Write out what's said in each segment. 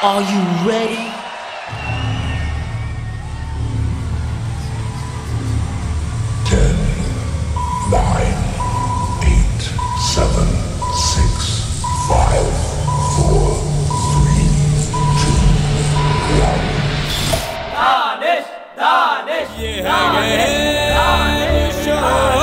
Are you ready? Ten, nine, eight, seven, six, five, four, three, two, one. Danish, Danish, yeah, Danish, Danish, Danish. Danish.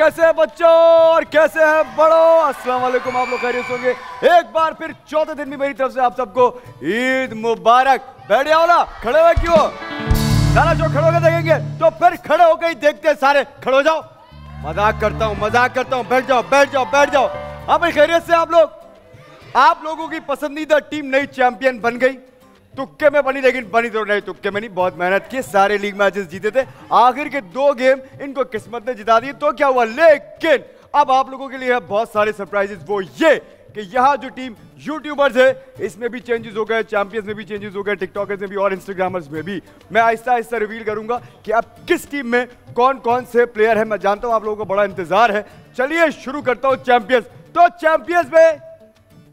कैसे हैं बच्चों और कैसे हैं बड़ों? अस्सलाम वालेकुम, आप लोग खैरियत होंगे। एक बार फिर चौथे दिन भी मेरी तरफ़ से आप सबको ईद मुबारक। बैठ जाओ ना, खड़े हुए क्यों? सारा जो खड़े होकर देखेंगे तो फिर खड़े होकर ही देखते हैं सारे। खड़े हो जाओ। मज़ाक करता हूँ, मज़ाक करता हूँ। बैठ जाओ बैठ जाओ बैठ जाओ। हाँ खैरियत से आप लोग? आप लोगों की पसंदीदा टीम नई चैंपियन बन गई। तुक्के में बनी, लेकिन बनी तो नहीं, तुक्के में नहीं, बहुत मेहनत की, सारे लीग मैचेस जीते थे। आखिर के दो गेम इनको किस्मत ने जिता दिए तो क्या हुआ? लेकिन अब आप लोगों के लिए है बहुत सारे सरप्राइजेस वो ये कि यहाँ जो टीम यूट्यूबर्स है, इसमें भी चेंजेस हो गए चैंपियंस में भी चेंजेस हो गए टिकटॉकर्स में भी और इंस्टाग्रामर्स में भी। मैं आहिस्ता आहिस्ता रिवील करूँगा कि अब किस टीम में कौन कौन से प्लेयर है। मैं जानता हूँ आप लोगों को बड़ा इंतज़ार है। चलिए शुरू करता हूँ चैंपियंस तो चैंपियंस में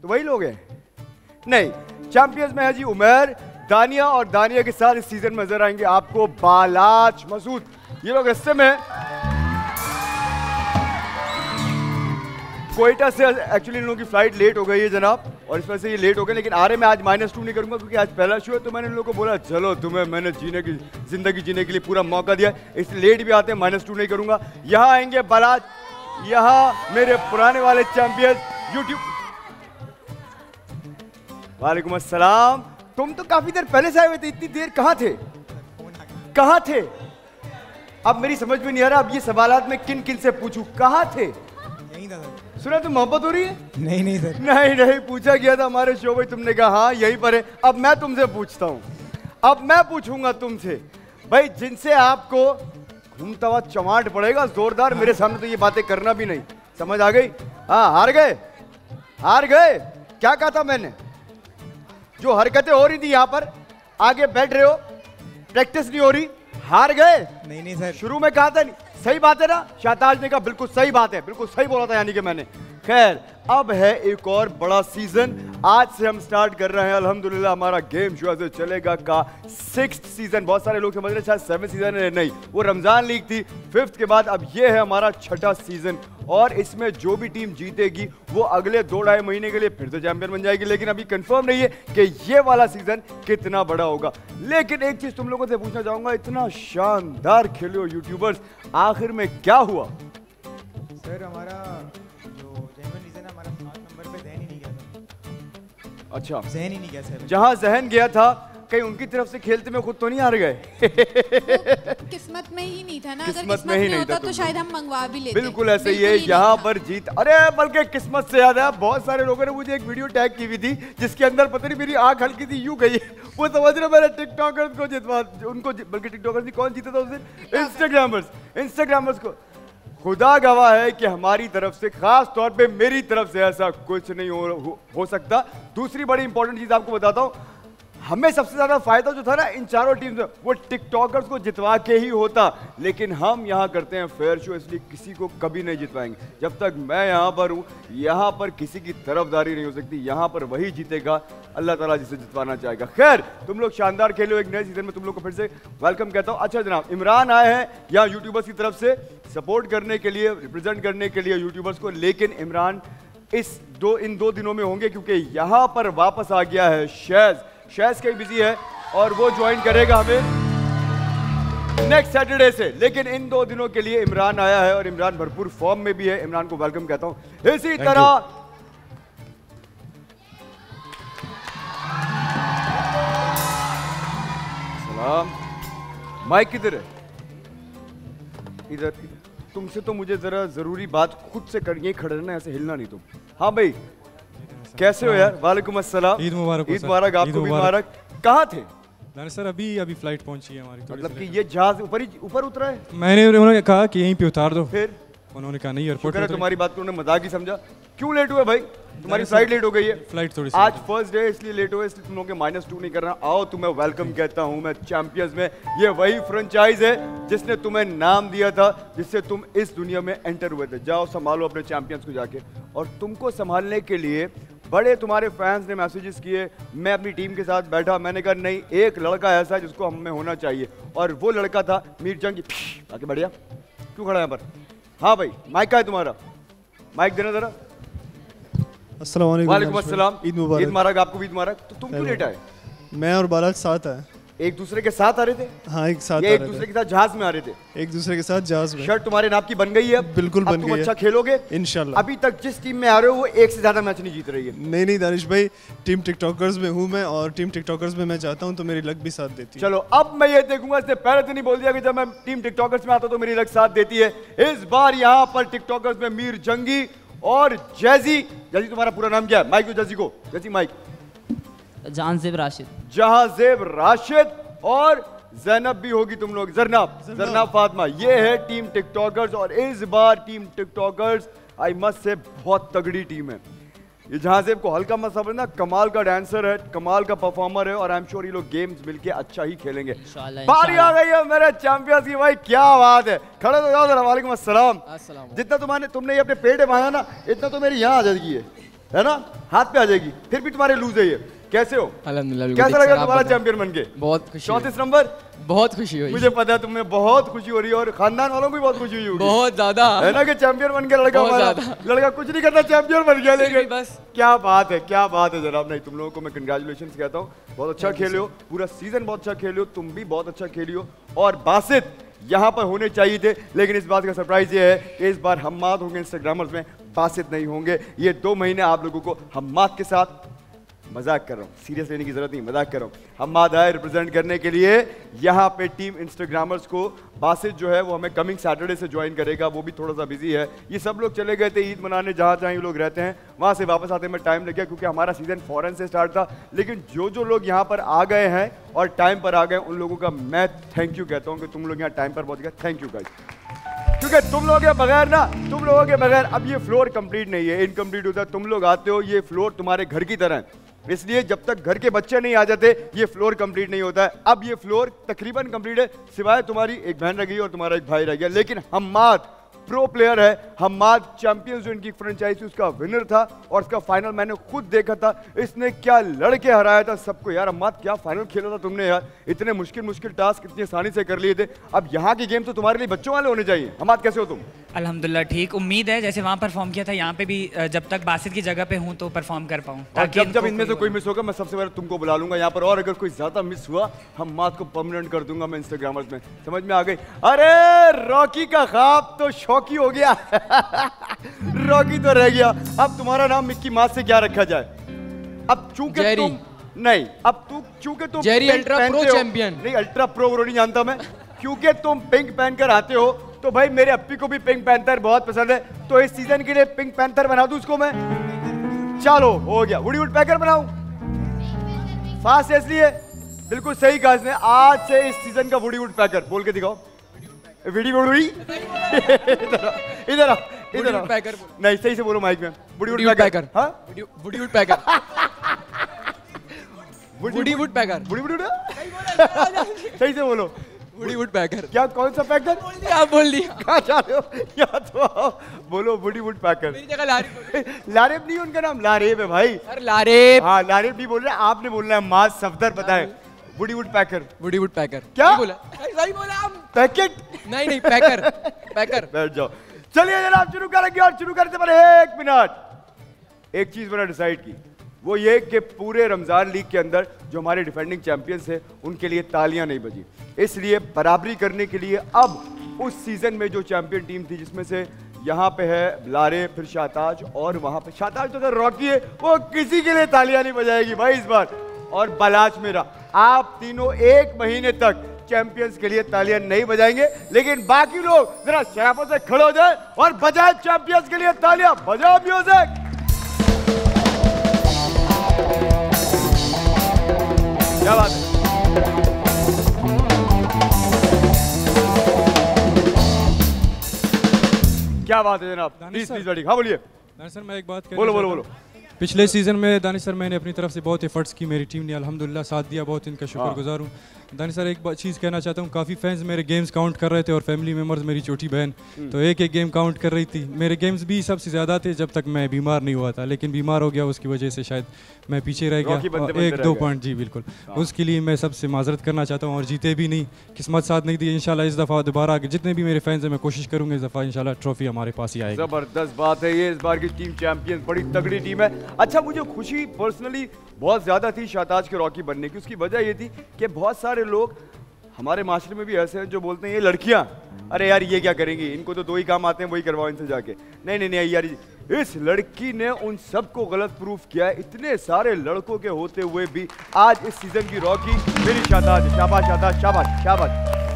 तो वही लोग हैं। नहीं चैंपियंस में है जी उमेर। दानिया और दानिया के साथ इस सीज़न में नज़र आएँगे आपको बालाच मसूद। ये लोग रस्ते में कोयटा से एक्चुअली इन लोगों की फ़्लाइट लेट हो गई है जनाब, और इस वजह से ये लेट हो गए, लेकिन आ रहे मैं आज माइनस टू नहीं करूँगा, क्योंकि आज पहला शो है तो मैंने इन लोगों को बोला, चलो तुम्हें मैंने जीने की, ज़िंदगी जीने के लिए पूरा मौका दिया इसलिए लेट भी आते हैं माइनस टू नहीं करूँगा। यहाँ आएँगे बालाज, यहाँ मेरे पुराने वाले चैंपियन यूट्यूब वालेकुम अस्सलाम। तुम तो काफ़ी देर पहले से आए हुए थे इतनी देर कहाँ थे? कहाँ थे? अब मेरी समझ में नहीं आ रहा अब ये सवाल मैं किन किन से पूछूँ? कहाँ थे? यहीं था सुना तुम मोहब्बत हो रही है? नहीं नहीं सर। नहीं नहीं पूछा गया था हमारे शो में तुमने कहा हाँ यहीं पर है। अब मैं तुमसे पूछता हूँ। अब मैं पूछूँगा तुमसे। भाई जिनसे आपको घूमता हुआ चमाट पड़ेगा जोरदार मेरे सामने तो ये बातें करना भी नहीं। समझ आ गई? हाँ हार गए? हार गए? क्या कहा था मैंने? जो हरकतें हो रही थी यहाँ पर आगे बैठ रहे हो प्रैक्टिस नहीं हो रही हार गए। नहीं नहीं सर। शुरू में कहा था नहीं सही बात है ना? शाहताज ने कहा बिल्कुल सही बात है बिल्कुल सही बोला था यानी कि मैंने। खैर, अब है एक और बड़ा सीज़न आज से हम स्टार्ट कर रहे हैं, अल्हम्दुलिल्लाह हमारा गेम शो ऐसे चलेगा का सिक्स सीज़न बहुत सारे लोग समझ रहे हैं, शायद सेवन सीज़न है, नहीं, वो रमज़ान लीग थी। फिफ्थ के बाद अब ये है हमारा छठा सीज़न और इसमें जो भी टीम जीतेगी, वो अगले दो ढाई महीने के लिए फिर से चैंपियन बन जाएगी। लेकिन अभी कंफर्म नहीं है कि ये वाला सीज़न कितना बड़ा होगा। लेकिन एक चीज़ तुम लोगों से पूछना चाहूँगा, इतना शानदार खेले हो यूट्यूबर्स आखिर में क्या हुआ? सर, हमारा अच्छा। जहन ही नहीं गया सर जहाँ जहन गया था कहीं उनकी तरफ़ से खेलते में खुद तो नहीं हार गए? किस्मत में ही नहीं था ना। अगर किस्मत किस्मत में ही नहीं था तो शायद हम मंगवा भी लेते। बिल्कुल ऐसे ही है यहाँ पर जीत। अरे बल्कि किस्मत से याद है बहुत सारे लोगों ने मुझे एक वीडियो टैग की हुई थी जिसके अंदर पता नहीं मेरी आँख हल्की थी यू गई वो समझ रहे मैंने टिकटॉकर्स को जितवा उनको बल्कि टिकटॉकर्स कौन जीता था उस दिन? इंस्टाग्रामर्स इंस्टाग्रामर्स को। खुदा गवाह है कि हमारी तरफ़ से खास तौर पे मेरी तरफ़ से ऐसा कुछ नहीं हो, हो, हो सकता। दूसरी बड़ी इंपॉर्टेंट चीज़ आपको बताता हूँ हमें सबसे ज़्यादा फ़ायदा जो था ना, इन चारों टीम से वो टिकटॉकर्स को जितवा के ही होता। लेकिन हम यहाँ करते हैं फेयर शो इसलिए किसी को कभी नहीं जितवाएँगे। जब तक मैं यहाँ पर हूँ, यहाँ पर किसी की तरफदारी नहीं हो सकती, यहाँ पर वही जीतेगा, अल्लाह ताला जिसे जितवाना चाहेगा। खैर, तुम लोग शानदार खेलो एक नए सीज़न में तुम लोग को फिर से वेलकम कहता हूँ। अच्छा जनाब, इमरान आए हैं यहाँ यूट्यूबर्स की तरफ़ से सपोर्ट करने के लिए रिप्रेजेंट करने के लिए यूट्यूबर्स को, लेकिन इमरान इस दो, इन दो दिनों में होंगे, क्योंकि यहाँ पर वापस आ गया है शैज। शैज कहीं बिज़ी है और वो ज्वाइन करेगा हमें नेक्स्ट सैटरडे से। लेकिन इन दो दिनों के लिए इमरान आया है और इमरान भरपूर फॉर्म में भी है। इमरान को वेलकम कहता हूँ। इसी तरह सलाम। माइक किधर है? इधर तुमसे तो मुझे जरा ज़रूरी बात खुद से करनी खड़े रहना ऐसे हिलना नहीं तुम। हाँ भाई कैसे हो यार? वालेकुम अस्सलाम। ईद मुबारक ईद मुबारक आपको भी मुबारक। कहाँ थे? मैंने सर अभी अभी फ़्लाइट पहुँची है हमारी मतलब कि ये जहाज़ ऊपर ही ऊपर उतरा है? मैंने उन्होंने कहा कि यहीं पे उतार दो। फिर? उन्होंने कहा नहीं एयरपोर्ट शुक्र है पे तुम्हारी बात को उन्होंने मज़ाक ही समझा। क्यों लेट हुए भाई? तुम्हारी फ़्लाइट लेट हो गई है। फ़्लाइट थोड़ी सी आज फ़र्स्ट डे इसलिए लेट हुआ इसलिए तुम लोगों के माइनस टू नहीं करना। आओ तुम्हें वेलकम कहता हूँ मैं चैंपियंस में। ये वही फ्रेंचाइज है जिसने तुम्हें नाम दिया था जिससे तुम इस दुनिया में एंटर हुए थे। जाओ संभालो अपने चैंपियंस को जाके। और तुमको संभालने के लिए बड़े तुम्हारे फैंस ने मैसेजेस किए मैं अपनी टीम के साथ बैठा मैंने कहा नहीं एक लड़का ऐसा है जिसको हमें होना चाहिए। और वो लड़का था मीर जंग आगे बढ़िया। क्यों खड़ा है यहाँ पर? हाँ भाई माइक का है तुम्हारा। माइक देना जरा। असल वालेकुम। अस्सलाम। ईद मुबारक। ईद आपको ईद मुबारक। तो तुम क्यों लेट आए? मैं और बालक साथ आए। एक दूसरे के साथ आ रहे थे? हाँ एक साथ एक दूसरे के साथ जहाज़ में आ रहे थे? एक दूसरे के साथ जहाज़ में। शर्ट तुम्हारे नाम की बन गई है बिल्कुल बन गई है। अच्छा खेलोगे? इंशाल्लाह। अभी तक जिस टीम में आ रहे हो वो एक से ज़्यादा मैच नहीं जीत रही है। नहीं नहीं दानिश भाई टीम टिकटॉकर्स में हूँ मैं और टीम टिकटॉकर्स में मैं चाहता हूँ तो मेरी लक भी साथ देती है। चलो अब मैं ये देखूँगा इसने पहले तो नहीं बोल दिया कि जब मैं टीम टिकटॉकर्स में आता तो मेरी लग साथ देती है। इस बार यहाँ पर टिकटॉकर्स में मीर जंगी और जैजी जैजी तुम्हारा पूरा नाम क्या है? माइक जैजी को। Jazzy Mike. जानजेब राशिद। जहाजेब राशिद और जैनब भी होगी तुम लोग। जरनाब जरनाब फातिमा ये है टीम टिकटॉकर्स और इस बार team TikTokers I must say बहुत तगड़ी टीम है। ये जहाजेब को हल्का मत समझना कमाल का डांसर है कमाल का परफॉर्मर है और आई एम श्योर ये लोग गेम्स मिलके अच्छा ही खेलेंगे। बारी आ गई है मेरे चैंपियंस की भाई क्या बात है। खड़े तो जाओ जरा वालेकुम अस्सलाम। अस्सलाम। जितना तुम्हारे तुमने ये अपने पेट में बांधा ना इतना तो मेरी यहाँ आ जाएगी है ना? हाथ पे आ जाएगी फिर भी तुम्हारे लूज है ये। कैसे हो? कैसा लगा तुम्हारा चैंपियन बन के? बहुत खुशी चौंतीस नंबर? बहुत खुशी हुई। मुझे पता है तुम्हें बहुत खुशी हो रही है और खानदान वालों को भी बहुत खुशी हुई बहुत ज़्यादा। है ना कि चैंपियन बन गया लड़का हमारा? लड़का कुछ नहीं करना चैंपियन बन गया लेकिन बस। क्या बात है क्या बात है जनाब। नहीं तुम लोगों को मैं कंग्रेचुलेशन कहता हूँ। बहुत अच्छा खेले हो पूरा सीज़न बहुत अच्छा खेले हो तुम भी बहुत अच्छा खेली हो। और बासित यहाँ पर होने चाहिए थे लेकिन इस बात का सरप्राइज़ ये है कि इस बार हम्माद होंगे इंस्टाग्रामर्स में बासित नहीं होंगे। ये दो महीने आप लोगों को हम्माद के साथ मज़ाक कर रहा हूँ। सीरियस लेने की ज़रूरत नहीं, मज़ाक कर रहा हूँ। हम्माद आए रिप्रेजेंट करने के लिए। यहाँ पे टीम इंस्टाग्रामर्स को बासित जो है, वो हमें कमिंग सैटरडे से ज्वाइन करेगा। वो भी थोड़ा सा बिज़ी है। ये सब लोग चले गए थे ईद मनाने, जहाँ जहाँ ये लोग रहते हैं, वहाँ से वापस आते में टाइम लग गया, क्योंकि हमारा सीज़न फॉरन से स्टार्ट था। लेकिन जो जो लोग यहाँ पर आ गए हैं और टाइम पर आ गए, उन लोगों का मैं थैंक यू कहता हूँ कि तुम लोग यहाँ टाइम पर पहुँच गए। थैंक यू गाइस क्योंकि तुम लोगों के बगैर ना, तुम लोगों के बगैर अब ये फ्लोर कंप्लीट नहीं है। इनकम्प्लीट होता है। तुम लोग आते हो, ये फ्लोर तुम्हारे घर की तरह है। इसलिए जब तक घर के बच्चे नहीं आ जाते, ये फ्लोर कंप्लीट नहीं होता है। अब ये फ्लोर तकरीबन कंप्लीट है, सिवाय तुम्हारी एक बहन रह गई और तुम्हारा एक भाई रह गया। लेकिन हम्माद प्रो प्लेयर है। हम्माद चैंपियंस जो इनकी फ्रेंचाइजी उसका विनर था और उसका फाइनल मैंने खुद देखा था। इसने क्या लड़के हराया था सबको यार। हम्माद क्या फाइनल खेला था तुमने यार? इतने मुश्किल मुश्किल टास्क इतनी आसानी से कर लिए थे। अब यहाँ की गेम तो तुम्हारे लिए बच्चों वाले होने चाहिए। हम्माद कैसे हो तुम? अल्हम्दुलिल्लाह ठीक। उम्मीद है जैसे वहाँ परफॉर्म किया था यहाँ पे भी जब तक बासित की जगह पे हूँ तो परफॉर्म कर पाऊँ। जब जब इनमें से कोई मिस होगा मैं सबसे पहले तुमको बुला लूँगा। यहाँ पर और अगर कोई ज़्यादा मिस हुआ हम मात को परमानेंट कर दूँगा मैं इंस्टाग्रामर्स में। समझ में आ गई? अरे रॉकी का ख्वाब तो शौकी हो गया। रॉकी तो रह गया। अब तुम्हारा नाम मिक्की मास से क्या रखा जाए? अब चूँकि तुम नहीं अब तू चूँकि तुम जेरी अल्ट्रा प्रो चैंपियन। नहीं अल्ट्रा प्रो वो नहीं जानता मैं। क्योंकि तुम पिंक पहनकर आते हो तो भाई मेरे अप्पी को भी पिंक पैंथर बहुत पसंद है। तो इस सीज़न के लिए पिंक पैंथर बना दूँ उसको मैं। चलो हो गया। वुडी वुड पैकर बनाऊ? फास्ट इसलिए। बिल्कुल सही कहा इसने आज से इस सीज़न का वुडी वुड पैकर बोल के दिखाओ। वीडी वुडी इधर इधर नहीं सही से बोलो माइक में। वुडी वुड पैकर हाँ? Woody Woodpecker Woody Woodpecker Woody Wood सही से बोलो। वुडी वुड पैकर क्या कौन सा पैकर आप बोल दिया? कहाँ जा रहे हो? या तो? बोलो वुडी वुड पैकर मेरी जगह लारी लारेब नहीं उनका नाम लारेब है भाई। अरे लारे हाँ लारेब नहीं बोल रहे आपने बोलना है मास सफदर पता है Woody would packer Woody would पैकर क्या? बोला। सही बोला आप। पैकेट नहीं नहीं पैकर पैकर बैठ जाओ। चलिए जनाब शुरू करेंगे और शुरू करते पहले एक मिनट। एक चीज़ मैंने डिसाइड की। वो ये कि पूरे रमज़ान लीग के अंदर जो हमारे डिफेंडिंग चैंपियंस है उनके लिए तालियाँ नहीं बजी। इसलिए बराबरी करने के लिए अब उस सीज़न में जो चैंपियन टीम थी जिसमें से यहाँ पे है लारे फिर शाहताज और वहाँ पे शाहताज तो अगर रॉकी है वो किसी के लिए तालियाँ नहीं बजाएगी भाई इस बार। और बलाज मेरा। आप तीनों एक महीने तक चैंपियंस के लिए तालियाँ नहीं बजाएँगे लेकिन बाकी लोग जरा शराफत से खड़े हो जाए और बजाए चैंपियंस के लिए तालियाँ। बजाओ म्यूज़िक। क्या बात है? क्या बात है जनाब? प्लीज़ प्लीज़ हाँ बोलिए। सर मैं एक बात बोलो बोलो बोलो। पिछले सीज़न में दानिश सर मैंने अपनी तरफ़ से बहुत एफर्ट्स की मेरी टीम ने अल्हम्दुलिल्लाह साथ दिया बहुत इनका हाँ। शुक्रगुजार हूँ। दानिश सर एक चीज़ कहना चाहता हूँ काफ़ी फैंस मेरे गेम्स काउंट कर रहे थे और फैमिली मेंबर्स मेरी छोटी बहन। हम्म। तो एक एक गेम काउंट कर रही थी। मेरे गेम्स भी सबसे ज़्यादा थे जब तक मैं बीमार नहीं हुआ था लेकिन बीमार हो गया उसकी वजह से शायद मैं पीछे रह गया। एक दो पॉइंट जी बिल्कुल। हाँ। उसके लिए मैं सबसे माजरत करना चाहता हूँ और जीते भी नहीं किस्मत साथ नहीं दी इंशाल्लाह इस दफ़ा दोबारा जितने भी मेरे फैंस हैं मैं कोशिश करूँगा इस दफ़ा इंशाल्लाह ट्रॉफी हमारे पास ही आएगी। ज़बरदस्त बात है ये इस बार की टीम चैंपियंस बड़ी तगड़ी टीम है। अच्छा मुझे खुशी पर्सनली बहुत ज़्यादा थी शाहताज के रॉकी बनने की। उसकी वजह ये थी कि बहुत सारे लोग हमारे माशरे में भी ऐसे हैं जो बोलते हैं, ये लड़कियाँ, अरे यार ये क्या करेंगी? इनको तो दो ही काम आते हैं, वही करवाओ इनसे जाके। नहीं नहीं नहीं, यार, इस लड़की ने उन सबको गलत प्रूफ किया है। इतने सारे लड़कों के होते हुए भी आज इस सीज़न की रॉकी मेरी शाहताज, शाबाश शाहताज, शाबाश शाबाश।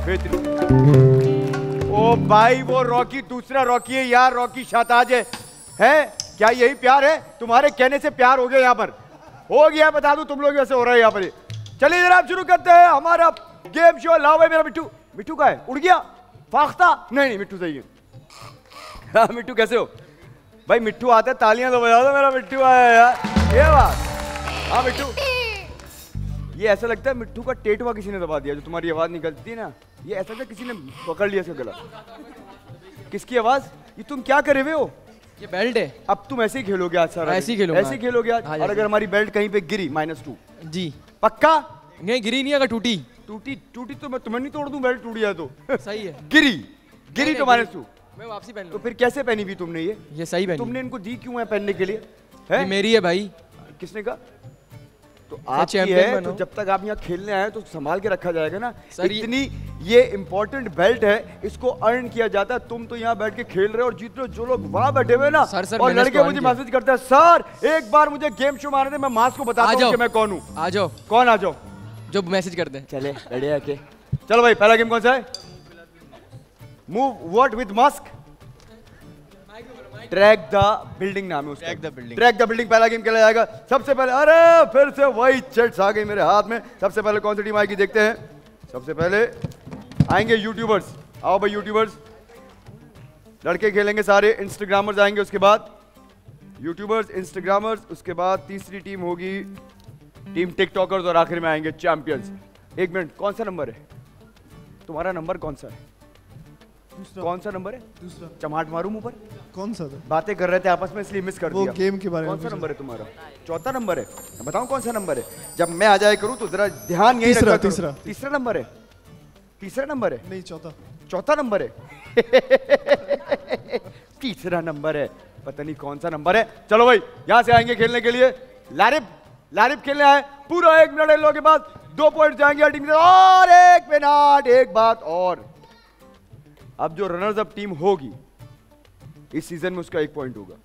बेहतरीन। ओ भाई, वो रॉकी, दूसरा रॉकी है, यार, रॉकी शाहताज है। है? क्या यही प्यार है? तुम्हारे कहने से प्यार हो गया यहाँ पर। हो गया, बता दूँ, तुम लोग वैसे हो रहा है यहाँ पर। चलिए जरा शुरू करते हैं, हमारा गेम शो लाओ भाई मेरा मिट्टू मिट्टू का है? उड़ गया? फाख्ता? नहीं नहीं मिट्टू सही है। हाँ मिट्टू कैसे हो? भाई मिट्टू आता तालियाँ तो बजा दो मेरा मिट्टू आया यार। ये बात। हाँ मिट्टू ये ऐसा लगता है मिट्टू का टेटवा किसी ने दबा दिया, जो तुम्हारी आवाज़ निकलती है ना। ये ऐसा लगता है किसी ने पकड़ लिया इसका गला। किसकी आवाज़? ये तुम क्या करे हुए हो? ये बेल्ट है। अब तुम ऐसे ही खेलोगे आज सर ऐसे ही खेलोगे। ऐसे ही खेलोगे आज। हाँ, और अगर हमारी बेल्ट कहीं पे गिरी माइनस टू जी। पक्का? नहीं गिरी नहीं अगर टूटी। टूटी टूटी तो मैं तुम्हें नहीं तोड़ दूँ बेल्ट टूटी गया तो। सही है। गिरी गिरी तो माइनस टू मैं वापसी पहन तो फिर कैसे पहनी भी तुमने ये? ये सही पहनी। तुमने इनको दी क्यों है पहनने के लिए? है? मेरी है भाई। किसने कहा? तो सर, आपकी है तो जब तक आप यहाँ खेलने आए तो संभाल के रखा जाएगा ना। सर, इतनी ये इंपॉर्टेंट बेल्ट है इसको अर्न किया जाता है। तुम तो यहाँ बैठ के खेल रहे हो और जीत रहे हो। जो लोग वहाँ बैठे हुए ना सर, सर, और लड़के मुझे मैसेज करते हैं सर एक बार मुझे गेम शो मारने दे मैं मास को बताता आ हूँ मैं कौन हूँ। आ जाओ। कौन आ जाओ? जो मैसेज करते हैं। चले बढ़िया के। चलो भाई पहला गेम कौन सा है? Move what with mask track the building नाम है उसका। Track the building. Track the building पहला गेम खेला जाएगा। सबसे पहले अरे फिर से वही चिट्स आ गई मेरे हाथ में। सबसे पहले कौन सी टीम आएगी देखते हैं। सबसे पहले आएँगे यूट्यूबर्स आओ भाई यूट्यूबर्स लड़के खेलेंगे सारे इंस्टाग्रामर्स आएँगे उसके बाद। यूट्यूबर्स इंस्टाग्रामर्स उसके बाद तीसरी टीम होगी। टीम टिकटॉकर्स और आखिर में आएँगे चैंपियंस एक मिनट कौन सा नंबर है? तुम्हारा नंबर कौन सा है? कौन सा नंबर है? दूसरा। चमाट मारू मुँह पर? कौन सा था? बातें कर रहे थे आपस में इसलिए मिस कर वो दिया। गेम के बारे में कौन सा नंबर है तुम्हारा? चौथा नंबर है। बताऊँ कौन सा नंबर है? जब मैं आ जाए करूँ तो जरा ध्यान यही तीसरा, तीसरा। तीसरा नंबर है। तीसरा नंबर है? नहीं चौथा। चौथा नंबर है। तीसरा नंबर है। पता नहीं कौन सा नंबर है। चलो भाई यहाँ से आएँगे खेलने के लिए। लारिब लारिब खेलने आए। पूरा एक मिनट के बाद दो पॉइंट जाएँगे और एक मिनट एक बात और। अब जो रनर्स अप टीम होगी, इस सीज़न में उसका एक पॉइंट होगा।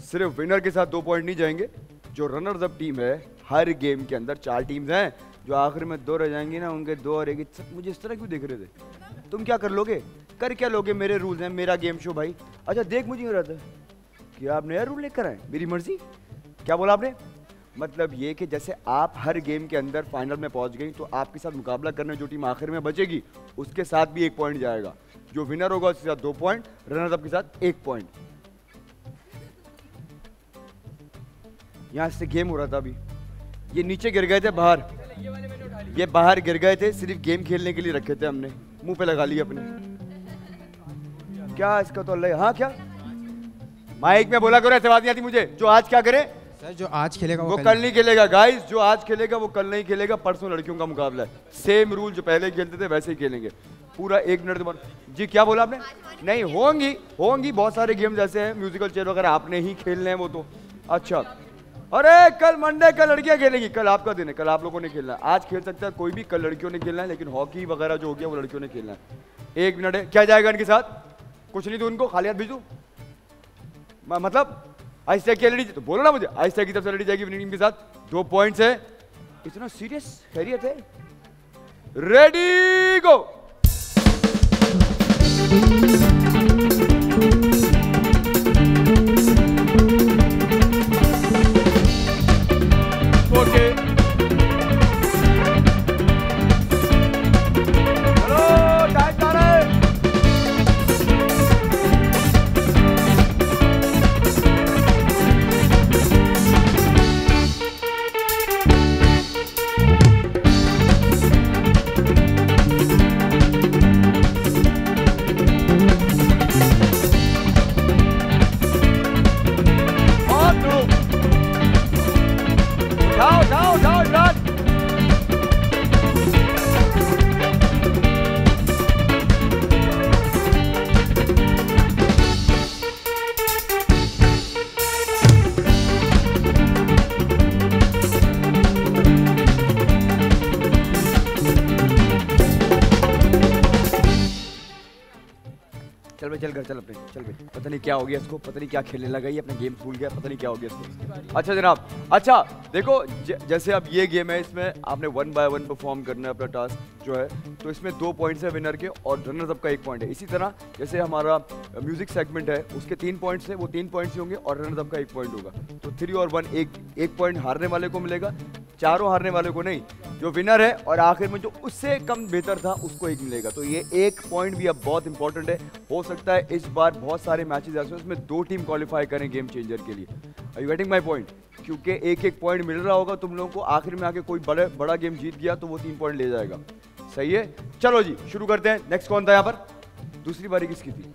सिर्फ़ विनर के साथ दो पॉइंट नहीं जाएँगे। जो रनर्स अप टीम है, हर गेम के अंदर चार टीम्स हैं, जो आखिर में दो रह जाएँगी ना, उनके दो और एक। मुझे इस तरह क्यों देख रहे थे? तुम क्या कर लोगे? कर क्या लोगे? मेरे रूल्स हैं, मेरा गेम शो भाई। अच्छा देख मुझे क्यों रहा कि आप नया रूल लेकर आए, मेरी मर्ज़ी। क्या बोला आपने? मतलब ये कि जैसे आप हर गेम के अंदर फाइनल में पहुँच गई तो आपके साथ मुकाबला करने जो टीम आखिर में बचेगी, उसके साथ भी एक पॉइंट जाएगा। जो विनर होगा उसके साथ दो पॉइंट रनर के साथ एक पॉइंट यहाँ से गेम हो रहा था अभी। ये नीचे गिर गए थे बाहर। ये बाहर गिर गए थे, सिर्फ़ गेम खेलने के लिए रखे थे हमने। मुँह पे लगा लिए अपने। क्या इसका तो अल्लाह हाँ क्या? माइक में बोला करो, ऐसे बात नहीं आती मुझे। जो आज क्या करे? सर जो आज खेलेगा वो वो कल नहीं खेलेगा। गाइस जो आज खेलेगा वो कल नहीं खेलेगा। परसों लड़कियों का मुकाबला है। सेम रूल जो पहले खेलते थे वैसे ही खेलेंगे। पूरा एक मिनट तुम्हारा जी क्या बोला आपने? नहीं होंगी। होंगी बहुत सारे गेम्स ऐसे हैं। म्यूजिकल चेयर वगैरह आपने ही खेलने हैं वो तो। अच्छा। अरे कल मंडे कल लड़कियाँ खेलेंगी। कल आपका दिन है। कल आप लोगों ने खेलना है। आज खेल सकता है कोई भी। कल लड़कियों ने खेलना है लेकिन हॉकी वगैरह जो हो गया वो लड़कियों ने खेलना है। एक मिनट है। क्या जाएगा इनके साथ? कुछ नहीं तो उनको खाली हाथ भेजू। मतलब आहिस्ता की एलईडी तो बोलो ना मुझे। आहिस्ता की तरफ़ से एलईडी जाएगी विनिंग के साथ। दो पॉइंट्स है। इतना सीरियस खैरियत है। रेडी गो हो गया इसको? पता नहीं क्या खेलने लगा ये, अपना गेम भूल गया, पता नहीं क्या हो गया इसको। अच्छा जनाब अच्छा देखो जैसे अब ये गेम है, इसमें आपने वन बाय वन परफॉर्म करना है अपना टास्क जो है तो इसमें दो पॉइंट्स है विनर के और रनर्स अप का एक पॉइंट है। इसी तरह, जैसे हमारा म्यूज़िक सेगमेंट है, उसके तीन पॉइंट्स है, वो तीन पॉइंट्स ही होंगे और रनर्स अप का एक पॉइंट होगा। तो थ्री और वन एक एक पॉइंट हारने वाले को मिलेगा, चारों हारने वाले को नहीं, जो विनर है और आखिर में जो उससे कम बेहतर था, उसको एक मिलेगा। तो ये एक पॉइंट भी अब बहुत इंपॉर्टेंट है। हो सकता है इस बार बहुत सारे मैचेस ऐसे हैं उसमें दो टीम क्वालिफाई करें गेम चेंजर के लिए। I you getting my point क्योंकि एक एक पॉइंट मिल रहा होगा तुम लोगों को, आखिर में आके कोई बड़े, बड़ा गेम जीत गया तो वो तीन पॉइंट ले जाएगा। सही है? चलो जी, शुरू करते हैं। नेक्स्ट कौन था यहाँ पर? दूसरी बारी किसकी थी?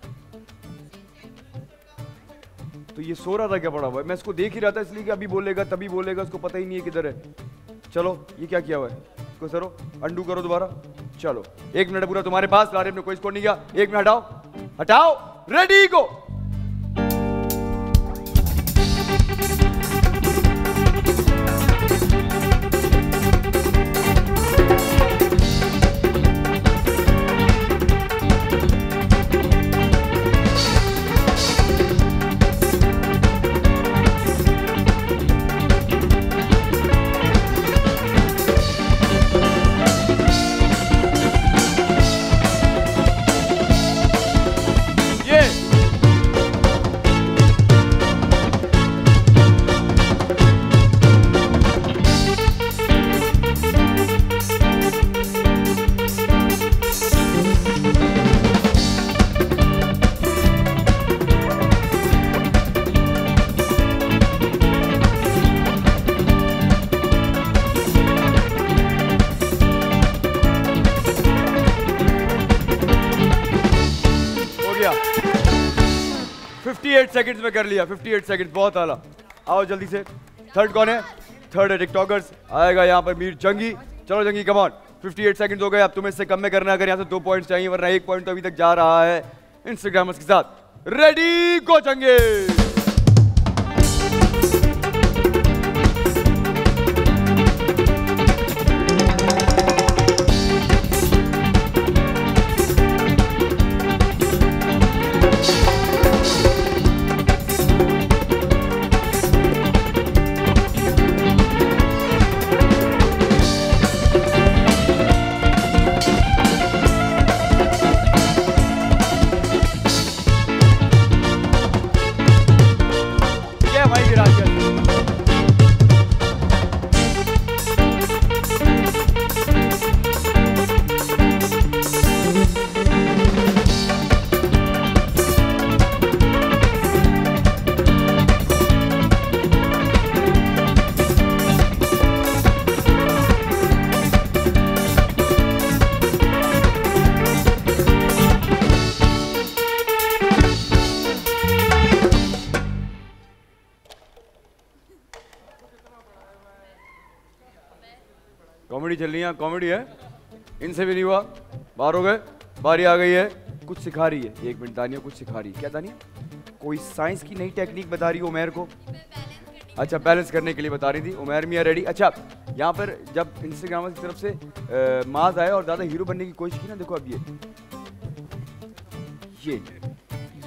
तो ये सो रहा था क्या पड़ा हुआ? मैं इसको देख ही रहा था इसलिए कि अभी बोलेगा, तभी बोलेगा, उसको पता ही नहीं है किधर है। चलो, ये क्या किया हुआ है? इसको सरो अंडू करो दोबारा। चलो, एक मिनट पूरा तुम्हारे पास, लारे ने कोई स्कोर नहीं किया। एक मिनट हटाओ। हटाओ। रेडी गो सेकंड्स में कर लिया 58 सेकंड्स बहुत आला। आओ जल्दी से। थर्ड कौन है? थर्ड है टिकटॉकर्स आएगा यहाँ पर मीर जंगी। चलो जंगी कमॉन ऑन 58 सेकंड्स हो गए, अब तुम्हें इससे कम में करना अगर यहाँ से दो पॉइंट्स चाहिए, वरना एक पॉइंट तो अभी तक जा रहा है। इंस्टाग्रामर्स के साथ। रेडी गो जंगे कॉमेडी चल रही है। कॉमेडी है इनसे भी नहीं हुआ। बाहर हो गए। बारी आ गई है। कुछ सिखा रही है। एक मिनट, दानिया कुछ सिखा रही है। क्या दानिया? कोई साइंस की नई टेक्निक बता रही है उमेर को? अच्छा बैलेंस करने के लिए बता रही थी। उमेर मियाँ रेडी अच्छा यहाँ पर जब इंस्टाग्राम की तरफ़ से माज आया और ज़्यादा हीरो बनने की कोशिश की ना, देखो अब ये। ये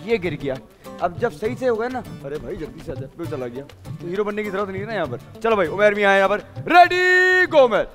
ये गिर गया। अब जब सही से हो गया ना, अरे भाई, जल्दी से आ जा चला गया। तो हीरो बनने की ज़रूरत नहीं है ना यहाँ पर। चलो भाई, उमेर मियाँ यहाँ पर। Ready go Umer.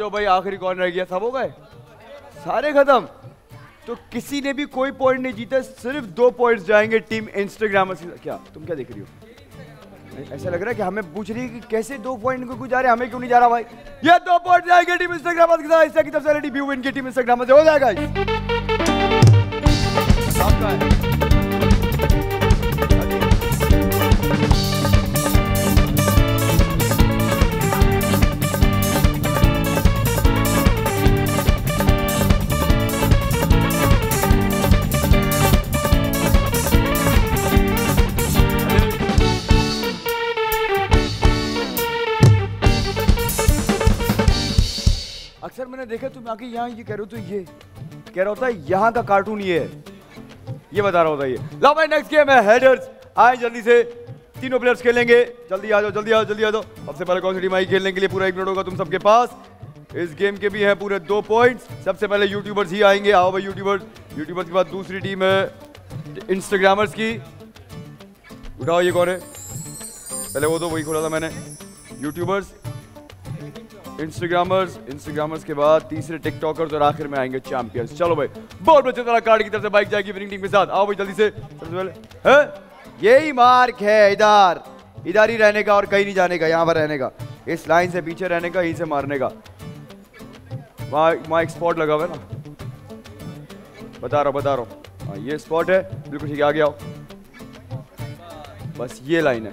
जाओ भाई, आखिरी कौन रह गया, सब हो गए? सारे खत्म। तो किसी ने भी कोई पॉइंट नहीं जीता, सिर्फ़ दो पॉइंट्स जाएँगे टीम इंस्टाग्राम क्या, तुम क्या देख रही हो? ऐसा लग रहा है कि हमें पूछ रही है कि कैसे दो पॉइंट को जा रहे हमें क्यों नहीं जा रहा भाई? ये दो पॉइंट जाएँगे टीम इंस्टाग्राम के साथ इससे की तरफ़ से रेडी व्यू इनकी टीम इंस्टाग्राम से। हो जाएगा मैंने देखा, तुम आके यहाँ ये कह रहे हो तो ये कह रहा होता है, यहाँ का कार्टून ये है। ये बता रहा होता है ये। लो भाई नेक्स्ट गेम है हेडर्स आए जल्दी से। तीनों प्लेयर्स खेलेंगे। जल्दी आ जाओ, जल्दी आ जाओ, जल्दी आ जाओ। सबसे पहले कौन सी टीम आई खेलने के लिए पूरा एक मिनट होगा तुम सबके पास? इस गेम के भी हैं पूरे दो पॉइंट्स सबसे पहले यूट्यूबर्स ही आएँगे। आओ भाई यूट्यूबर्स यूट्यूबर्स के बाद दूसरी टीम है इंस्टाग्रामर्स की। उठाओ ये कौन है? पहले वो तो वही खोला था मैंने। यूट्यूबर्स इंस्टाग्रामर्स इंस्टाग्रामर्स के बाद तीसरे टिकटॉकर्स और आखिर में आएँगे चैंपियंस चलो भाई, बहुत बच्चे तरह कार्ड की तरफ़ से बाइक जाएगी विनिंग टीम के साथ। आओ भाई, जल्दी से, सबसे पहले यही मार्क है इधर। इधर ही रहने का और कहीं नहीं जाने का, यहाँ पर रहने का। इस लाइन से पीछे रहने का, यहीं से मारने का। वहाँ एक स्पॉट लगा हुआ है ना? बता रहा बता रहा हाँ। ये स्पॉट है, बिल्कुल ठीक है, आगे आओ। बस ये लाइन है।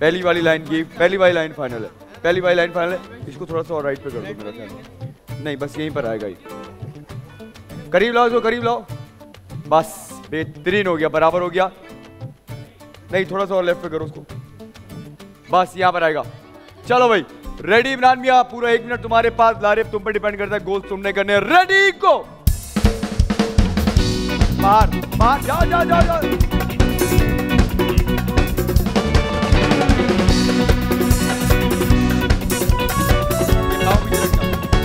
पहली वाली लाइन की, पहली वाली लाइन फाइनल है। पहली वाली लाइन फाइनल है। इसको थोड़ा सा और राइट पे कर दो मेरा ख्याल नहीं, बस यहीं पर आएगा ही। करीब लाओ इसको, करीब लाओ। बस, बेहतरीन हो गया, बराबर हो गया। नहीं, थोड़ा सा और लेफ़्ट पे करो उसको। बस, यहाँ पर आएगा। चलो भाई रेडी इमरान मियाँ, पूरा एक मिनट तुम्हारे पास। लारिफ, तुम पर डिपेंड करता है गोल तुमने करने रेडी गो बाहर बाहर जाओ जाओ जाओ जाओ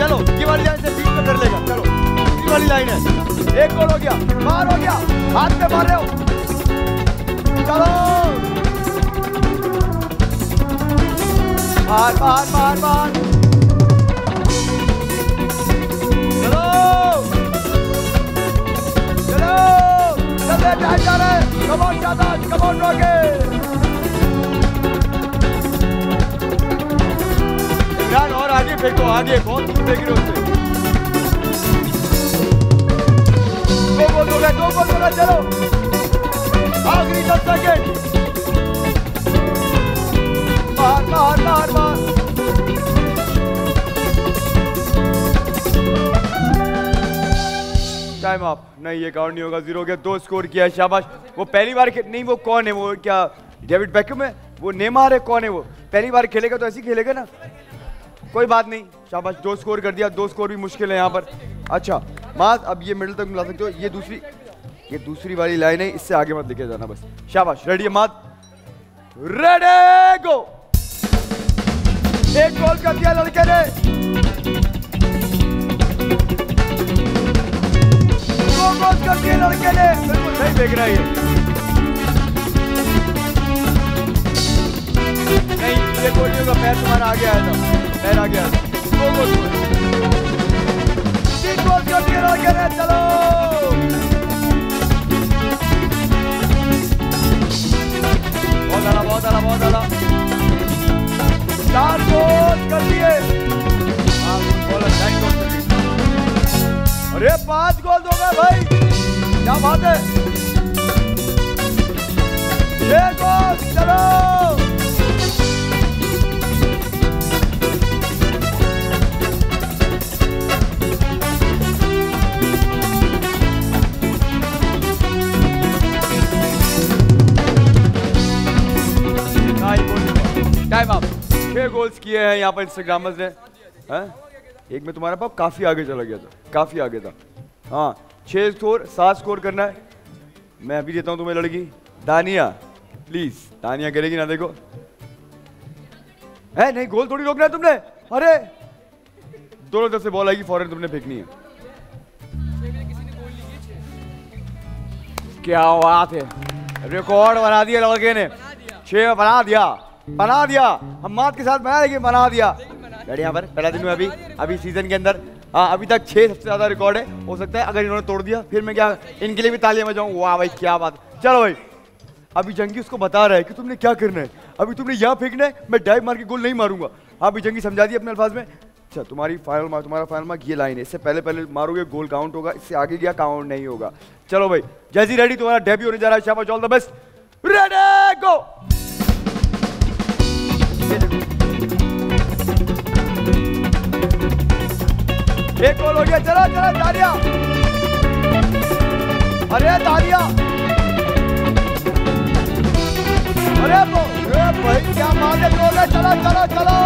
चलो ये वाली लाइन से बीच में कर लेगा, चलो। ये वाली लाइन है? एक गोल हो गया बाहर हो गया, हाथ पे मार रहे हो। चलो। बाहर बाहर बाहर बाहर चलो। चलो। चलते टाइम जा रहे हैं कम ऑन ज़्यादा आगे फेंको आगे, बहुत दूर फेंक रहे हो उससे दो गोल गए दो गोल गए चलो। आखिरी दस सेकेंड। बाहर बाहर बाहर बाहर। टाइम आप नहीं, ये काउंट नहीं होगा ज़ीरो गया, दो स्कोर किया शाबाश। वो पहली बार नहीं, वो कौन है? वो क्या डेविड बैकम है? वो नेमार है, कौन है वो? पहली बार खेलेगा तो ऐसे ही खेलेगा ना? कोई बात नहीं, शाबाश, दो स्कोर कर दिया, दो स्कोर भी मुश्किल है यहाँ पर। अच्छा माज अब ये मिडिल तक मिला सकते हो, ये दूसरी ये दूसरी वाली लाइन है, इससे आगे मत लेके जाना बस। शाबाश रेडी है माज रेडी गो एक गोल कर दिया लड़के ने। दो गोल कर लड़के ने। सही देख रहा नहीं ये। गोल नहीं होगा पैर तुम्हारा आगे आया था। मेरा गया चलो बहुत आला बहुत आला बहुत आला चार गोल कर दिए अरे पाँच गोल दो गए भाई क्या बात है ये गोल चलो टाइम अप छह गोल्स किए हैं यहाँ पर इंस्टाग्रामर्स ने। हैं? एक में तुम्हारा पाप काफ़ी आगे चला गया था, काफ़ी आगे था। हाँ छह स्कोर सात स्कोर करना है। मैं अभी देता हूँ तुम्हें लड़की। दानिया प्लीज़ दानिया करेगी ना देखो। है, नहीं गोल थोड़ी रोकना है तुमने। अरे! दोनों तरफ़ से बॉल आएगी फ़ौरन तुमने फेंकनी है। क्या बात है। रिकॉर्ड बना दिया लड़के ने। छह बना दिया। बना दिया। हम मात के साथ बना लेकिन बना दिया। बढ़िया पर? पहला दिन में अभी अभी सीज़न के अंदर हाँ अभी तक छह सबसे ज़्यादा रिकॉर्ड है। हो सकता है अगर इन्होंने तोड़ दिया, फिर मैं क्या, इनके लिए भी तालियाँ बजाऊं? वाह भाई, क्या बात। चलो भाई, अभी जंगी उसको बता रहा है कि तुमने क्या करना है। अभी तुमने यहाँ फेंकना है, मैं डाइव मार के गोल नहीं मारूँगा। अभी जंगी समझा दिया अपने अल्फाज में। अच्छा तुम्हारी फाइनल मार्क तुम्हारा फाइनल मार्क ये लाइन है। इससे पहले पहले मारोगे गोल काउंट होगा। इससे आगे गया काउंट नहीं होगा। चलो भाई, जैसी रेडी तुम्हारा डेब्यू होने जा रहा है। शाबाश all the best ready go एक गोल हो गया चलो चलो तालिया अरे तालिया अरे भाई क्या है गोल है चलो चलो चलो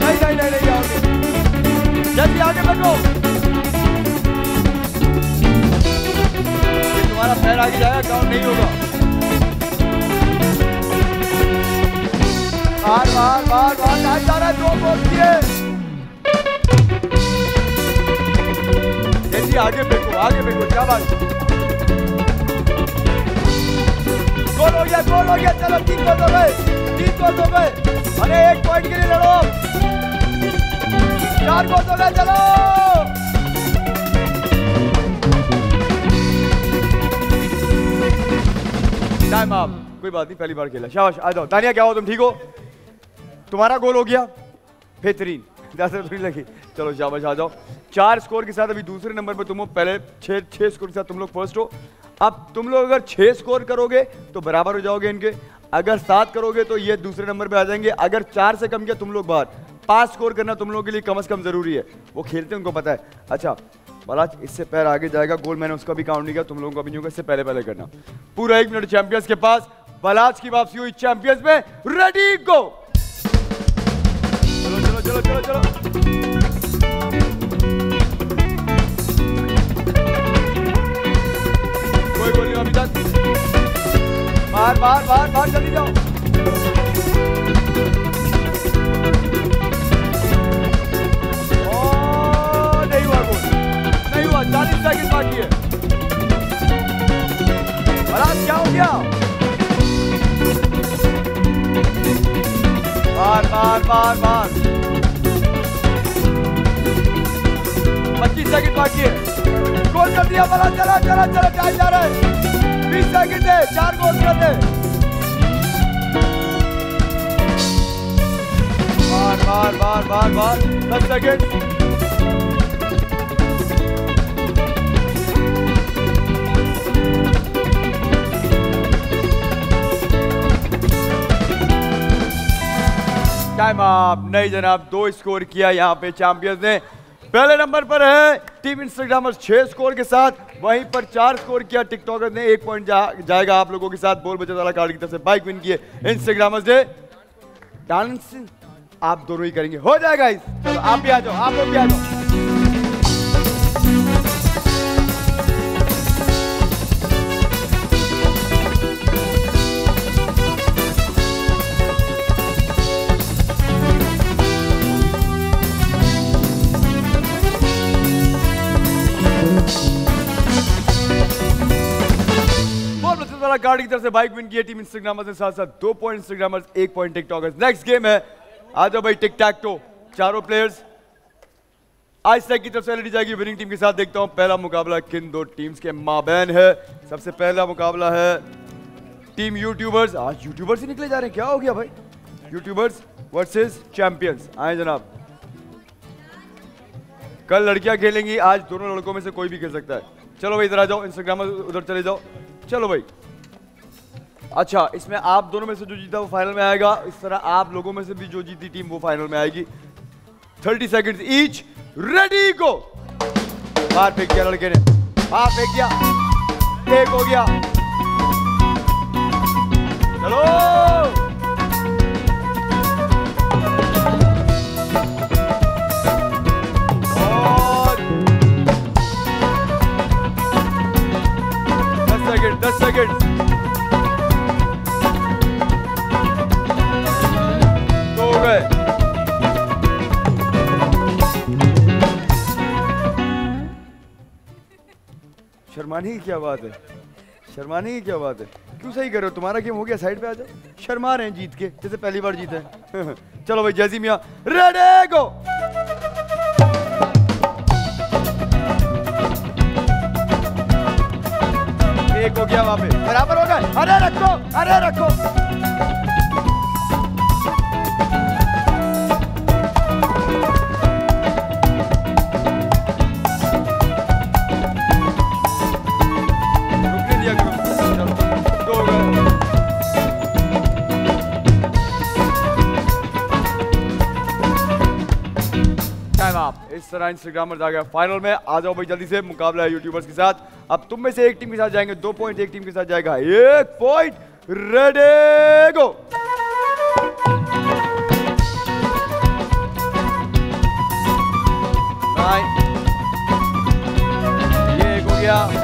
नहीं नहीं नहीं नहीं आगे जल्दी आगे बढ़ो तुम्हारा पैर आगे जाएगा काउंट नहीं होगा बार बार बार बार जा रहा है दो गोल किए जल्दी आगे फेंको आगे फेंको क्या बात गोल हो गया, गोल हो गया, चलो, तीन गोल हो गए, तीन गोल हो गए। अरे, एक पॉइंट के लिए लड़ो। चार गोल हो गए, चलो। टाइम आप कोई बात नहीं, पहली बार खेला। शाबाश, आ जाओ। तानिया क्या हो तुम ठीक हो? तुम्हारा गोल हो गया। बेहतरीन। ज़्यादा थोड़ी लगी। चलो शाबाश आ जाओ। चार स्कोर के साथ अभी दूसरे नंबर पे तुम हो। पहले छह छह स्कोर के साथ तुम लोग फ़र्स्ट हो। अब तुम लोग अगर छह स्कोर करोगे तो बराबर हो जाओगे इनके। अगर सात करोगे तो ये दूसरे नंबर पे आ जाएँगे। अगर चार से कम किया, तुम लोग बाहर। पाँच स्कोर करना तुम लोगों के लिए कम अज़ कम ज़रूरी है। वो खेलते हैं, उनको पता है। अच्छा बलाज, इससे पैर आगे जाएगा। गोल मैंने उसका भी काउंट नहीं किया, तुम लोगों का भी नहीं होगा। इससे पहले पहले करना। पूरा एक मिनट चैंपियंस के पास। बलाज की वापसी हुई चैंपियंस में। रेडी गो चलो चलो चलो कोई गोल अभी तक बाहर बाहर बाहर बाहर जाओ। नहीं हुआ नहीं हुआ है। बार बार बार बार पच्चीस सेकंड बाकी है। गोल कर दिया, बड़ा चला चला चला टाइम जा रहा है। बीस सेकंड है, चार गोल कर दे। बार बार बार बार बार, दस सेकंड। टाइम अप नहीं जनाब, दो स्कोर किया यहाँ पे चैंपियंस ने। पहले नंबर पर है टीम इंस्टाग्रामर छह स्कोर के साथ। वहीं पर चार स्कोर किया टिकटॉकर ने। एक पॉइंट जा, जाएगा आप लोगों के साथ बोल बचत वाला कार्ड की तरफ़ से। बाइक विन किए इंस्टाग्रामर्स ने। डांस आप दोनों ही करेंगे। हो जाएगा इस। तो आप भी आ जाओ आप लोग भी आ जाओ। वाला कार्ड की तरफ़ से बाइक विन किए टीम इंस्टाग्रामर्स के साथ साथ दो पॉइंट इंस्टाग्रामर्स एक पॉइंट टिकटॉकर्स नेक्स्ट गेम है। आ जाओ भाई टिक टैक टो चारों प्लेयर्स आज तक की तरफ़ से लड़ी जाएगी विनिंग टीम के साथ। देखता हूँ, पहला मुकाबला किन दो टीम्स के माबैन है। सबसे पहला मुकाबला है टीम यूट्यूबर्स आज यूट्यूबर्स ही निकले जा रहे हैं। क्या हो गया भाई? यूट्यूबर्स वर्सेस चैंपियंस आए जनाब। कल लड़कियाँ खेलेंगी। आज दोनों लड़कों में से कोई भी खेल सकता है। चलो भाई, इधर आ जाओ। इंस्टाग्राम उधर चले जाओ। चलो भाई। अच्छा इसमें आप दोनों में से जो जीता वो फाइनल में आएगा। इस तरह आप लोगों में से भी जो जीती टीम वो फाइनल में आएगी। Thirty second each ready go बाहर फेंक दिया लड़के ने। बाहर फेंक दिया। एक हो गया। चलो! शर्माने की क्या बात है? शर्माने की क्या बात है? क्यों सही करो तुम्हारा गेम हो गया साइड पे आ जाओ। शर्मा रहे हैं जीत के, जैसे पहली बार जीते हैं। चलो भाई, जैसी मिया रेडे गो एक हो गया वहाँ पे बराबर हो गए। अरे रखो अरे रखो। टाइम इंस्टाग्राम पर गया फाइनल में आ जाओ भाई जल्दी से मुकाबला है यूट्यूबर्स के साथ। अब तुम में से एक टीम के साथ जाएँगे, दो पॉइंट एक टीम के साथ जाएगा। एक पॉइंट रेडी गो हो गया।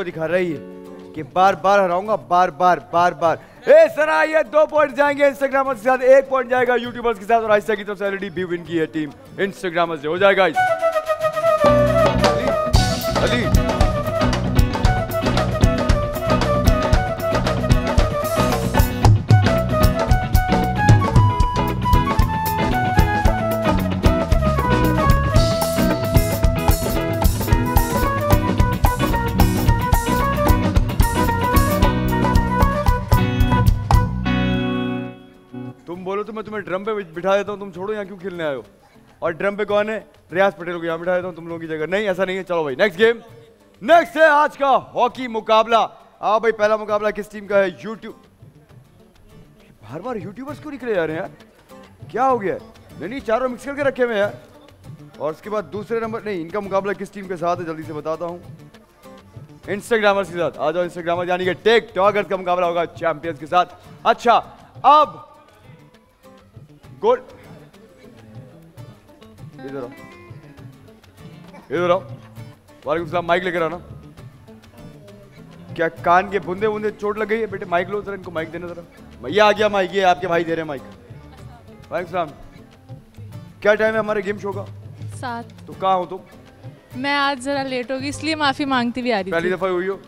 तुमको दिखा रही है कि बार बार हराऊँगा, बार बार बार बार। ए सरा ये दो पॉइंट जाएँगे इंस्टाग्रामर्स के साथ एक पॉइंट जाएगा यूट्यूबर्स के साथ और आहिस्ता की तरफ़ से ऑलरेडी भी विन की है टीम इंस्टाग्रामर्स हो जाएगा अली अली। तो मैं तुम्हें ड्रम पे बिठा देता हूँ, तुम छोड़ो यहाँ क्यों खेलने हो? और ड्रम पे कौन है? रियाज पटेल को यहाँ बिठा देता हूँ, तुम लोगों की जगह। नहीं, ऐसा नहीं है, चलो भाई नेक्स्ट गेम नेक्स्ट है आज का हॉकी मुकाबला। आओ भाई, पहला मुकाबला किस टीम का है? यूट्यूब बार बार यूट्यूबर्स क्यों निकले जा रहे हैं यार? क्या हो गया? नहीं नहीं, चारों मिक्स करके रखे हुए यार। और उसके बाद दूसरे नंबर नहीं, इनका मुकाबला किस टीम के साथ है? जल्दी से बताता हूँ। इंस्टाग्रामर्स के साथ। आ जाओ इंस्टाग्रामर यानी कि टेक टॉगर्स का मुकाबला होगा चैंपियंस के साथ। अच्छा अब गोल इधर आओ इधर आओ वालेकुम सलाम माइक लेकर आना। क्या कान के बूंदे बूंदे चोट लग गई है? बेटे माइक लो जरा इनको माइक देना जरा। ये आ गया माइक ये आपके भाई दे रहे हैं माइक वालेकुम सलाम क्या टाइम है हमारे गेम शो का? सात। तो कहाँ हो तुम? मैं आज जरा लेट होगी इसलिए माफ़ी मांगती भी आ रही पहली दफ़ा हुई हो।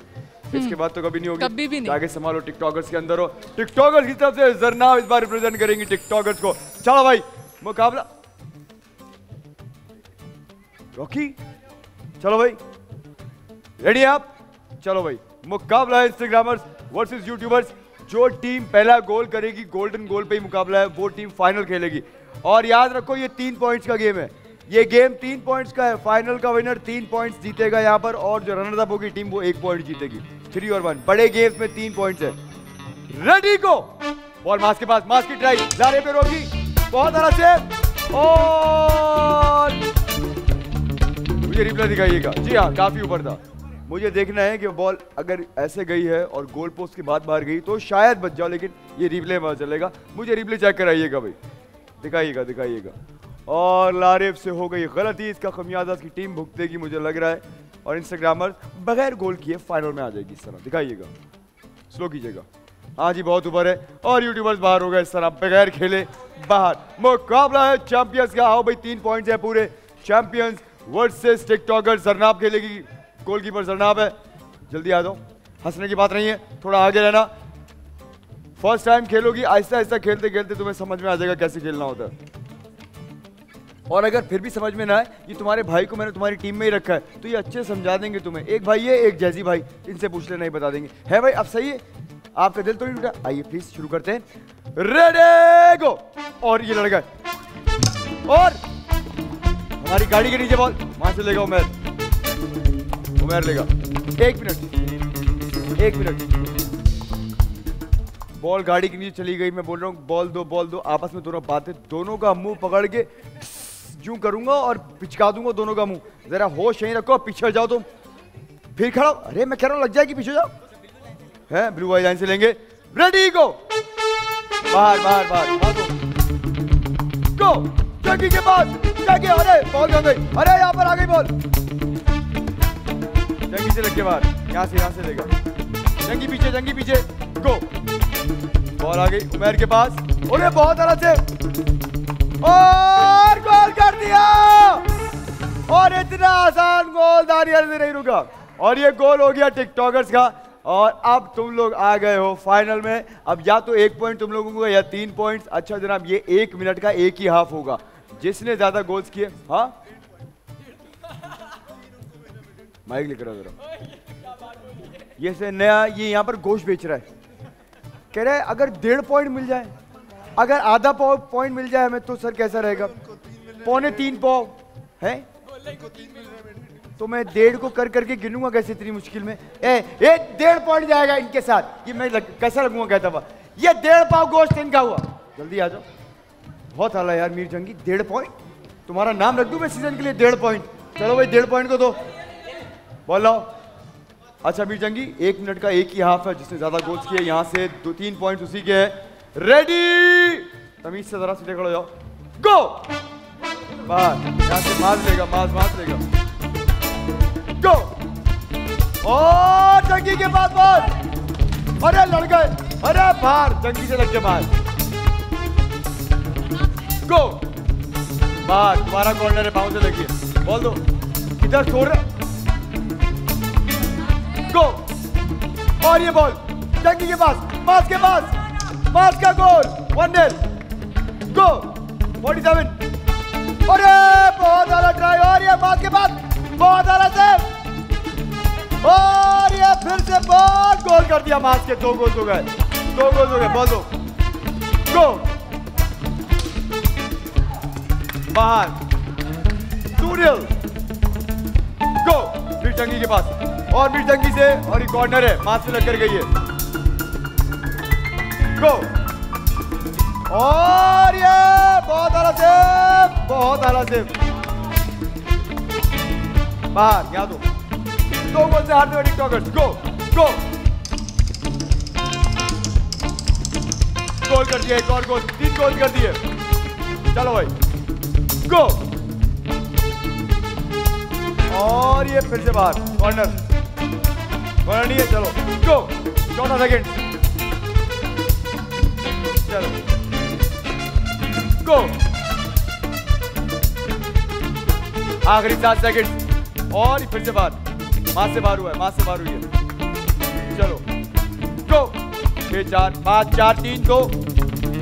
इसके बाद तो कभी नहीं होगी। कभी भी नहीं। आगे संभालो टिकटॉकर्स के अंदर हो। टिकटॉकर्स की तरफ़ से जरना इस बार रिप्रेजेंट करेंगी टिकटॉकर्स को। चलो भाई मुकाबला। रॉकी चलो भाई। रेडी आप? चलो भाई। मुकाबला है इंस्टाग्रामर्स वर्सेस यूट्यूबर्स जो टीम पहला गोल करेगी गोल्डन गोल पे ही मुकाबला है। वो टीम फाइनल खेलेगी। और याद रखो ये तीन पॉइंट्स का गेम है। ये गेम तीन पॉइंट्स का है। फाइनल का विनर तीन पॉइंट्स जीतेगा यहाँ पर और जो रनर अप होगी टीम वो एक पॉइंट जीतेगी। थ्री और वन बड़े गेम्स में तीन पॉइंट्स है। रेडी को बॉल मास के पास मास की ट्राई जारे पे रोकी। बहुत तरह से और मुझे रिप्ले दिखाइएगा। जी हाँ काफ़ी ऊपर था। मुझे देखना है कि बॉल अगर ऐसे गई है और गोल पोस्ट के बाद बाहर गई तो शायद बच जाओ, लेकिन ये रिप्ले में चलेगा। मुझे रिप्ले चेक कराइएगा भाई। दिखाइएगा दिखाइएगा। और लारेफ से हो गई गलती, इसका खमियाजा इसकी टीम भुगतेगी, मुझे लग रहा है। और इंस्टाग्रामर बगैर गोल किए फाइनल में आ जाएगी इस तरह। दिखाइएगा। स्लो कीजिएगा। हाँ जी, बहुत ऊपर है। और यूट्यूबर्स बाहर हो गए इस तरह, बगैर खेले, बाहर। मुकाबला है चैंपियंस का। आओ भाई, तीन पॉइंट्स है पूरे। चैंपियंस वर्सेस टिकटॉकर जरनाब खेलेगी। गोलकीपर जरनाब है। जल्दी आ जाओ। हंसने की बात नहीं है। थोड़ा आगे रहना। फ़र्स्ट टाइम खेलोगी। आहिस्ता आहिस्ता खेलते खेलते तुम्हें समझ में आ जाएगा कैसे खेलना होता है। और अगर फिर भी समझ में ना आए, ये तुम्हारे भाई को मैंने तुम्हारी टीम में ही रखा है तो ये अच्छे समझा देंगे तुम्हें। एक भाई है, एक जैजी भाई, इनसे पूछ लेना ही बता देंगे। है भाई अब सही है? आपका दिल तो नहीं टूटा? आइए प्लीज़ शुरू करते हैं। रेडी गो और ये लड़का और हमारी गाड़ी के नीचे बॉल। वहाँ से लेगा उमेर। उमेर लेगा। एक मिनट। एक मिनट। बॉल गाड़ी के नीचे चली गई, मैं बोल रहा हूँ, बॉल दो बॉल दो। आपस में दोनों बातें, दोनों का मुँह पकड़ के यूँ करूँगा और पिचका दूँगा दोनों का मुँह। जरा होश यहीं रखो, पीछे जाओ तुम। फिर खड़ा अरे, मैं कह रहा हूँ, लग जाएगी पीछे जाओ। है, ब्लू वाई लाइन से लेंगे। रेडी गो बाहर बाहर बाहर गो जगी के पास जगी अरे बॉल कहाँ गई। अरे, यहाँ पर आ गई बॉल जंगी से लग के बाहर। यहाँ से यहाँ से लेगा। जंगी पीछे जंगी पीछे। गो बॉल आ गई उमेर के पास। अरे बहुत अलग से और गोल कर दिया। और इतना आसान गोल दानियल से नहीं रुका। और ये गोल हो गया टिकटॉकर्स का। और अब तुम लोग आ गए हो फाइनल में। अब या तो एक पॉइंट तुम लोगों को या तीन पॉइंट्स अच्छा जनाब, ये एक मिनट का एक ही हाफ़ होगा। जिसने ज़्यादा गोल्स किए हाँ? माइक लेकर आओ जरा। ये से नया, ये यहाँ पर गोश्त बेच रहा है। कह रहा है, अगर डेढ़ पॉइंट मिल जाए अगर आधा पाव पॉइंट मिल जाए हमें तो सर कैसा रहेगा? पौने तीन पाव है? तो मैं डेढ़ को कर करके गिनूँगा कैसे इतनी मुश्किल में? ए ए डेढ़ पॉइंट जाएगा इनके साथ। ये मैं लग, कैसा लगूँगा कहता हुआ। ये डेढ़ पाव गोश्त इनका हुआ। जल्दी आ जाओ। बहुत हाला यार मीर जंगी। डेढ़ पॉइंट तुम्हारा नाम रख दूँ मैं सीज़न के लिए डेढ़ पॉइंट चलो भाई डेढ़ पॉइंट को दो। बोलो अच्छा मीर जंगी एक मिनट का एक ही हाफ़ है जिसने ज़्यादा गोल्स किए यहाँ से दो तीन पॉइंट उसी के हैं। रेडी तमीज से जरा सीधे खड़े जाओ गो बाहर यहाँ मार लेगा मार मार लेगा गो और जंगी के बाद बॉल अरे लड़ गए अरे बाहर जंगी से लग के बाहर गो बाहर तुम्हारा कॉर्नर है पाँव से लगी बोल दो किधर छोड़ रहे गो और ये बॉल जंगी के पास पास के पास पास का गोल वन नेल गो 47 अरे, बहुत ज़्यादा ट्राई और ये पास के पास बहुत आला सेव और ये फिर से बहुत गोल कर दिया मास के। दो गोल हो गए। दो गोल हो गए, बहुत दो। गो बाहर। टू रियल गो फिर टंगी के पास। और भी टंगी से और ये कॉर्नर है। मास से लगकर गई है। गो और ये बहुत आला सेव बहुत आला सेव बाहर यहाँ दो दो गोल से हारते हुए टिकटॉकर्स गो गो गोल कर दिया, एक और गोल तीन गोल कर दिए. चलो भाई. गो और ये फिर से बाहर. कॉर्नर कॉर्नर नहीं है, चलो. गो चौदह सेकेंड चलो। गो आखिरी सात सेकंड और फिर से बाहर मास से बाहर हुआ है मास से बाहर हुई है। चलो। गो छह चार, पाँच, चार, तीन, दो।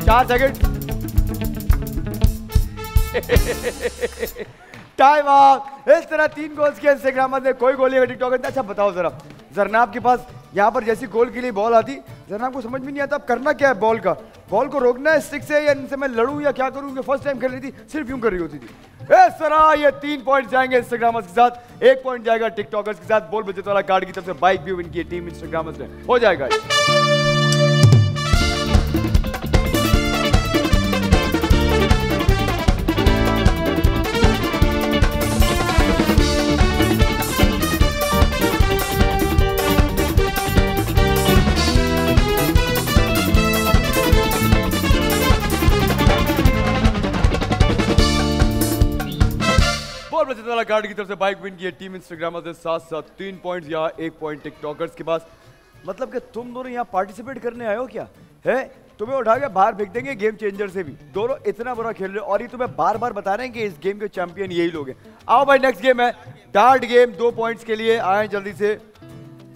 चार सेकंड टाइम इस तरह तीन गोल्स के इंस्टाग्राम में। कोई गोली टिकटॉक अच्छा बताओ जरा। जरनाब के पास यहाँ पर जैसी गोल के लिए बॉल आती जरनाब आपको समझ में नहीं आता आप करना क्या है बॉल का? बॉल को रोकना है स्टिक से या इनसे मैं लड़ूं या क्या करूँ? फ़र्स्ट टाइम खेल रही थी, सिर्फ़ यूँ कर रही होती थी। इस तरह ये तीन पॉइंट जाएँगे इंस्टाग्रामर्स के साथ। एक पॉइंट जाएगा टिकटॉकर्स के साथ। बोल बचत वाला कार्ड की तरफ़ से बाइक भी विन की टीम इंस्टाग्रामर्स ने। हो जाएगा वाला कार्ड की तरफ़ से बाइक विन की टीम इंस्टाग्रामर से साथ साथ तीन पॉइंट्स यहाँ एक पॉइंट टिकटॉकर्स के पास। मतलब कि तुम दोनों यहाँ पार्टिसिपेट करने आए हो क्या? है? तुम्हें उठा के बाहर फेंक देंगे गेम चेंजर से भी। दोनों इतना बुरा खेल रहे और ये तुम्हें बार बार बता रहे हैं कि इस गेम के चैंपियन यही लोग हैं। आओ भाई नेक्स्ट गेम है। डार्ट गेम दो पॉइंट्स के लिए आए जल्दी से।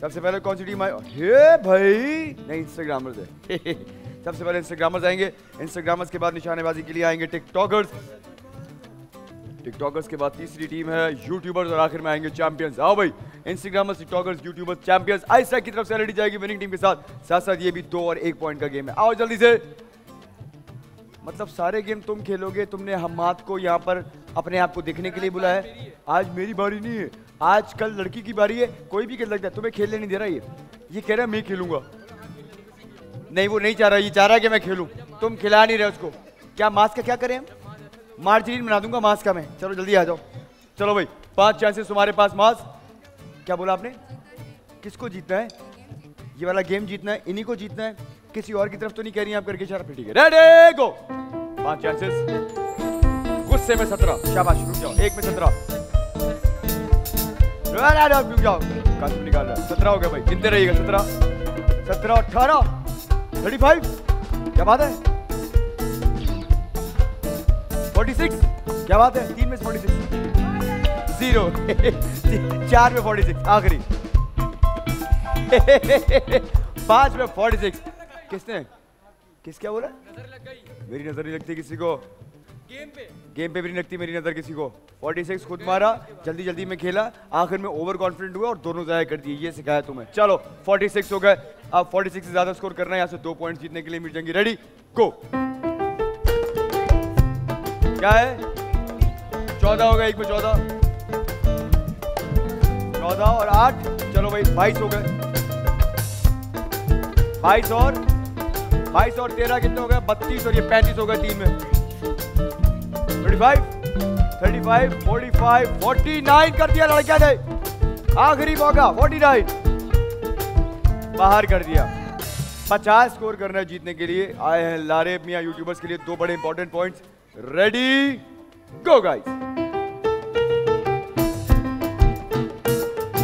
सबसे पहले कौन सी टीम आई? हे भाई, नहीं इंस्टाग्रामर से सबसे पहले इंस्टाग्रामर्स आएँगे। इंस्टाग्रामर्स के बाद निशानेबाजी के लिए आएँगे टिकटॉकर्स। टिकटॉकर्स के बाद तीसरी टीम है यूट्यूबर्स और आखिर में आएँगे चैंपियंस आओ भाई इंस्टाग्रामर्स टिकटॉकर्स यूट्यूबर्स चैंपियंस आइसा की तरफ़ से रेडी जाएगी विनिंग टीम के साथ। साथ साथ ये भी दो और एक पॉइंट का गेम है। आओ जल्दी से। मतलब सारे गेम तुम खेलोगे, तुमने हमाद को यहाँ पर अपने आप को देखने के लिए बुलाया आज मेरी बारी नहीं है। आज कल लड़की की बारी है। कोई भी खेल सकता है, तुम्हें खेलने नहीं दे रहा ये। ये कह रहा है, मैं खेलूँगा। नहीं, वो नहीं चाह रहा, ये चाह रहा है कि मैं खेलूं। तुम खिला नहीं रहे उसको। क्या मास्क का क्या करें हम? मार्जरीन बना दूँगा मास्क का मैं। चलो, जल्दी आ जाओ। चलो भाई, पाँच चांसेस तुम्हारे पास मास्क। क्या बोला आपने? किसको जीतना है? ये वाला गेम जीतना है, इन्हीं को जीतना है। किसी और की तरफ़ तो नहीं कह रही आप करके फिर ठीक है। रेडी गो पाँच चांसेस गुस्से में सत्रह। शाबाश, रुक जाओ। एक में सत्रह। रुक जाओ। काश निकाल रहा सत्रह हो गया भाई। गिनते रहिएगा, सत्रह। सत्रह, अठारह। थर्टी फाइव क्या बात है? Forty six? क्या बात है? तीन में फोर्टी सिक्स। ज़ीरो। चार में फोर्टी सिक्स, आखिरी। पाँच में फोर्टी सिक्स। किसने? किस क्या बोला? मेरी नज़र नहीं लगती किसी को। गेम पे गेम पे भी नहीं लगती मेरी नज़र किसी को। 46 खुद मारा जल्दी जल्दी में खेला, आखिर में ओवर कॉन्फिडेंट हुआ और दोनों जाया कर दिए। ये सिखाया तुम्हें। चलो 46 हो गए। अब 46 से ज़्यादा स्कोर करना है। यहाँ से दो पॉइंट जीतने के लिए मिल जाएँगे। रेडी गो क्या है? चौदह हो गए, एक में चौदह। चौदह और आठ। चलो भाई, बाईस हो गए। बाईस और बाईस और तेरह कितने हो गए? बत्तीस और ये पैंतीस हो गए तीन में। Thirty five thirty five forty five forty nine कर दिया लड़किया ने। आखिरी मौका फोर्टी नाइन बाहर कर दिया। पचास स्कोर करना है जीतने के लिए। आए हैं लारे मियाँ यूट्यूबर्स के लिए दो बड़े important points ready go guys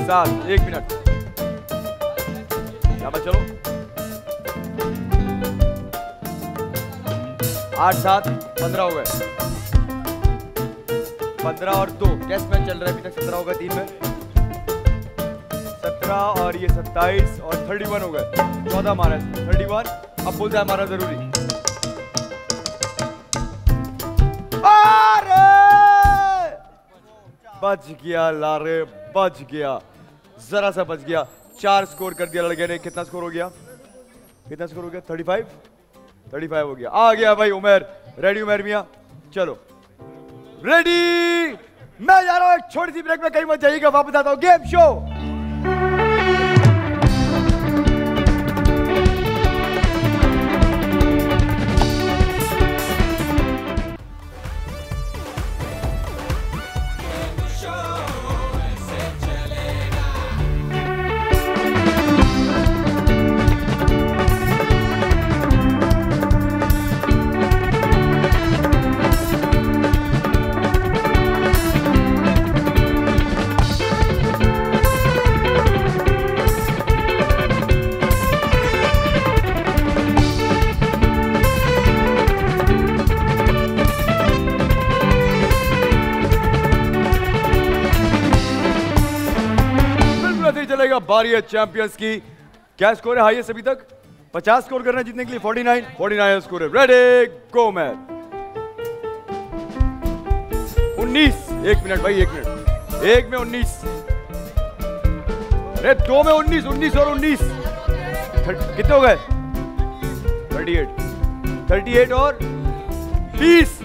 सात एक मिनट। क्या चलो। आठ, सात, पंद्रह हो गए। पंद्रह और दो। टेस्ट मैच चल रहा है, अभी तक सत्रह होगा तीन में। सत्रह और ये सत्ताईस और थर्टी वन हो गए। चौदह मारा थर्टी वन अब बोलता है हमारा ज़रूरी। अरे बच गया लारे बच गया। जरा सा बच गया। चार स्कोर कर दिया लड़के ने। कितना स्कोर हो गया? कितना स्कोर हो गया? थर्टी फाइव थर्टी फाइव हो गया। आ गया भाई उमेर। रेडी उमेर मिया? चलो। रेडी मैं जा रहा हूँ। एक छोटी सी ब्रेक में कहीं मत जाइएगा। वापस आता हूँ। गेम शो बारी है चैंपियंस की। क्या स्कोर है हाईएस्ट अभी तक? 50 स्कोर करना जीतने के लिए। 49 49 स्कोर है रेडी गो मैन 19 एक मिनट भाई, एक मिनट। एक में 19 अरे, दो में 19 19 और 19 थर्ट- कितने हो गए? 38 38 और 20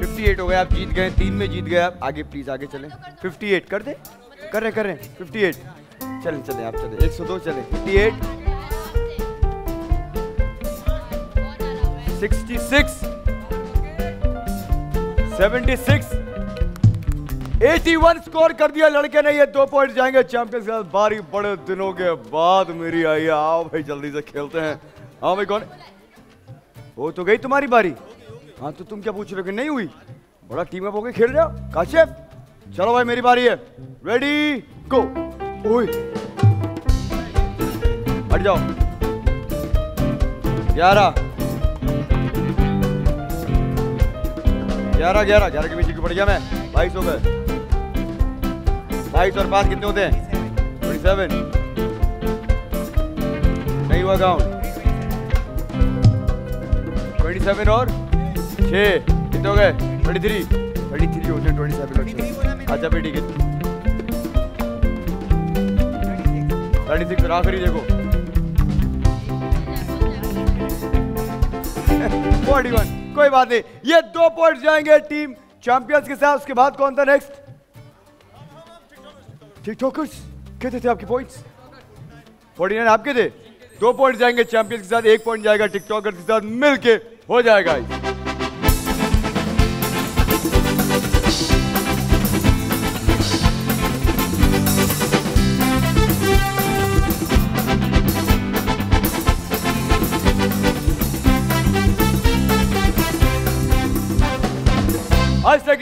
58 हो गए। आप जीत गए। तीन में जीत गए आप। आगे प्लीज़ आगे चलें। 58 कर दे। कर रहे कर रहे। 58 चलें चलें, आप चलें। 102 चलें। 58 66 76 81 स्कोर कर दिया लड़के ने। ये दो पॉइंट जाएँगे चैंपियंस के साथ। बारी बड़े दिनों के बाद मेरी आई है। आओ भाई, जल्दी से खेलते हैं। आओ भाई, कौन? वो तो गई तुम्हारी बारी। हाँ तो तुम क्या पूछ रहे हो कि नहीं हुई? बड़ा टीम अप होके खेल रहे हो? काशिफ? चलो भाई, मेरी बारी है। रेडी गो हट जाओ। ग्यारह। ग्यारह ग्यारह। ग्यारह के बीच पड़ गया मैं। बाईस हो गए। बाईस और पाँच कितने होते हैं? ट्वेंटी सेवन नहीं हुआ काउंट 27 और 6 कितने हो गए? 33 33 होते हैं 27 और 6 अच्छा भाई ठीक है 36 फिर आखिरी देखो 41 कोई बात नहीं ये दो पॉइंट्स जाएँगे टीम चैंपियंस के साथ उसके बाद कौन था नेक्स्ट टिकटॉकर्स कितने थे आपके पॉइंट्स 49 आपके थे दो पॉइंट जाएँगे चैंपियंस के साथ एक पॉइंट जाएगा टिकटॉकर के साथ मिलके हो जाएगा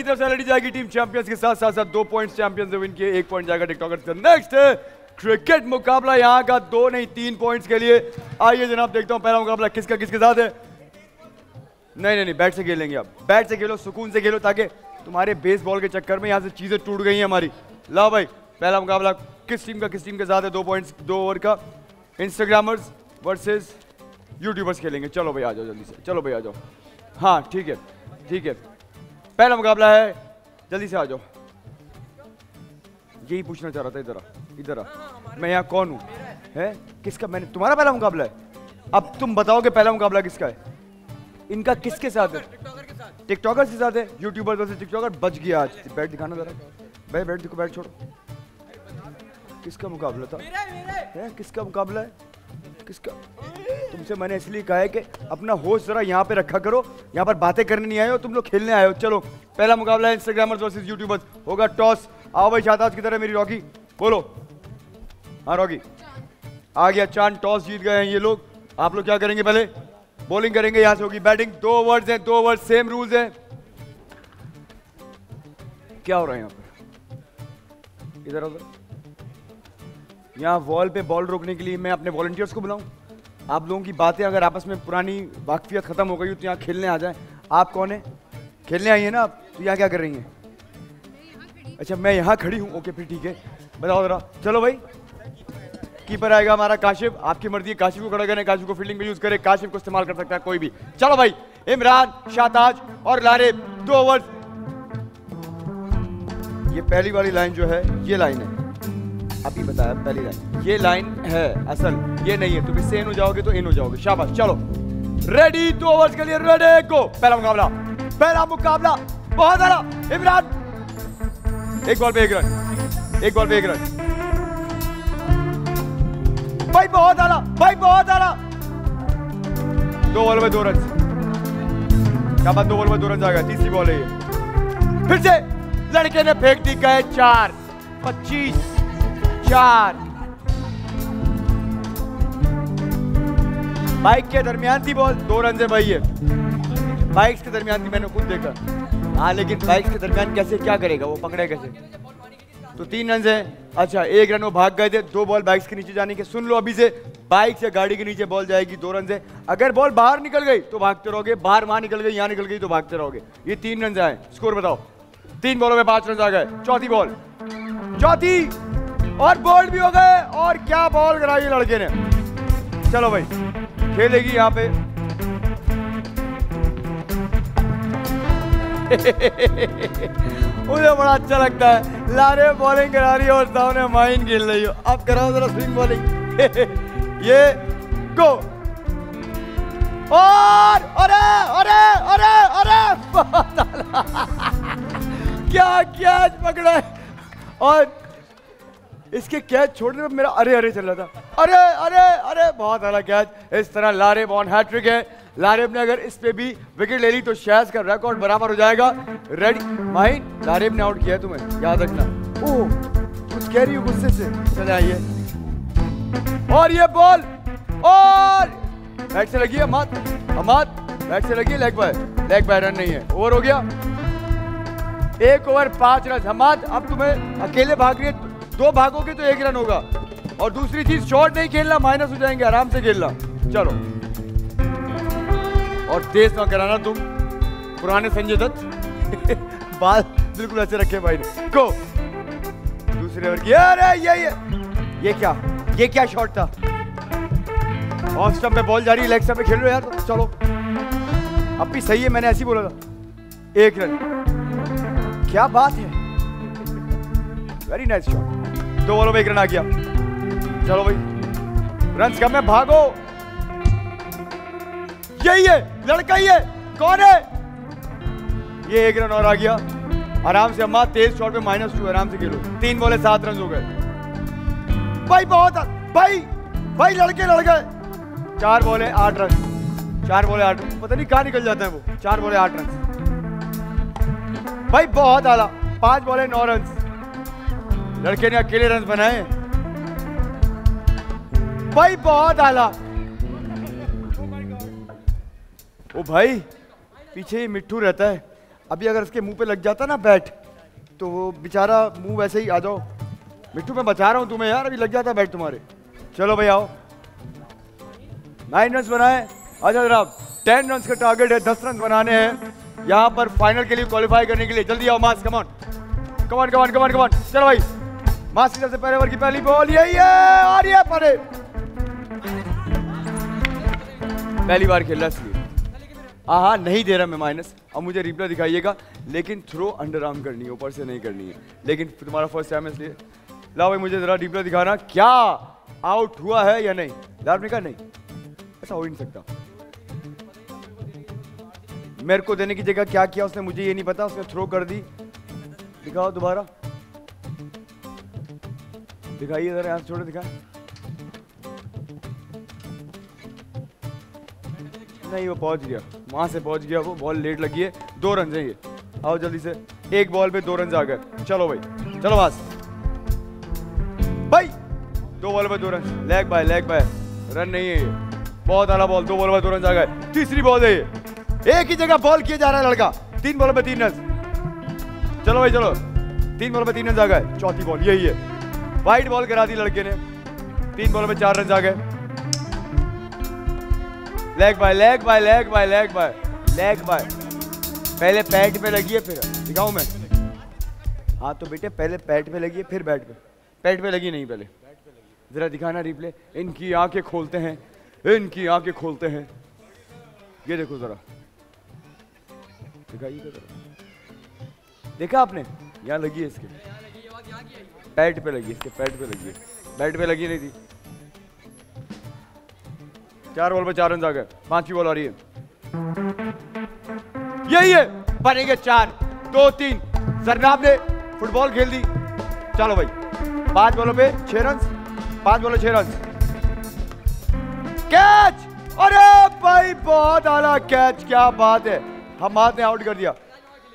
तरफ़ से लड़ी जाएगी टीम चैंपियंस के साथ साथ साथ दो पॉइंट्स चैंपियंस ने विन किए, एक पॉइंट जाएगा टिकटॉकर्स का नेक्स्ट क्रिकेट मुकाबला यहाँ का दो नहीं, तीन पॉइंट्स के लिए। आइए जनाब, देखता हूँ पहला मुकाबला किसका, किसके साथ है। नहीं नहीं नहीं बैट से खेलेंगे आप। बैट से खेलो, सुकून से खेलो, ताकि तुम्हारे बेसबॉल के चक्कर में यहाँ से चीज़ें टूट गई हैं हमारी। लाओ भाई, पहला मुकाबला किस टीम का, किस टीम के साथ है? दो पॉइंट्स दो ओवर का। इंस्टाग्रामर्स वर्सेस यूट्यूबर्स खेलेंगे। चलो भाई, आ जाओ जल्दी से। चलो भाई, आ जाओ। हाँ ठीक है ठीक है। पहला मुकाबला है। जल्दी से आ जाओ। यही पूछना चाह रहा था इधर इधर आ। मैं यहाँ कौन हूँ? है? किसका मैंने, तुम्हारा पहला मुकाबला है? अब तुम बताओगे पहला मुकाबला किसका है? इनका किसके साथ है? टिकटॉकर के साथ है। यूट्यूबर वैसे टिकटॉकर बच गया आज। बैठ दिखाना जरा। भाई बैठ दिखो बैठ छोड़ो। किसका मुकाबला था? है? किसका मुकाबला है? किसका? तुमसे मैंने इसलिए कहा है कि अपना होश जरा यहाँ पे रखा करो। यहाँ पर बातें करने नहीं आए हो, तुम लोग खेलने आए हो। चलो, पहला मुकाबला है इंस्टाग्रामर्स वर्सेस यूट्यूबर्स होगा टॉस आओ भाई शाहताज की तरह मेरी रॉकी बोलो। हाँ रॉकी आ गया चाँद। टॉस जीत गए हैं ये लोग। आप लोग क्या करेंगे पहले? बॉलिंग करेंगे, यहाँ से होगी बैटिंग दो ओवर्स हैं, दो ओवर्स सेम रूल्स हैं। क्या हो रहा है यहाँ पर इधर, उधर। यहाँ वॉल पे बॉल रोकने के लिए मैं अपने वॉल्टियर्स को बुलाऊं। आप लोगों की बातें अगर आपस में पुरानी वाकफियत खत्म हो गई हो तो यहाँ खेलने आ जाए। आप कौन है? खेलने आई है ना आप? तो यहाँ क्या कर रही हैं? अच्छा मैं यहाँ खड़ी हूँ। ओके, फिर ठीक है। बताओ जरा। चलो भाई। कीपर आएगा हमारा काशिफ। आपकी मर्ज़ी है। काशिफ को खड़ा करें काशिफ को फील्डिंग में यूज़ करें। काशिफ को इस्तेमाल कर सकता है कोई भी। चलो भाई। इमरान, शाहताज और लारे दो ओवर ये पहली वाली लाइन जो है, ये लाइन है। अभी बताया, पहली लाइन। ये लाइन है असल, ये नहीं है। तुम इससे इन हो जाओगे तो इन हो जाओगे। शाबाश, चलो। रेडी दो ओवर्स के लिए रेडी गो पहला मुकाबला पहला मुकाबला, बहुत आला इमरान। एक बॉल पे एक रन, एक बॉल पे एक रन। भाई, बहुत आला भाई, बहुत आला दो बॉल में दो रन। क्या बात, दो बॉल में दो रन जाएगा तीसरी बॉल है ये। फिर से लड़के ने फेंक दी गए चार। पच्चीस। चार बाइक के दरमियान थी बॉल दो रन से भाई ये। बाइक्स के दरमियान थी, मैंने खुद देखा। हाँ लेकिन बाइक्स के दरमियान कैसे, क्या करेगा, वो पकड़े कैसे? तो तीन रन है। अच्छा एक रन वो भाग गए थे, दो बॉल बाइक्स के नीचे जाने के। सुन लो अभी से बाइक से गाड़ी के नीचे बॉल जाएगी, दो रन से अगर बॉल बाहर निकल गई तो भागते रहोगे। बाहर वहाँ निकल गई, यहाँ निकल गई तो भागते रहोगे। ये तीन रन आए। स्कोर बताओ। तीन बॉलों में पाँच रन आ गए। चौथी बॉल चौथी! और बोल्ड भी हो गए, और क्या बॉल कराई लड़के ने? चलो भाई, खेलेगी यहाँ पे। मुझे बड़ा अच्छा लगता है। लारे बॉलिंग करा रही है और सामने माइन खेल रही हो। अब कराओ जरा स्विंग बॉलिंग ये गो और, अरे अरे अरे अरे आला। क्या पकड़ा है? और इसके कैच छोड़ने में मेरा अरे अरे चल रहा था। अरे अरे अरे, बहुत आला कैच। इस तरह लारे बॉन हैट्रिक है। लारेब ने अगर इस पे भी विकेट ले ली तो शैज का रिकॉर्ड बराबर हो जाएगा। रेडी माइन, लारेब ने आउट किया तुम्हें। याद रखना। ओह, कुछ कह रही हो गुस्से से? चले आइए। और ये बॉल और! बैट से लगी है अमाद अमाद बैट से लगी leg bye leg bye run नहीं है। ओवर हो गया। एक ओवर पाँच रन। हमाद अब तुम्हें अकेले भाग रही है दो भागोगे तो एक रन होगा। और दूसरी चीज़ शॉट नहीं खेलना माइनस हो जाएँगे, आराम से खेलना। चलो। और तेज ना कराना तुम, पुराने संजय दत्त। बाल बिल्कुल ऐसे रखे भाई ने। गो दूसरे ओवर की। अरे, ये ये ये क्या? ये क्या शॉट था? ऑफ़ पे बॉल जा रही है लेग स्टंप पे खेल रहे यार चलो। अब भी सही है, मैंने ऐसे बोला था। एक रन। क्या बात है। वेरी नाइस शॉट दो बॉलों में एक रन आ गया। चलो भाई। रन कम है भागो। यही है, लड़का ही है। कौन है? ये एक रन और आ गया। आराम से अम्मा, तेज शॉट पे माइनस टू आराम से खेलो। तीन बॉले सात रन हो गए। भाई, बहुत भाई भाई, लड़के लड़ गए चार बॉले आठ रन चार बॉले आठ रन पता नहीं कहाँ निकल जाते हैं वो। चार बॉले आठ रन भाई, बहुत आला। पाँच बॉले नौ रन लड़के ने अकेले रन बनाए। भाई, बहुत आला। ओ भाई, पीछे ही मिट्टू रहता है। अभी अगर इसके मुँह पे लग जाता ना बैट तो वो बेचारा मुँह वैसे ही, आ जाओ। मिट्टू मैं बचा रहा हूँ तुम्हें यार, अभी लग जाता बैट तुम्हारे। चलो भाई, आओ। नाइन रन बनाए। अच्छा जनाब टेन रन का टारगेट है, दस रन बनाने हैं। यहाँ पर फाइनल के लिए क्वालिफाई करने के लिए, जल्दी आओ मास कमान कमान कमान कमान कमान चलो भाई। मास की सबसे पहले ओवर की पहली बॉल, यही है, और ये परे। पहली बार खेल रहा इसलिए। हाँ हाँ नहीं दे रहा मैं माइनस। अब मुझे रिप्लाई दिखाइएगा, लेकिन थ्रो अंडर आर्म करनी है, ऊपर से नहीं करनी है। लेकिन तुम्हारा फ़र्स्ट टाइम इसलिए। लाओ भाई, मुझे जरा रिप्लाई दिखाना, क्या आउट हुआ है या नहीं? लाभ ने कहा नहीं। ऐसा हो ही नहीं सकता। मेरे को देने की जगह क्या किया उसने, मुझे ये नहीं पता, उसने थ्रो कर दी। दिखाओ दोबारा। दिखाइए जरा, यहाँ छोड़े दिखाए। नहीं, वो पहुँच गया। वहाँ से पहुँच गया वो बॉल लेट लगी है। दो रन ये। आओ जल्दी से, एक बॉल पे दो रन आ गए। चलो भाई, चलो बस। भाई, दो बॉल पे दो run leg bye leg bye run नहीं है ये। बहुत आला बॉल दो बॉल पे दो रन आ गए। तीसरी बॉल है ये। एक ही जगह बॉल किया जा रहा है लड़का। तीन बॉल पे तीन रन चलो भाई, चलो। तीन बॉल पे तीन रन आ गए। चौथी बॉल यही है। वाइट बॉल करा दी लड़के ने। तीन बॉल में चार रन आ गए। Leg bye leg bye leg bye leg bye leg bye पहले पैट पे लगी है फिर, दिखाऊँ मैं? हाँ तो बेटे, पहले पैट पे लगी है, फिर बैट पे। पैट पे लगी नहीं पहले। जरा दिखाना रिप्ले इनकी आँखें खोलते हैं। इनकी आँखें खोलते हैं। ये देखो जरा। दिखाइए जरा। देखा आपने? यहाँ लगी है इसके। पैट पे लगी, इसके पैट पे लगी। बैट पे लगी नहीं थी। चार बॉल पे चार रन आ गए पांचवी बॉल आ रही है। यही है बनेंगे चार, दो, तीन। सरनाब ने फुटबॉल खेल दी। चलो भाई, पाँच बॉलों पे छह रन पाँच बॉलों छह रन कैच! अरे भाई, बहुत आला कैच, क्या बात है। हम हाथ ने आउट कर दिया।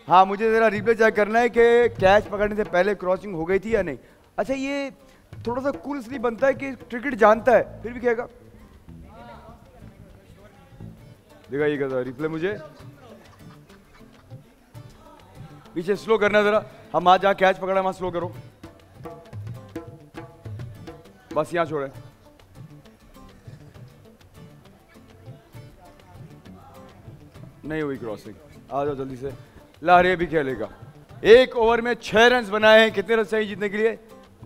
हाँ मुझे जरा रिप्ले चेक करना है कि कैच पकड़ने से पहले क्रॉसिंग हो गई थी या नहीं? अच्छा ये थोड़ा सा कूल इसलिए बनता है कि क्रिकेट जानता है, फिर भी कहेगा। दिखाइएगा जरा रिप्ले मुझे? पीछे स्लो करना जरा। हम आज जहाँ कैच पकड़ा, वहाँ स्लो करो। बस यहाँ छोड़े। नहीं हुई क्रॉसिंग आ जाओ जल्दी से। लारे भी खेलेगा। एक ओवर में छह रन बनाए हैं। कितने रन चाहिए जीतने के लिए?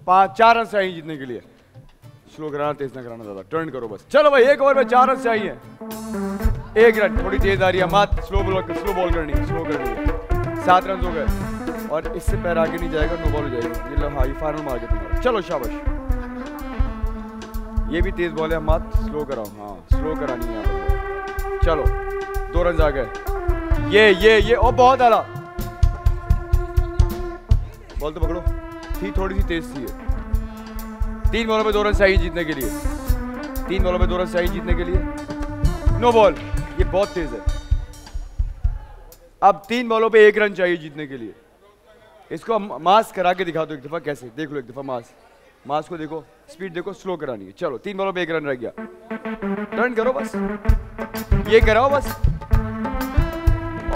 पाँच चार रन से चाहिए जीतने के लिए। स्लो कराना तेज ना कराना ज़्यादा। टर्न करो बस। चलो भाई, एक ओवर में चार रन चाहिए एक रन, थोड़ी तेज आ रही है। मात, स्लो बॉल स्लो बॉल करनी है स्लो करनी। है सात रन हो गए। और इससे पैर आगे नहीं जाएगा, नो बॉल हो जाएगी। ये लो हाँ ये फाइनल मार के तुम्हारा चलो, शाबाश। ये भी तेज बॉल है, मात, स्लो कराओ। हाँ स्लो करानी है चलो, दो रन आ गए। ये ये ये, ओ, बहुत आला। बॉल तो पकड़ो। थी, थोड़ी सी तेज थी ये। तीन बॉलों पे दो रन चाहिए जीतने के लिए। तीन बॉलों पे दो रन चाहिए जीतने के लिए। नो बॉल ये बहुत तेज है। अब तीन बॉलों पे एक रन चाहिए जीतने के लिए। इसको हम मास करा के दिखा दो एक दफ़ा कैसे। देख लो एक दफ़ा मास मास को देखो, स्पीड देखो, स्लो करानी है। चलो, तीन बॉलों पे एक रन रह गया। टर्न करो बस। ये कराओ बस।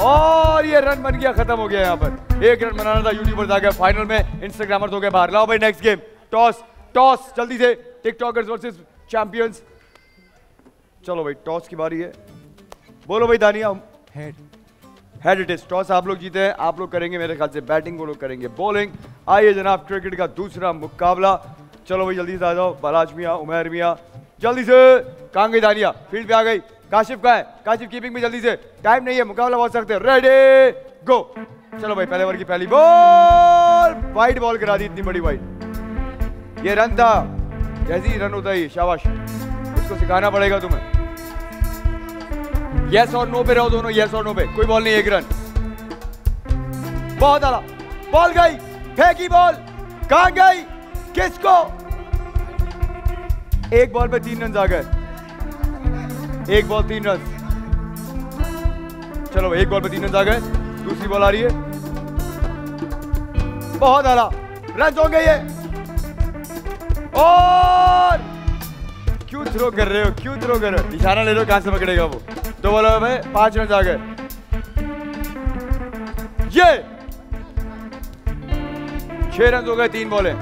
और ये रन बन गया, खत्म हो गया यहाँ पर। एक रन बनाना था यूट्यूबर आ गया फाइनल में। इंस्टाग्रामर हो गए बाहर। लाओ भाई नेक्स्ट गेम टॉस टॉस जल्दी से। टिकटॉकर्स वर्सेस चैंपियंस चलो भाई टॉस की बारी है। बोलो भाई, Dania head head it is toss आप लोग जीते हैं, आप लोग करेंगे मेरे ख्याल से बैटिंग वो लोग करेंगे बॉलिंग आइए जनाब क्रिकेट का दूसरा मुकाबला। चलो भाई, जल्दी से आ जाओ। बलाज मियाँ, उमेर मियाँ। जल्दी से। कांगे दानिया फ़ील्ड पे आ गई। काशिफ का है। काशिफ कीपिंग में जल्दी से टाइम नहीं है, मुकाबला बहुत सख्त है। रेडी गो चलो भाई, पहले ओवर की पहली बॉल वाइड बॉल करा दी इतनी बड़ी वाइड ये रन था। जैसी रन होता है शाबाश। इसको सिखाना पड़ेगा तुम्हें। यस और नो पे रहो दोनों यस और नो पे। कोई बॉल नहीं, एक रन बहुत आला। बॉल गई। फेंकी बॉल कहाँ गई? किसको? एक बॉल पे तीन रन आ गए। एक बॉल तीन रन चलो, एक बॉल पे तीन रन आ गए. दूसरी बॉल आ रही है. बहुत आला. रन हो गए ये. और क्यों थ्रो कर रहे हो? क्यों थ्रो कर रहे हो? इशारा ले लो कहाँ से पकड़ेगा वो. दो बॉलों में पाँच रन आ गए. ये! छह रन हो गए, तीन बॉलें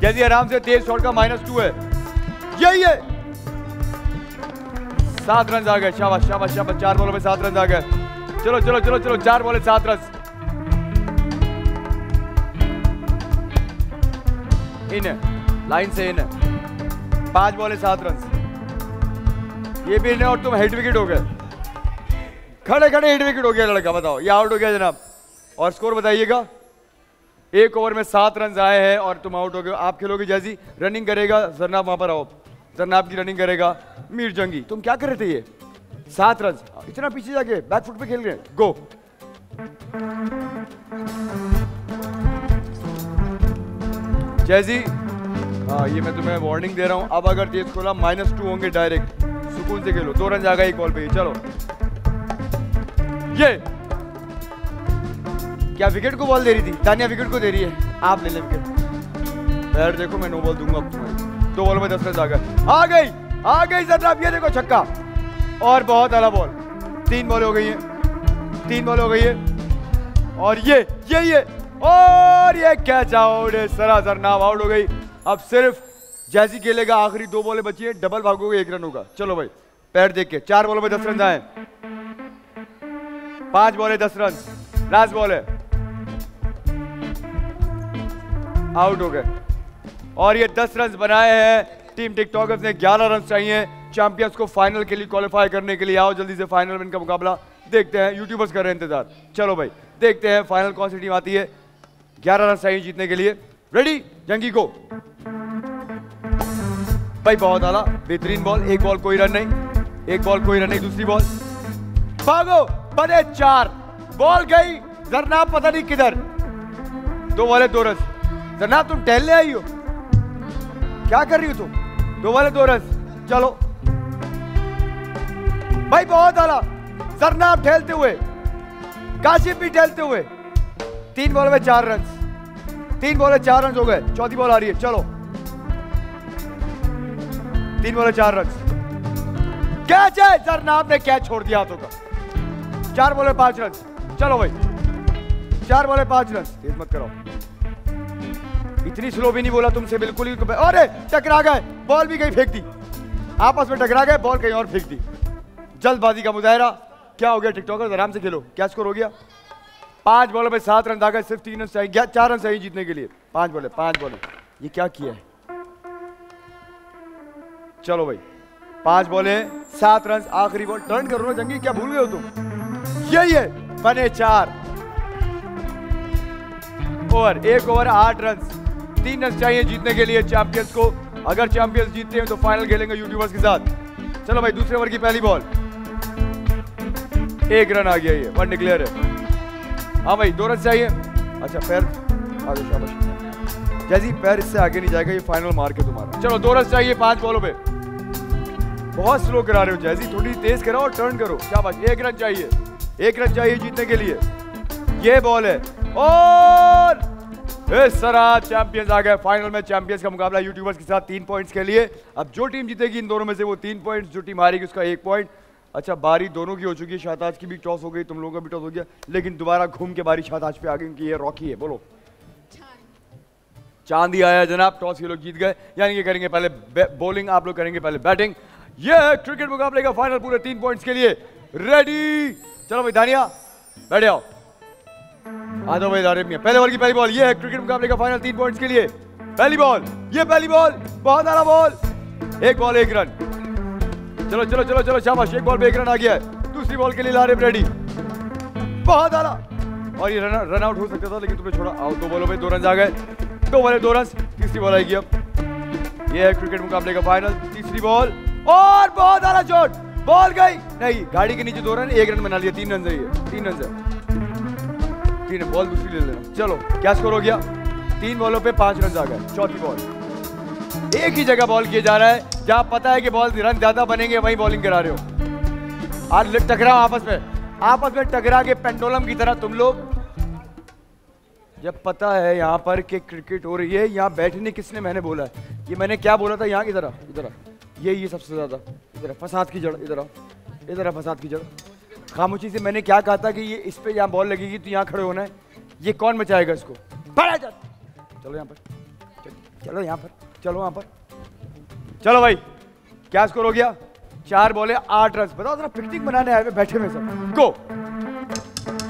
जैसे आराम से तेज शॉट का माइनस टू है. यही है. सात रन आ गए शाबाश शाबाश शाबाश, चार बॉलों में सात रन आ गए चलो चलो चलो चलो, चार बॉले, सात रन। इन, लाइन से इन। पाँच बॉले, सात रन। ये भी इन और तुम हेड विकेट हो गए। खड़े खड़े, हेड विकेट हो गया लड़का, बताओ, ये आउट हो गया जनाब। और स्कोर बताइएगा। एक ओवर में सात रन आए हैं और तुम आउट हो गए आप खेलोगे जैसी रनिंग करेगा जरनाब वहाँ पर आओ। जरनाब की रनिंग करेगा मीर जंगी तुम क्या कर रहे थे ये सात रन इतना पीछे जाके बैक फुट पे खेल रहे गो जैसी हाँ ये मैं तुम्हें वार्निंग दे रहा हूँ अब अगर तेज खोला माइनस टू होंगे डायरेक्ट सुकून से खेलो दो रन जाएगा एक बॉल पे चलो ये क्या विकेट को बॉल दे रही थी तानिया विकेट को दे रही है आप ले लें विकेट देखो मैं नो बॉल दूँगा दो बॉल में दस रन आ गए। आ गई आ गई जनाब ये देखो छक्का। और बहुत आला बॉल। तीन बॉल हो गई है। तीन बॉल हो गई है। और ये ये ये। और ये कैच आउट है। सरासर नाम आउट हो गई। अब सिर्फ़ जैसी खेलेगा, आखिरी दो बॉलें बची है। डबल भागोगे, एक रन होगा। चलो भाई, पैर देख के। चार बॉलों में दस रन आए। पाँच बॉल है दस रन। लास्ट बॉल है। आउट हो गए। और ये दस रन बनाए हैं। टीम टिकटॉकर्स ने ग्यारह रन चाहिए। चैंपियंस को फाइनल के लिए क्वालिफाई करने के लिए आओ जल्दी से फाइनल में इनका मुकाबला। देखते हैं यूट्यूबर्स कर रहे हैं इंतज़ार। चलो भाई, देखते हैं फाइनल कौन सी टीम आती है। ग्यारह रन चाहिए जीतने के लिए। रेडी जंगी को। भाई, बहुत आला। बेहतरीन बॉल एक बॉल कोई रन नहीं। एक बॉल कोई रन नहीं, दूसरी बॉल भागो, बने चार। बॉल गई। जरनाब पता नहीं किधर। दो बॉले दो रन जरनाब, तुम टहलने आई हो? क्या कर रही हो तुम? दो बॉले दो रन। चलो। भाई, बहुत आला। जरनाब ठहलते हुए। काशिफ भी ठहलते हुए। तीन बॉल में चार रन तीन बॉल में चार रन हो गए। चौथी बॉल आ रही है। चलो। तीन बॉल में चार रन कैच है! जरनाब ने कैच छोड़ दिया हाथों का। चार बॉल में पाँच रन चलो भाई। चार बॉल में पाँच रन मत करो इतनी स्लो भी नहीं बोला तुमसे, बिल्कुल ही अरे, टकरा गए। बॉल भी कहीं फेंक दी। आपस में टकरा गए बॉल कहीं और फेंक दी। जल्दबाजी का मुजाहरा। क्या हो गया टिकटॉकर आराम से खेलो। क्या स्कोर हो गया? पाँच बॉलों में सात रन दागा, सिर्फ़ तीन रन चाहिए चार रन चाहिए जीतने के लिए। पाँच बॉले पाँच बॉले ये क्या किया है? चलो भाई। पाँच बॉले सात रन आखिरी बॉल टर्न करो ना जंगी, क्या भूल गए हो तुम? यही है, बने चार। ओवर एक ओवर आठ रन तीन रन चाहिए जीतने के लिए चैंपियंस को। अगर चैंपियंस जीतते हैं तो फाइनल खेलेंगे यूट्यूबर्स के साथ। चलो भाई, दूसरे ओवर की पहली बॉल एक रन आ गया ये वन डिक्लेयर है। हाँ भाई, दो रन चाहिए। अच्छा पैर आगे शाबाश। जैसी पैर इससे आगे नहीं जाएगा, ये फाइनल मार के तुम्हारा। चलो, दो रन चाहिए पाँच बॉलों पे। बहुत स्लो करा रहे हो, जैसी थोड़ी तेज कराओ और टर्न करो। शाबाश, एक रन चाहिए। एक रन चाहिए जीतने के लिए। ये बॉल है। और इस तरह चैंपियंस आ गए। फाइनल में चैंपियंस का मुकाबला यूट्यूबर्स के साथ तीन पॉइंट्स के लिए। अब जो टीम जीतेगी इन दोनों में से वो तीन पॉइंट्स जो टीम हारेगी उसका एक पॉइंट अच्छा बारी दोनों की हो चुकी है। शाहताज की भी टॉस हो गई, तुम लोगों का भी टॉस हो गया। लेकिन दोबारा घूम के बारी शाहताज पे आ गई, क्योंकि ये रॉकी है। बोलो। चांदी आया जनाब टॉस ये लोग जीत गए। यानी कि करेंगे पहले बॉलिंग आप लोग करेंगे पहले बैटिंग ये क्रिकेट मुकाबले का फाइनल पूरे तीन पॉइंट्स के लिए। रेडी चलो भाई दानिया बैठ जाओ आ जाओ भाई दारे पहले बॉल की पहली बॉल, ये है क्रिकेट मुकाबले का फाइनल तीन पॉइंट्स के लिए। पहली बॉल, ये पहली बॉल, बहुत आला बॉल। एक बॉल, एक रन। चलो चलो चलो चलो, शाबाश, एक बॉल पे एक रन आ गया है। दूसरी बॉल के लिए लारे रेडी बहुत आला और ये रन रन आउट हो सकता था, लेकिन तुमने छोड़ा। आउट दो बॉलों में दो रन आ गए। दो बॉले, दो रन तीसरी बॉल आएगी अब। ये है क्रिकेट मुकाबले का फाइनल तीसरी बॉल। और बहुत आला शॉट बॉल गई। नहीं, गाड़ी के नीचे दो रन, एक रन बना लिया तीन रन है, तीन रन है। तीन बॉल दूसरी ले लेना चलो, क्या स्कोर हो गया? तीन बॉलों पे पाँच रन आ गए, चौथी बॉल एक ही जगह बॉल किया जा रहा है, जहाँ पता है कि बॉल रन ज़्यादा बनेंगे, वहीं बॉलिंग करा रहे हो। आज टकराओ आपस में आपस में टकरा के पेंडोलम की तरह तुम लोग। जब पता है यहाँ पर कि क्रिकेट हो रही है, यहाँ बैठने किसने, मैंने बोला है। ये मैंने क्या बोला था? यहाँ की तरह, इधर ये ये सबसे ज़्यादा, इधर फसाद की जड़, इधर इधर फसाद की जड़। खामोशी से मैंने क्या कहा था कि ये इस पे यहाँ बॉल लगेगी तो यहाँ खड़े होना है। ये कौन बचाएगा इसको? पड़ा जा। चलो यहाँ पर। चलो यहाँ पर। चलो यहाँ पर। चलो भाई। क्या स्कोर हो गया? चार बॉले आठ रन बताओ, जरा पिकनिक बनाने आए बैठे हुए सब। गो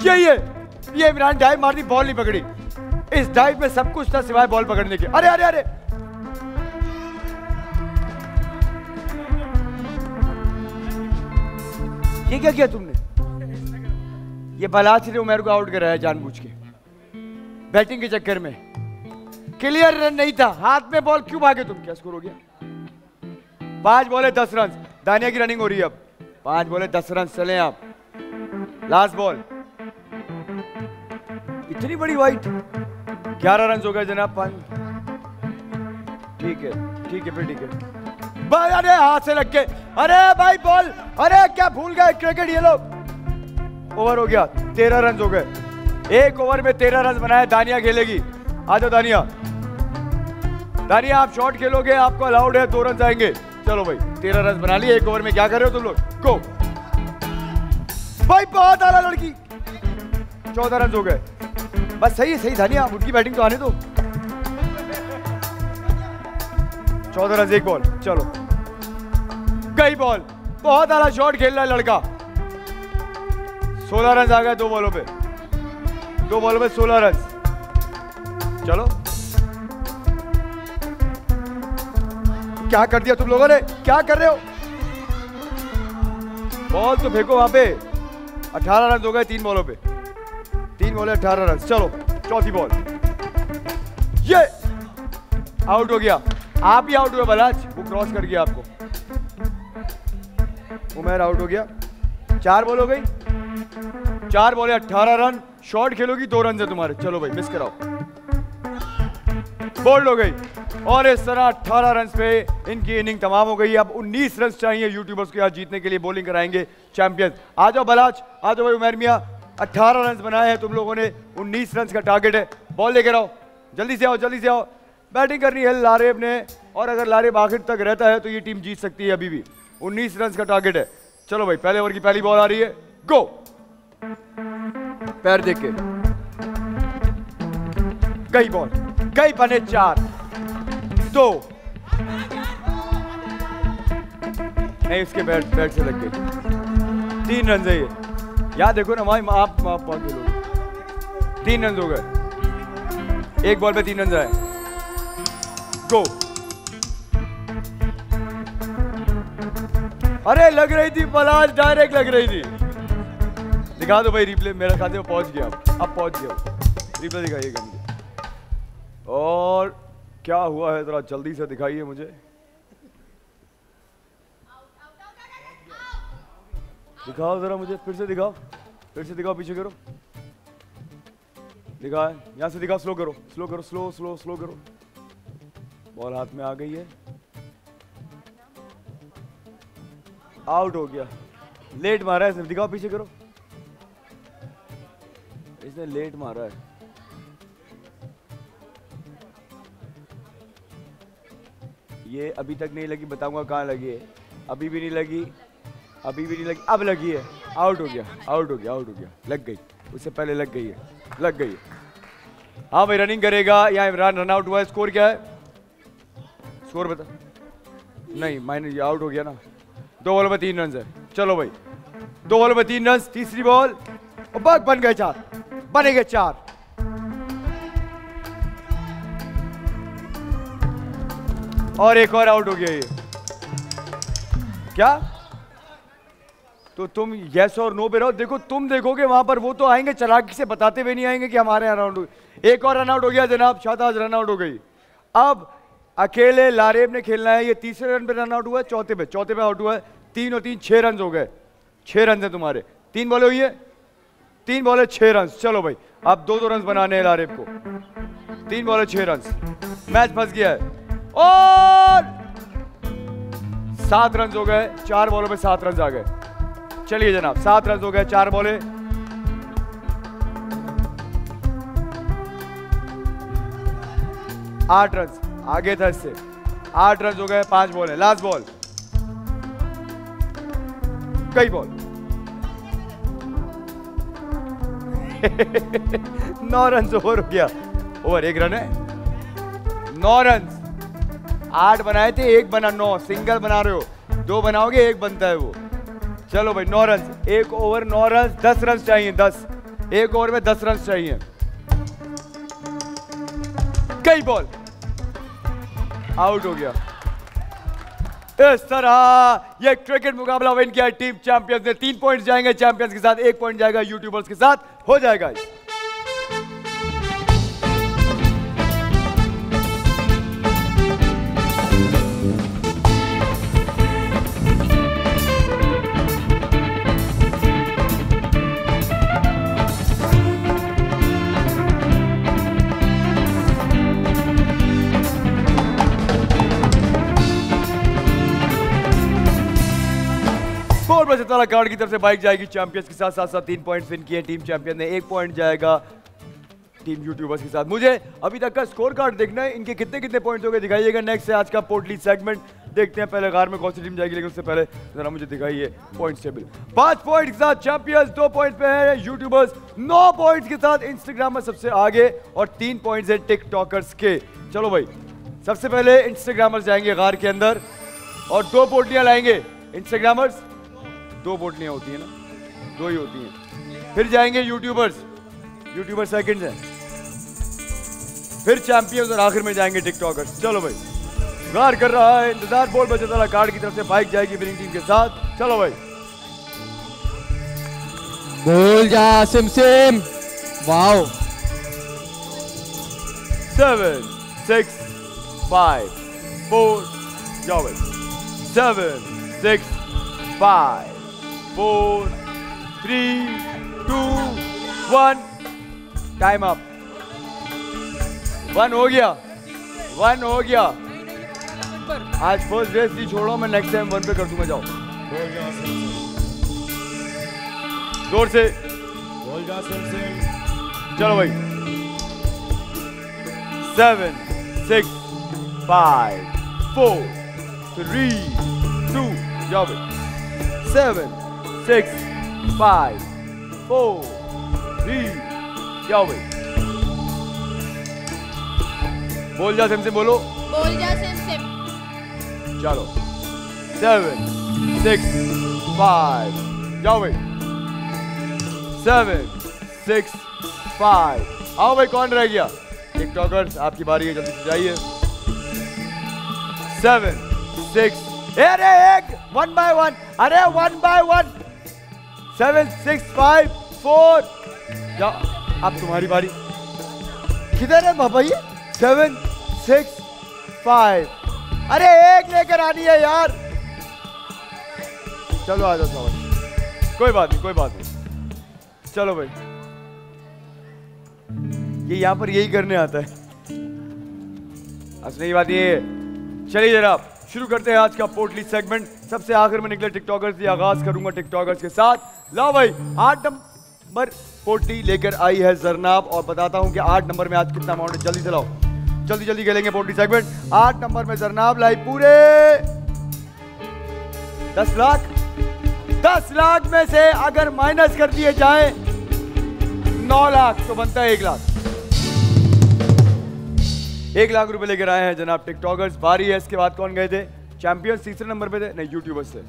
ये ये। इमरान डाइव मार दी बॉल नहीं पकड़ी। इस डाइव में सब कुछ था सिवाय बॉल पकड़ने के। अरे अरे अरे। ये क्या किया तुमने? ये बलाच ने उमेर को आउट कराया जानबूझ के। बैटिंग के चक्कर में। क्लियर रन नहीं था। हाथ में बॉल क्यों भागे तुम? क्या स्कोर हो गया? पाँच बॉले दस रन दानिया की रनिंग हो रही है अब। पाँच बॉले दस रन चले आप। लास्ट बॉल इतनी बड़ी वाइट ग्यारह रन हो गए जनाब, पाँच। ठीक है ठीक है फिर ठीक है। अरे हाथ से लग के। अरे भाई बॉल अरे, क्या भूल गए? क्रिकेट ये लोग। ओवर हो गया, तेरह रन हो गए। एक ओवर में तेरह रन बनाए, दानिया खेलेगी। आ जाओ दानिया। दानिया, आप शॉट खेलोगे, आपको अलाउड है, दो रन आएँगे। चलो भाई, तेरह रन बना लिए, एक ओवर में क्या कर रहे हो तुम लोग? गो भाई, बहुत आला लड़की। चौदह रन हो गए। बस सही है, सही, दानिया उनकी बैटिंग तो आने दो। चौदह रन एक बॉल चलो। गई बॉल बहुत आला शॉट खेल रहा है लड़का। सोलह रन आ गए दो बॉलों पे। दो बॉलों पे सोलह रन। चलो। क्या कर दिया तुम लोगों ने? क्या कर रहे हो? बॉल तो फेंको वहाँ पे। अठारह रन हो गए तीन बॉलों पे। तीन बॉल, अठारह रन। चलो, चौथी बॉल। ये! आउट हो गया। आप ही आउट हुए बलाज। वो क्रॉस कर गया आपको। उमेर आउट हो गया। चार बॉल हो गई। चार बॉले अट्ठारह रन। शॉट खेलोगी, दो रन है तुम्हारे। चलो भाई मिस कराओ। बोल्ड हो गई। और इस तरह 18 रन पे इनकी इनिंग तमाम हो गई। अब 19 रन चाहिए यूट्यूबर्स को आज जीतने के लिए बॉलिंग कराएँगे चैंपियंस आ जाओ बलाज, आ जाओ भाई उमेर मियाँ। 18 रन बनाए हैं तुम लोगों ने। 19 रन का टारगेट है। बॉल लेकर आओ। जल्दी से आओ, जल्दी से आओ। बैटिंग करनी है लारेब ने। और अगर लारेब आखिर तक रहता है तो ये टीम जीत सकती है अभी भी। 19 रन का टारगेट है। चलो भाई, पहले ओवर की पहली बॉल आ रही है। गो पैर देख के गई बॉल गई बने चार। दो। नहीं उसके बैट बैट से लग गई तीन रन ये। याद देखो ना भाई आप आप पहुँचे लोग तीन रन हो गए। एक बॉल पे तीन रन आए। गो अरे, लग रही थी पलाश, डायरेक्ट लग रही थी। दिखा दो भाई रिप्ले मेरा खाते में पहुँच गया अब। पहुँच गया रिप्ले दिखाइएगा मुझे। और क्या हुआ है? जरा जल्दी से दिखाइए मुझे। दिखाओ जरा मुझे, फिर से दिखाओ। फिर से दिखाओ, पीछे करो। दिखा यहाँ से दिखाओ स्लो करो। स्लो करो स्लो स्लो स्लो करो। बॉल हाथ में आ गई है। आउट हो गया। लेट मारा है दिखाओ, पीछे करो। इसने लेट मारा है। ये अभी तक नहीं लगी, बताऊँगा कहाँ लगी है। अभी भी नहीं लगी, अभी भी नहीं लगी, अब लगी है। आउट हो गया आउट हो गया आउट हो गया। लग गई, उससे पहले लग गई है, लग गई है। हाँ भाई रनिंग करेगा या इमरान रन आउट हुआ है। स्कोर क्या है? स्कोर बता। नहीं माइनस आउट हो गया ना। दो बॉल में तीन रन है। चलो भाई, दो बॉल में तीन रन तीसरी बॉल बग बन गए चार। बने गए चार। और एक और आउट हो गया ये। क्या? तो तुम यस और नो पे रहो। देखो, तुम देखोगे वहाँ पर वो तो आएँगे, चलाकी से बताते हुए नहीं आएँगे कि हमारे यहाँ आउट एक और रन आउट हो गया, जनाब शाहताज रन आउट हो गई। अब अकेले लारेब ने खेलना है, ये तीसरे रन पे रन आउट हुआ है, चौथे पे चौथे पे आउट हुआ है। तीन और तीन, छह रन हो गए। छह रन है तुम्हारे। तीन बॉले हुई है तीन बॉले छह रन चलो भाई, अब दो दो रन बनाने हैं लारेब को। तीन बॉले छह रन मैच फंस गया है। और सात रन हो गए, चार बॉलों में सात रन आ गए। चलिए जनाब, सात रन हो गए, चार बॉले। आठ रन आगे था इससे। आठ रन हो गए, पाँच बॉल। है लास्ट बॉल कई बॉल नौ रन ओवर हो गया। ओवर, एक रन है। नौ रन आठ बनाए थे, एक बना नौ। सिंगल बना रहे हो। दो बनाओगे, एक बनता है वो। चलो भाई नौ रन एक ओवर नौ रन दस रन चाहिए, दस। एक ओवर में दस रन चाहिए। कई बॉल। आउट हो गया। इस तरह ये क्रिकेट मुकाबला विन किया टीम चैंपियंस ने तीन पॉइंट्स जाएँगे चैंपियंस के साथ एक पॉइंट जाएगा यूट्यूबर्स के साथ हो जाएगा। पर सतारा कार्ड की तरफ़ से बाइक जाएगी चैंपियंस के साथ साथ साथ तीन पॉइंट्स विन किए टीम चैंपियन ने। एक पॉइंट जाएगा टीम यूट्यूबर्स के साथ। मुझे अभी तक का स्कोर कार्ड देखना है, इनके कितने कितने पॉइंट्स हो गए दिखाइएगा। नेक्स्ट है आज का पोर्टली सेगमेंट देखते हैं पहले कार में कौन सी टीम जाएगी, लेकिन उससे पहले जरा मुझे दिखाइए पॉइंट टेबल पाँच पॉइंट के साथ चैंपियंस दो पॉइंट पे है यूट्यूबर्स नौ पॉइंट्स के साथ इंस्टाग्राम में सबसे आगे और तीन पॉइंट्स है टिकटॉकर्स के। चलो भाई, सबसे पहले इंस्टाग्रामर्स जाएँगे कार के अंदर और दो पोटलियाँ लाएँगे इंस्टाग्रामर्स दो बोटलियाँ होती हैं ना दो ही होती हैं। फिर जाएँगे यूट्यूबर्स यूट्यूबर सेकंड है। फिर चैंपियंस और आखिर में जाएँगे टिकटॉकर्स चलो भाई। गार कर रहा है इंतज़ार बोल बचा वाला कार्ड की तरफ़ से बाइक जाएगी विनिंग टीम के साथ। चलो भाई। बोल जा सिम SIM. Wow. Seven six five four जाओ भाई। Seven six five four three two one time up one हो गया. वन हो गया. आज फ़र्स्ट रेस नहीं छोड़ो, मैं नेक्स्ट टाइम वन पे कर दूँगा, जाओ. ज़ोर से. चलो भाई. Seven six five four three two जाओ भाई. सेवन फाइव फोर थ्री जाओ भाई बोल जा सिम सिम बोलो। बोल जा सिम सिम। चलो। सेवन सिक्स फाइव जाओ भाई सेवन सिक्स फाइव आओ भाई कौन रह गया? टिकटॉकर्स आपकी बारी है जल्दी से जाइए। सेवन सिक्स अरे एक वन बाय वन अरे one by one seven six five four जाओ अब तुम्हारी बारी। किधर है बाबा ये? सेवन सिक्स फाइव अरे, एक लेकर आनी है यार। चलो, आ जाओ सावन कोई बात नहीं, कोई बात नहीं। चलो भाई। ये यहाँ पर यही करने आता है। असली बात ये चलिए जनाब शुरू करते हैं आज का पोर्टली सेगमेंट। सबसे आखिर में निकले टिकटॉकर्स से आगाज़ करूँगा टिकटॉकर्स के साथ। लाओ भाई, आठ नंबर पोर्टली लेकर आई है जरनाब और बताता हूँ कि आठ नंबर में आज कितना अमाउंट है। जल्दी से लाओ। जल्दी जल्दी खेलेंगे पोर्टली सेगमेंट आठ नंबर में जरनाब लाई पूरे। दस लाख। दस लाख में से अगर माइनस कर दिए जाए, नौ लाख तो बनता है एक लाख। एक लाख रुपए लेकर आए हैं जनाब टिकटॉकर्स। बारी है, इसके बाद कौन गए थे? चैंपियंस तीसरे नंबर पे थे नहीं यूट्यूबर्स थे।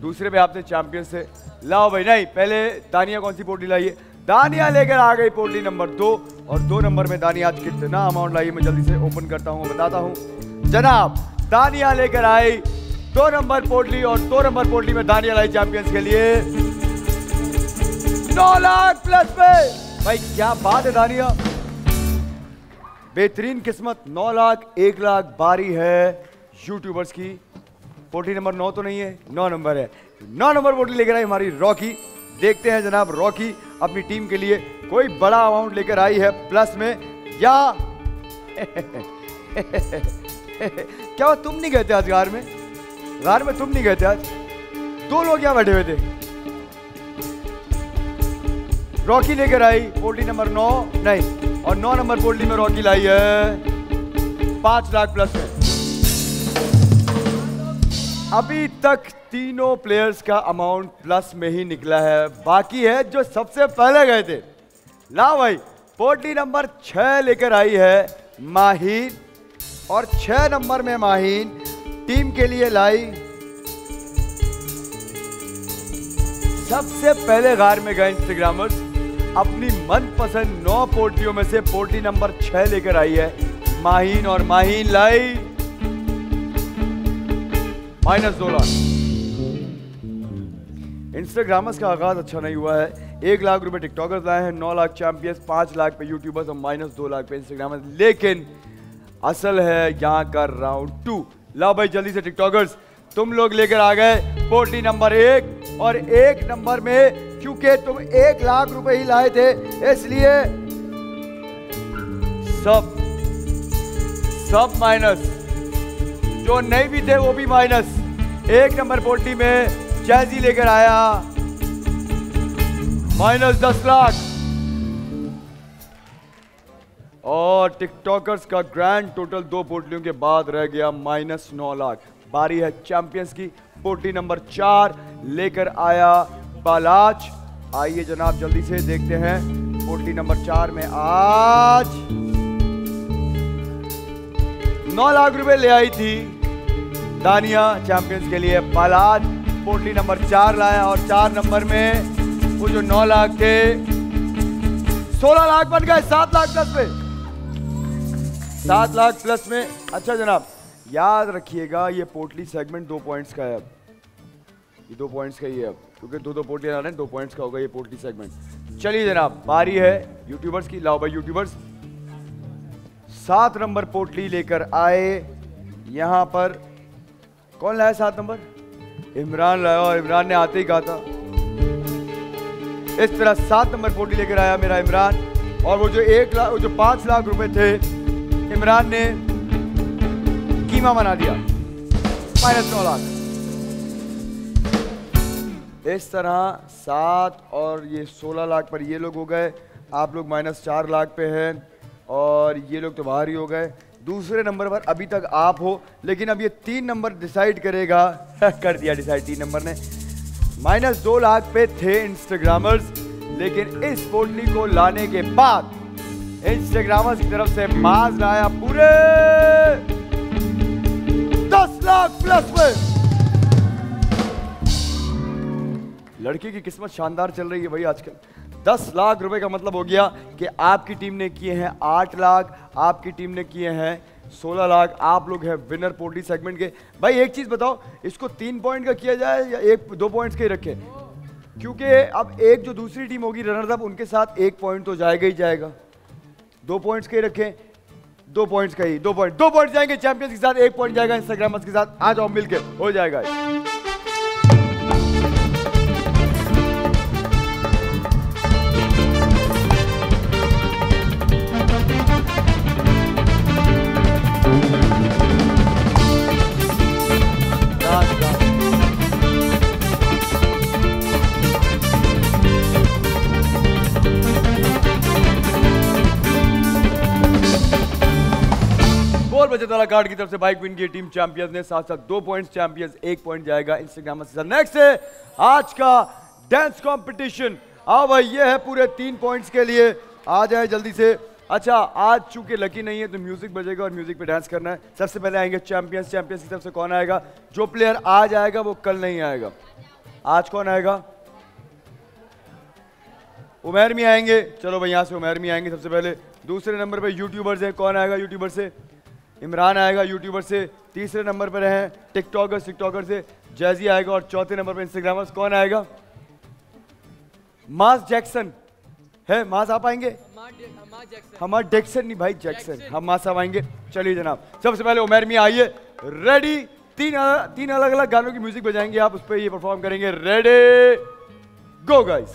दूसरे पे आपने चैंपियंस थे। लाओ भाई नहीं पहले दानिया कौन सी पोटली लाई है? दानिया लेकर आ गई पोटली नंबर दो और दो नंबर में दानिया आज कितना अमाउंट लाई मैं जल्दी से ओपन करता हूँ बताता हूँ। जनाब दानिया लेकर आई दो नंबर पोटली और दो नंबर पोटली में दानिया लाई चैंपियंस के लिए। नौ लाख प्लस पे। भाई क्या बात है दानिया। बेहतरीन किस्मत नौ लाख एक लाख बारी है। यूट्यूबर्स की। पोटली नंबर नौ तो नहीं है, नौ नंबर है। नौ नंबर पोटली लेकर आई हमारी रॉकी। देखते हैं जनाब रॉकी अपनी टीम के लिए कोई बड़ा अमाउंट लेकर आई है प्लस में, या क्या तुम नहीं गए थे आज गार में? गार में तुम नहीं गए थे आज? दो लोग यहाँ बैठे हुए थे। रॉकी लेकर आई पोल्ट्री नंबर नौ, नहीं, और नौ नंबर पोल्ट्री में रॉकी लाई है, पाँच लाख प्लस में अभी तक तीनों प्लेयर्स का अमाउंट प्लस में ही निकला है। बाकी है जो सबसे पहले गए थे। ला भाई, पोल्ट्री नंबर छह लेकर आई है माहीन। और छह नंबर में माहीन टीम के लिए लाई सबसे पहले गार में गए इंस्टाग्रामर्स अपनी मनपसंद नौ पोल्ट्रियों में से पोल्ट्री नंबर छह लेकर आई है। माहीन और माहीन लाई। माइनस दो लाख। इंस्टाग्रामर्स का आगाज़ अच्छा नहीं हुआ है। एक लाख रुपए टिकटॉकर्स लाए हैं, नौ लाख चैंपियंस पाँच लाख पे यूट्यूबर्स और माइनस दो लाख पे इंस्टाग्रामर्स लेकिन असल है यहाँ का राउंड टू लाओ भाई, जल्दी से टिकटॉकर्स तुम लोग लेकर आ गए पोटी नंबर एक और एक नंबर में क्योंकि तुम एक लाख रुपए ही लाए थे, इसलिए सब सब माइनस। जो नहीं भी थे वो भी माइनस। एक नंबर पोल्ट्री में जैजी लेकर आया। माइनस दस लाख। और टिकटॉकर्स का ग्रैंड टोटल दो पोटलियों के बाद रह गया माइनस नौ लाख। बारी है चैंपियंस की पोटली नंबर चार लेकर आया बालाज। आइए जनाब, जल्दी से देखते हैं पोटली नंबर चार में आज नौ लाख रुपए ले आई थी। दानिया चैंपियंस के लिए बालाज पोटली नंबर चार लाया और चार नंबर में वो जो नौ लाख थे सोलह लाख बन गए, सात लाख प्लस में। सात लाख प्लस में। अच्छा जनाब, याद रखिएगा, ये पोटली सेगमेंट दो पॉइंट्स का है अब। ये दो पॉइंट्स का ही है अब, क्योंकि दो दो पोटली आ रहे हैं, दो पॉइंट्स का होगा ये पोटली सेगमेंट चलिए जनाब, बारी है यूट्यूबर्स की, लाओ भाई यूट्यूबर्स सात नंबर पोटली लेकर आए। यहाँ पर कौन लाया सात नंबर? इमरान लाया और इमरान ने आते ही कहा था। इस तरह सात नंबर पोटली लेकर आया मेरा इमरान। और वो जो एक लाख जो पाँच लाख रुपए थे, इमरान ने कीमा बना दिया। माइनस नौ लाख। इस तरह सात और ये सोलह लाख पर ये लोग हो गए। आप लोग माइनस चार लाख पे हैं। और ये लोग तो बाहर ही हो गए। दूसरे नंबर पर अभी तक आप हो, लेकिन अब ये तीन नंबर डिसाइड करेगा। कर दिया डिसाइड तीन नंबर ने। माइनस दो लाख पे थे इंस्टाग्रामर्स लेकिन इस पोटली को लाने के बाद इंस्टाग्रामर्स की तरफ़ से माज लाया पूरे। दस लाख प्लस में लड़की की किस्मत शानदार चल रही है भाई आजकल। दस लाख रुपए का मतलब हो गया कि आपकी टीम ने किए हैं आठ लाख, आपकी टीम ने किए हैं सोलह लाख। आप लोग हैं विनर पोल्ट्री सेगमेंट के। भाई, एक चीज़ बताओ, इसको तीन पॉइंट का किया जाए या एक, दो पॉइंट्स के ही रखे? क्योंकि अब एक जो दूसरी टीम होगी रनर अप उनके साथ एक पॉइंट तो जाएगा ही जाएगा। दो पॉइंट्स के ही रखें, दो पॉइंट्स का ही, दो पॉइंट दो पॉइंट जाएँगे चैंपियंस के साथ एक पॉइंट जाएगा इंस्टाग्रामर्स के साथ। आ जाओ मिलकर हो जाएगा। वाला कार्ड की तरफ़ से बाइक विन की टीम चैंपियंस ने साथ साथ दो पॉइंट्स चैंपियंस एक पॉइंट जाएगा इंस्टाग्राम नेक्स्ट है आज का डांस कंपटीशन आओ भाई, ये है पूरे तीन पॉइंट्स के लिए। आ जाए जल्दी से। अच्छा आज चूँकि लकी नहीं है तो म्यूज़िक बजेगा और म्यूज़िक पे डांस करना है। सबसे पहले आएँगे चैंपियंस चैंपियंस की तरफ़ से कौन आएगा? जो प्लेयर आज आएगा वो कल नहीं आएगा। आज कौन आएगा? उमेर भी आएँगे। चलो भाई, यहाँ से उमेर भी आएँगे सबसे पहले। दूसरे नंबर पे यूट्यूबर से कौन आएगा यूट्यूबर से? इमरान आएगा यूट्यूबर से तीसरे नंबर पर है टिकटॉकर टिकटॉकर से जैजी आएगा और चौथे नंबर पर इंस्टाग्रामर्स कौन आएगा? मास जैक्सन है मास आप आएँगे हमारा जैक्सन नहीं भाई जैक्सन हम मास साहब आएँगे चलिए जनाब सबसे पहले उमेर मियाँ आइए। रेडी तीन तीन अलग अलग गानों की म्यूज़िक बजाएँगे आप उस पर ये परफॉर्म करेंगे। रेडी गो गाइस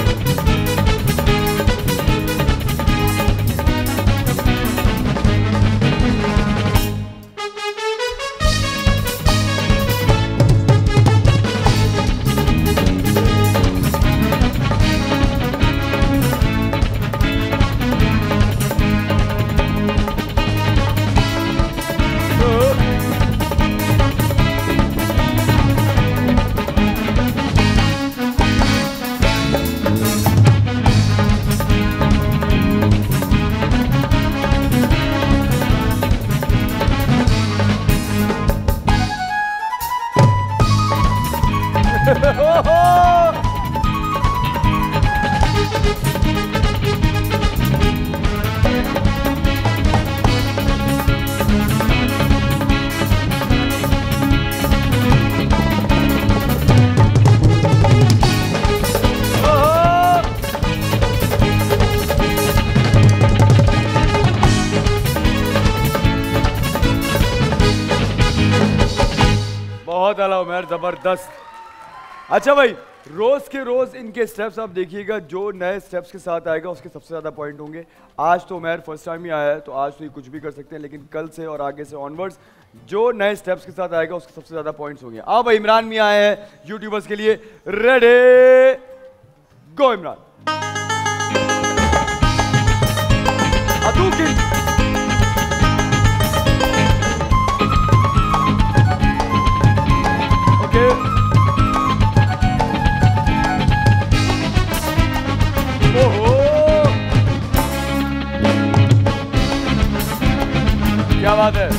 ज़बरदस्त। अच्छा भाई, रोज के रोज इनके स्टेप्स आप देखिएगा, जो नए स्टेप्स के साथ आएगा, उसके सबसे ज़्यादा पॉइंट होंगे। आज तो उमेर फ़र्स्ट टाइम ही आया है तो आज तो ये कुछ भी कर सकते हैं, लेकिन कल से और आगे से ऑनवर्ड्स जो नए स्टेप्स के साथ आएगा, उसके सबसे ज़्यादा पॉइंट्स होंगे। अब इमरान मियाँ आए हैं यूट्यूबर्स के लिए। रेडे गो इमरान क्या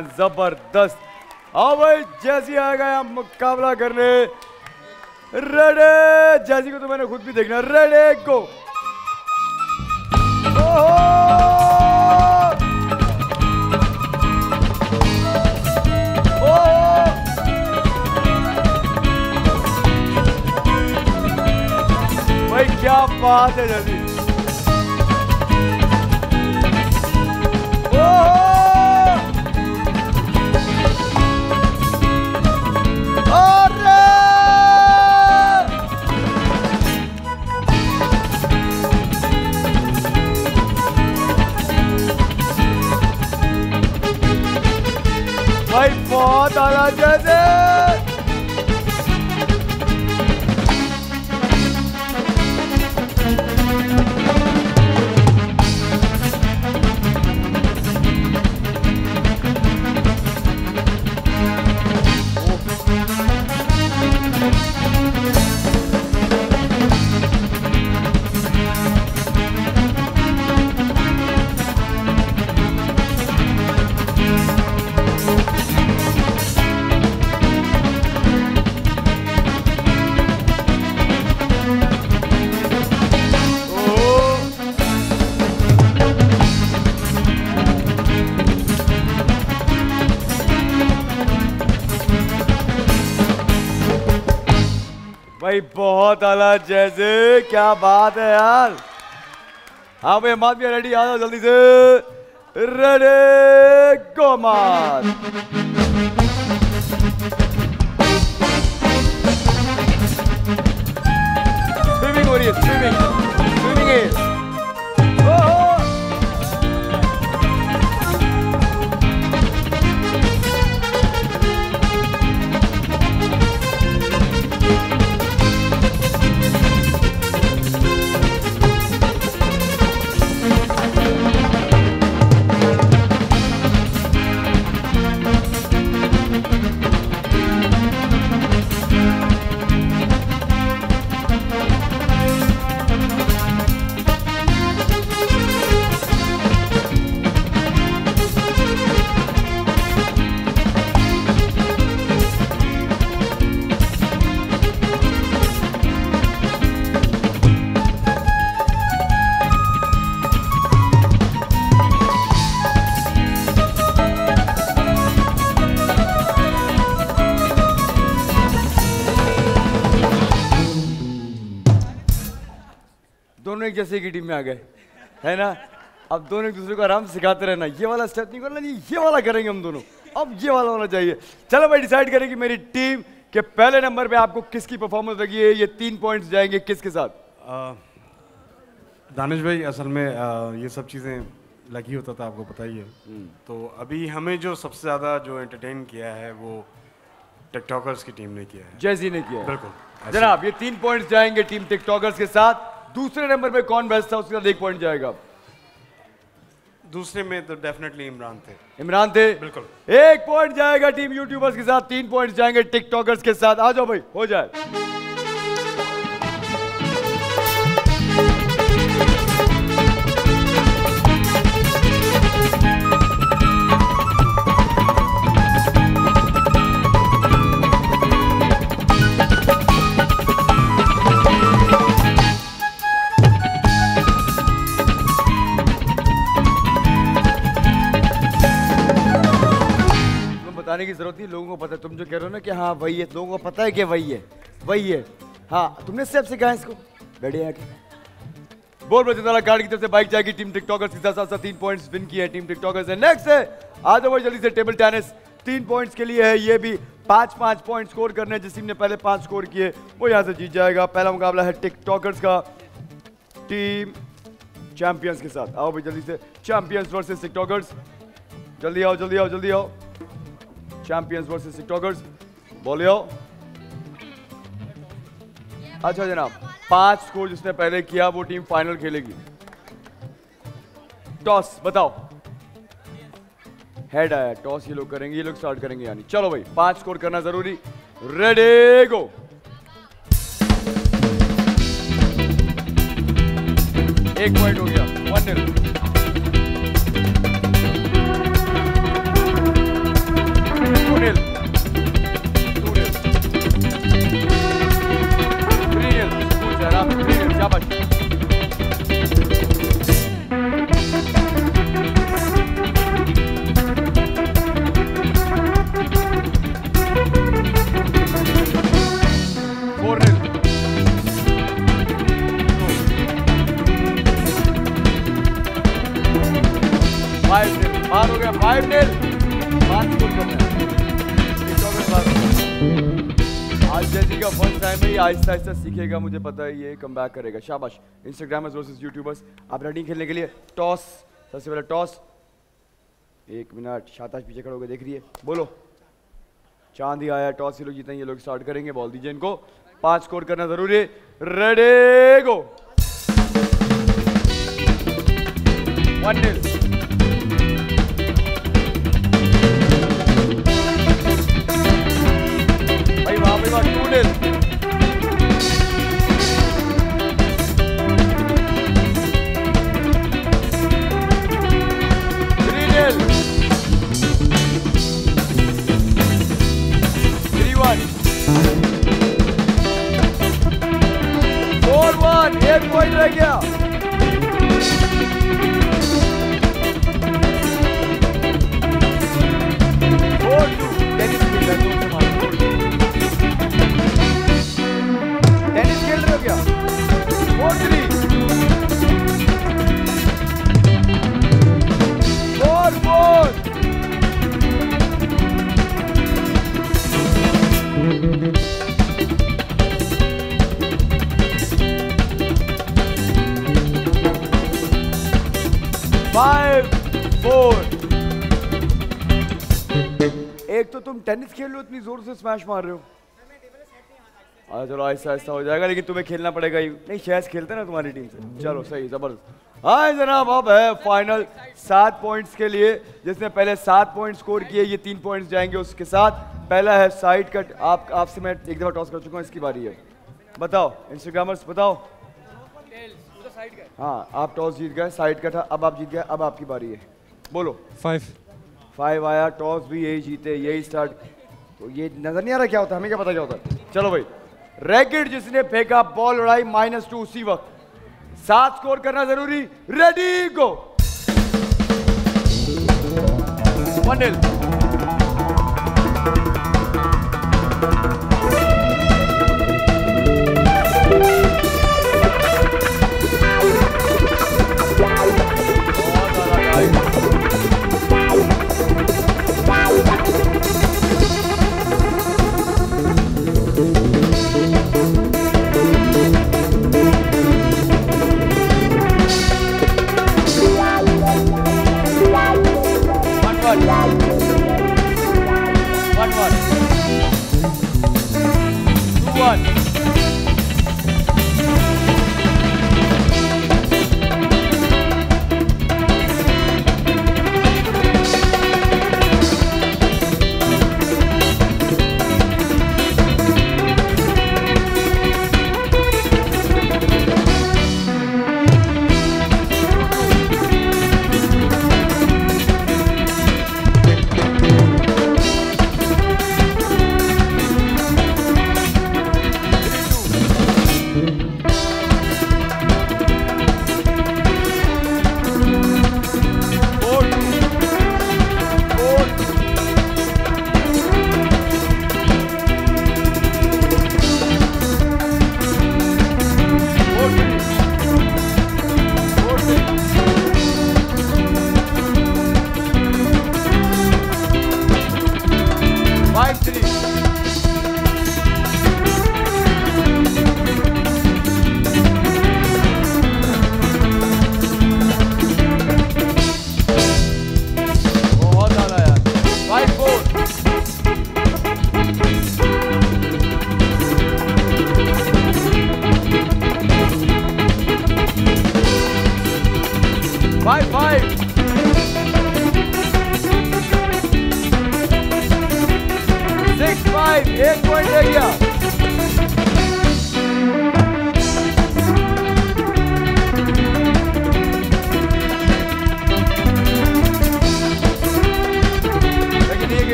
आला ज़बरदस्त। आओ भाई, जैसी आ गया मुकाबला करने। रेडे जैसी को तो मैंने खुद भी देखना। रेडे को भाई, क्या बात है जैसी। भाई बहुत आला जैसे क्या बात है यार। हाँ भाई भी रेडी आ जाओ जल्दी से। रे कोमारिमिंग हो रही है स्विमिंग जैसे की टीम में आ गए। है ना? अब दोनों एक दूसरे को आराम से सिखाते रहना। ये वाला स्टेप नहीं करना ये वाला करेंगे हम दोनों। अब ये वाला होना चाहिए। चलो भाई डिसाइड करें कि मेरी टीम के पहले नंबर पे आपको किसकी परफॉर्मेंस लगी है? ये तीन पॉइंट्स जाएँगे किसके साथ? आ, दानिश भाई असल में आ, ये सब चीज़ें लगी होता था आपको पता ही है। तो अभी हमें जो सबसे ज़्यादा जो एंटरटेन किया है वो टिकटॉकर्स की टीम ने किया है। जैसी ने किया। बिल्कुल। जनाब ये तीन पॉइंट्स जाएँगे टीम टिकटॉकर्स के साथ। दूसरे नंबर पे कौन बेस्ट था उसके साथ एक पॉइंट जाएगा। दूसरे में तो डेफिनेटली इमरान थे। इमरान थे? बिल्कुल। एक पॉइंट जाएगा टीम यूट्यूबर्स के साथ तीन पॉइंट जाएँगे टिकटॉकर्स के साथ। आ जाओ भाई हो जाए। ज़रूरत नहीं लोगों को पता है। तुम जो कह रहे हो ना कि हाँ वही है, लोगों को पता है कि वही है वही है। हाँ तुमने स्टेप सिखाया इसको? बैठे आके बोल बचे वाला कार्ड की तरफ़ से बाइक जाएगी, टीम टिकटॉकर्स के साथ साथ तीन पॉइंट्स विन किए टीम टिकटॉकर्स है नेक्स्ट है आ जाओ जल्दी से टेबल टेनिस तीन पॉइंट्स के लिए है, ये भी पाँच पाँच पॉइंट स्कोर करने जिस टीम ने पहले पाँच स्कोर किए, वो यहाँ से जीत जाएगा। पहला मुकाबला है टिकटॉकर्स का टीम चैंपियंस के साथ। आओ भाई, जल्दी से चैंपियंस वर्सेस टिकटॉकर्स। जल्दी आओ जल्दी आओ जल्दी आओ। चैंपियंस वर्सेस टिकटॉकर्स बोले आओ अच्छा जनाब, पाँच स्कोर जिसने पहले किया, वो टीम फाइनल खेलेगी। टॉस, बताओ। हेड आया, टॉस ये लोग करेंगे, ये लोग स्टार्ट करेंगे, यानी। चलो भाई, पाँच स्कोर करना ज़रूरी। रेडी गो एक पॉइंट हो गया one nil two nil two nil three nil कुछ आराम शाबाश फाइव नील आज का फ़र्स्ट टाइम है आहिस्ता आहिस्ता सीखेगा, मुझे पता है, ये कम करेगा। शाबाश। इंस्टाग्रामर्स वर्सेस यूट्यूबर्स आप रेडी खेलने के लिए? टॉस सबसे पहले टॉस एक मिनट शाताश पीछे खड़े होकर देख रही है। बोलो। चाँद ही आया टॉस ये लोग जीते ये लोग स्टार्ट करेंगे बॉल दीजिए इनको। पाँच स्कोर करना ज़रूरी है। रेडी गो वन भाई वाह two nil three nil three one four one एक पॉइंट रह गया four two tennis five four एक तो तुम टेनिस खेल लो इतनी ज़ोर से स्मैश मार रहे हो। अरे चलो ऐसा ऐसा हो जाएगा लेकिन तुम्हें खेलना पड़ेगा ही। नहीं शेष खेलते ना तुम्हारी टीम से। चलो सही ज़बरदस्त। हाँ जनाब अब है फाइनल सात पॉइंट्स के लिए। जिसने पहले सात पॉइंट स्कोर किए ये तीन पॉइंट्स जाएँगे उसके साथ। पहला है साइड कट आप आपसे मैं एक दफ़ा टॉस कर चुका हूँ इसकी बारी है। बताओ इंस्टाग्रामर्स बताओ। हाँ आप टॉस जीत गए साइड का था अब आप जीत गए अब आपकी बारी है। बोलो। फाइव फाइव आया टॉस भी यही जीते यही स्टार्ट तो ये नज़र नहीं आ रहा क्या होता हमें क्या पता क्या होता। चलो भाई रैकेट जिसने फेंका बॉल उड़ाई माइनस टू उसी वक्त। सात स्कोर करना ज़रूरी रेडी गो वन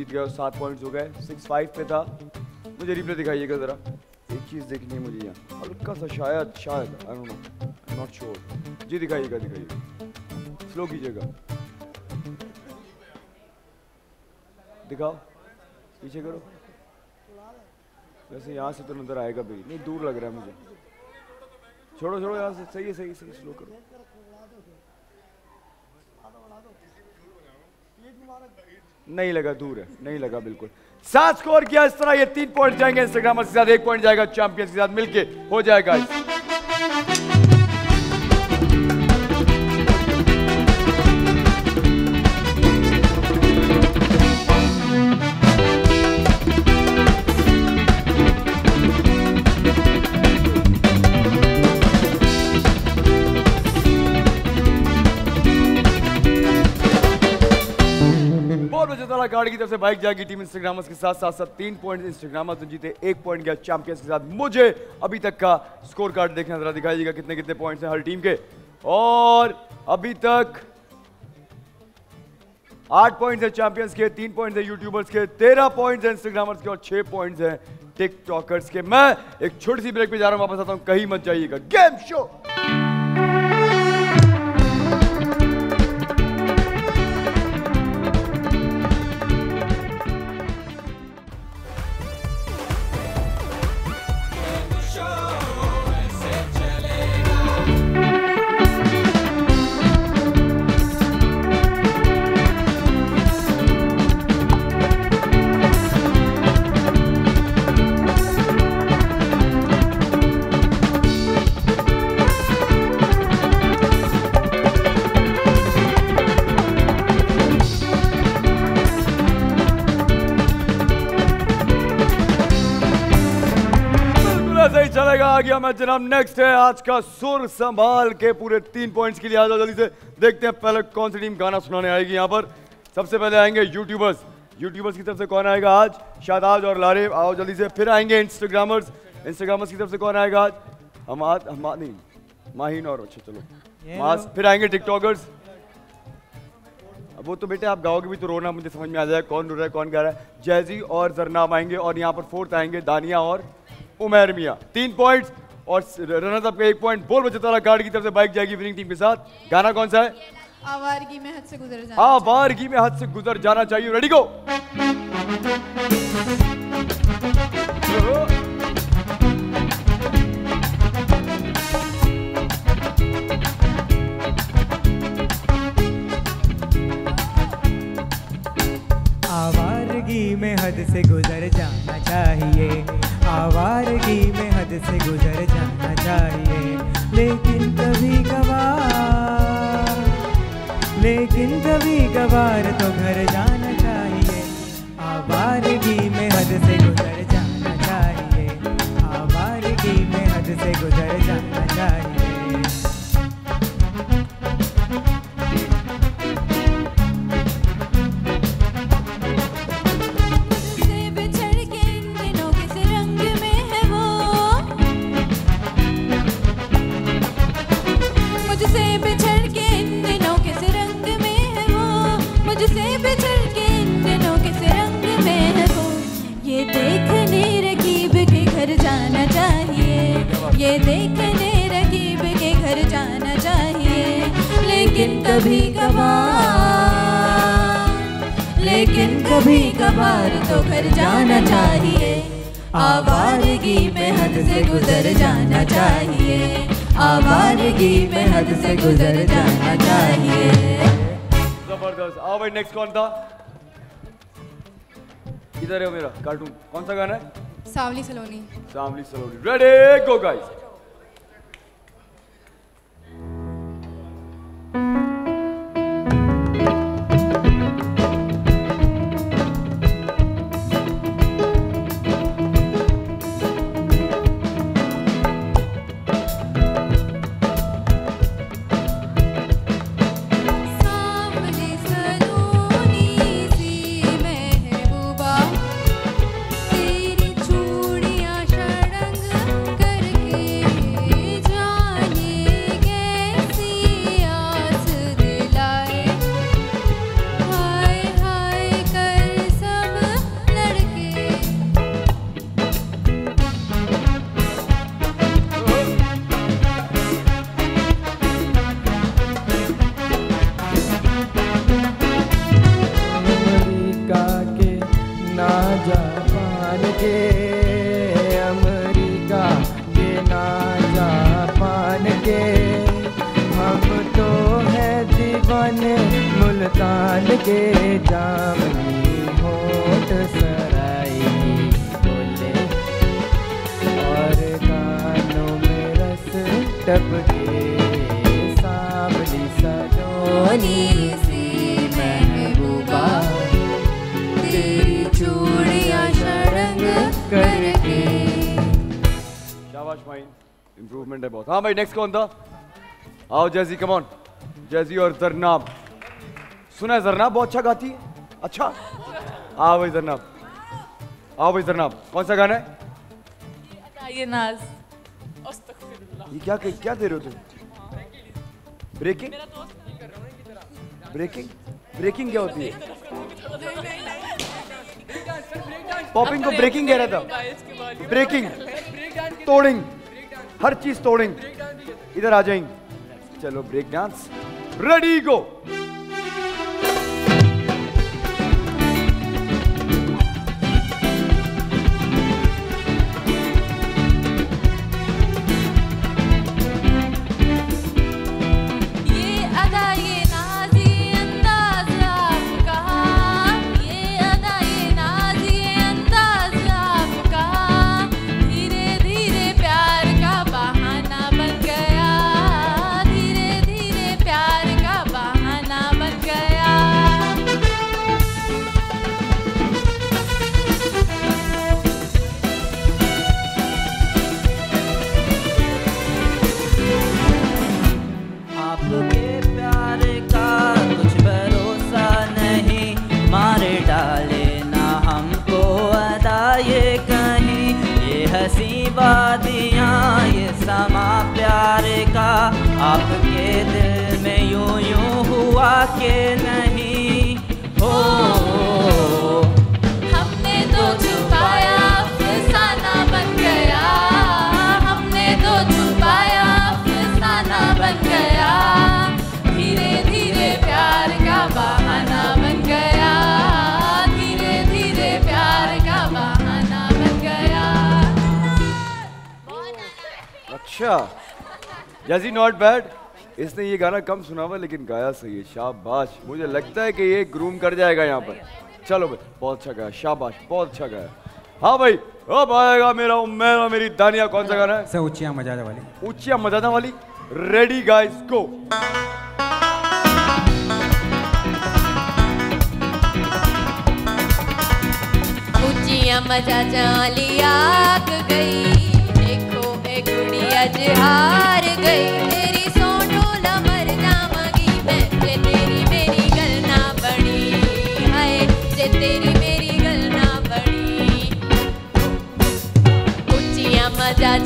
जीत गए हो सात पॉइंट्स हो गए। सिक्स फाइव पे था। मुझे रिप्ले दिखाइएगा जरा। एक चीज़ देखनी है मुझे यहाँ। हल्का सा शायद शायद I don't know not sure जी दिखाइएगा दिखाइएगा। स्लो कीजिएगा। दिखाओ। पीछे करो। वैसे यहाँ से तो नज़र आएगा भी। नहीं दूर लग रहा है मुझे। छोड़ो छोड़ो यहाँ से। सही है सही सही स्लो करो। नहीं लगा, दूर है, नहीं लगा बिल्कुल। सात स्कोर किया इस तरह, ये तीन पॉइंट जाएँगे इंस्टाग्राम के साथ एक पॉइंट जाएगा चैंपियंस के साथ, मिलके हो जाएगा। तला गाड़ी की तरफ़ से बाइक जाएगी टीम इंस्टाग्रामर्स के साथ साथ साथ तीन पॉइंट इंस्टाग्रामर्स ने जीते एक पॉइंट गया चैंपियंस के साथ। मुझे अभी तक का स्कोर कार्ड देखना जरा दिखाइएगा कितने कितने पॉइंट्स हैं हर टीम के। और अभी तक आठ पॉइंट्स है चैंपियंस के, तीन पॉइंट्स है यूट्यूबर्स के, तेरह पॉइंट्स है इंस्टाग्रामर्स के और छह पॉइंट्स हैं टिकटॉकर्स के। मैं एक छोटी सी ब्रेक पे जा रहा हूँ, वापस आता हूँ, कहीं मत जाइएगा। गेम शो चलेगा आ जनाब नेक्स्ट है आज का सुर संभाल के पूरे तीन पॉइंट्स के लिए आ जाओ जल्दी से। देखते हैं पहले कौन सी टीम गाना सुनाने आएगी यहाँ पर। सबसे पहले आएँगे यूट्यूबर्स यूट्यूबर्स की तरफ़ से कौन आएगा आज? शादाज और लारेब आओ जल्दी से। फिर आएँगे इंस्टाग्रामर्स इंस्टाग्रामर्स की तरफ़ से कौन आएगा आज? हम आज हम नहीं माहिन और अच्छा चलो। मास फिर आएँगे टिकटॉकर्स वो तो बेटे आप गाओगे भी तो रोना मुझे समझ में आ जाएगा कौन रो रहा है कौन गा रहा है। जैजी और जरनाम आएँगे और यहाँ पर फोर्थ आएँगे दानिया और उमैर मियाँ। तीन पॉइंट्स और रनर अप का एक पॉइंट बोल बचे तारा कार्ड की तरफ़ से बाइक जाएगी विनिंग टीम के साथ। गाना कौन सा है? आवारगी में हद से गुजर जाना आवारगी में हद से गुजर जाना चाहिए। रेडी गो आवारगी में हद से गुजर जाना चाहिए। आवारगी में हद से गुजर जाना चाहिए। लेकिन कभी कभार, लेकिन कभी कभार तो घर जाना चाहिए। आवारगी में हद से गुजर जाना चाहिए। आवारगी में हद से गुजर जाना चाहिए। देखने रकीब के घर जाना चाहिए। लेकिन कभी कभार लेकिन कभी कभार तो घर जाना चाहिए। आवारगी में हद से गुजर जाना चाहिए। आवारगी में हद से गुजर जाना चाहिए। ज़बरदस्त। आओ भाई नेक्स्ट कौन था? इधर है मेरा कार्टून कौन सा गाना है? Sawali Saloni. Sawali Saloni. Ready go guys भाई नेक्स्ट कौन था आओ जैसी कमॉन जैसी और जरनाब सुना है जरनाब बहुत अच्छा गाती है अच्छा आओ भाई जरनाब आओ भाई जरनाब कौन सा गाना है ये नाज ये क्या क्या दे रहे हो तुम ब्रेकिंग ब्रेकिंग ब्रेकिंग क्या होती है पॉपिंग को ब्रेकिंग कह रहा था ब्रेकिंग तोड़िंग हर चीज़ तोड़ेंगे। इधर आ जाएँगे। चलो ब्रेक डांस रेडी गो गाना कम सुना हुआ लेकिन गाया सही है शाबाश। मुझे लगता है कि ये ग्रूम कर जाएगा यहाँ पर। चलो भाई बहुत अच्छा गाया शाबाश बहुत अच्छा गाया। हाँ भाई अब आएगा मेरा मेरा मेरी दानिया। कौन सा गाना है? सर ऊंचियाँ मजादा वाली। ऊंचिया मजादा वाली। रेडी गाइस गो ऊंचियाँ मज़ा जाली आग गई देखो ए गुड़िया जी हार गई।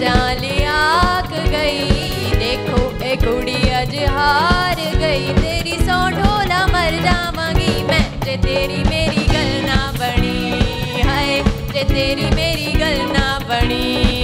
जाली आक गई। देखो, ए अज हार गई। तेरी सौ ढोला मर जावांगी। मैं जे तेरी मेरी गल ना बनी, हाय, जे तेरी मेरी गल ना बनी।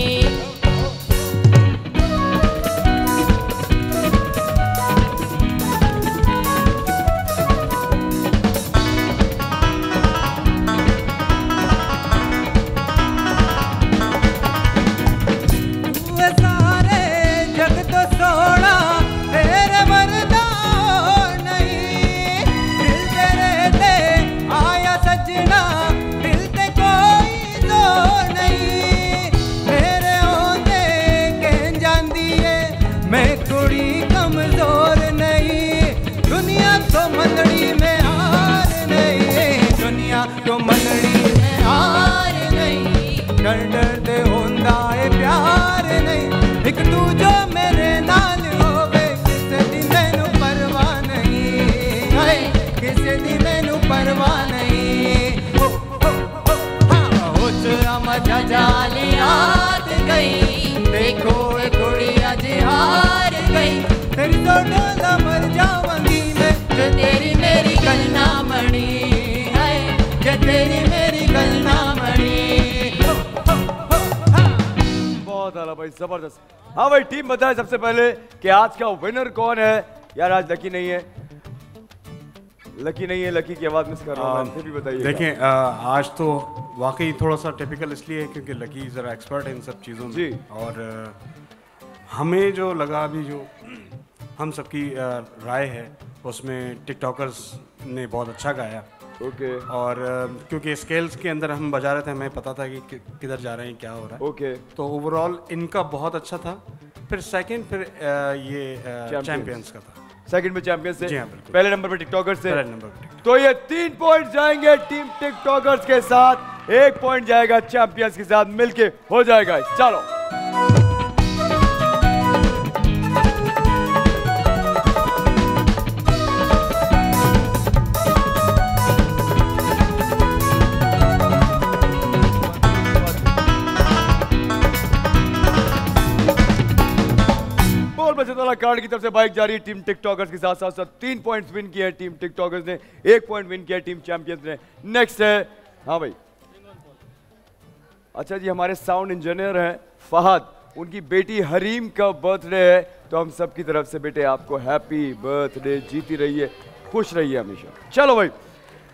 भाई ज़बरदस्त। हाँ भाई टीम बताए सबसे पहले कि आज का विनर कौन है? यार आज लकी नहीं है। लकी नहीं है लकी की आवाज़ मिस कर रहा हूँ फिर भी बताइए देखें आज तो वाकई थोड़ा सा टिपिकल इसलिए है क्योंकि लकी ज़रा एक्सपर्ट है इन सब चीज़ों में। जी। और हमें जो लगा अभी जो हम सबकी राय है उसमें टिकटॉकर्स ने बहुत अच्छा गाया। ओके। okay. और क्योंकि स्केल्स के अंदर हम बजा रहे थे हमें पता था कि किधर जा रहे हैं क्या हो रहा है। ओके। okay. तो ओवरऑल इनका बहुत अच्छा था। फिर सेकंड फिर ये चैंपियंस का था। सेकंड में चैंपियन से हाँ, पहले नंबर पे टिकटॉकर से पहले नंबर पे तो ये तीन पॉइंट जाएँगे टीम टिकटॉकर्स के साथ। एक पॉइंट जाएगा चैंपियंस के साथ मिलके हो जाएगा। चलो। कार्ड की तरफ़ से बाइक जा रही है टीम टिकटॉकर्स के साथ साथ साथ तीन पॉइंट्स विन किए हैं। टीम टिकटॉकर्स ने एक पॉइंट विन किया टीम चैंपियंस ने। नेक्स्ट है। हाँ भाई। अच्छा जी, हमारे साउंड इंजीनियर हैं फहद। उनकी बेटी हरीम का बर्थडे है। तो हम सब की तरफ़ से बेटे, आपको हैप्पी बर्थडे जीती रहिए, खुश रहिए हमेशा। चलो भाई।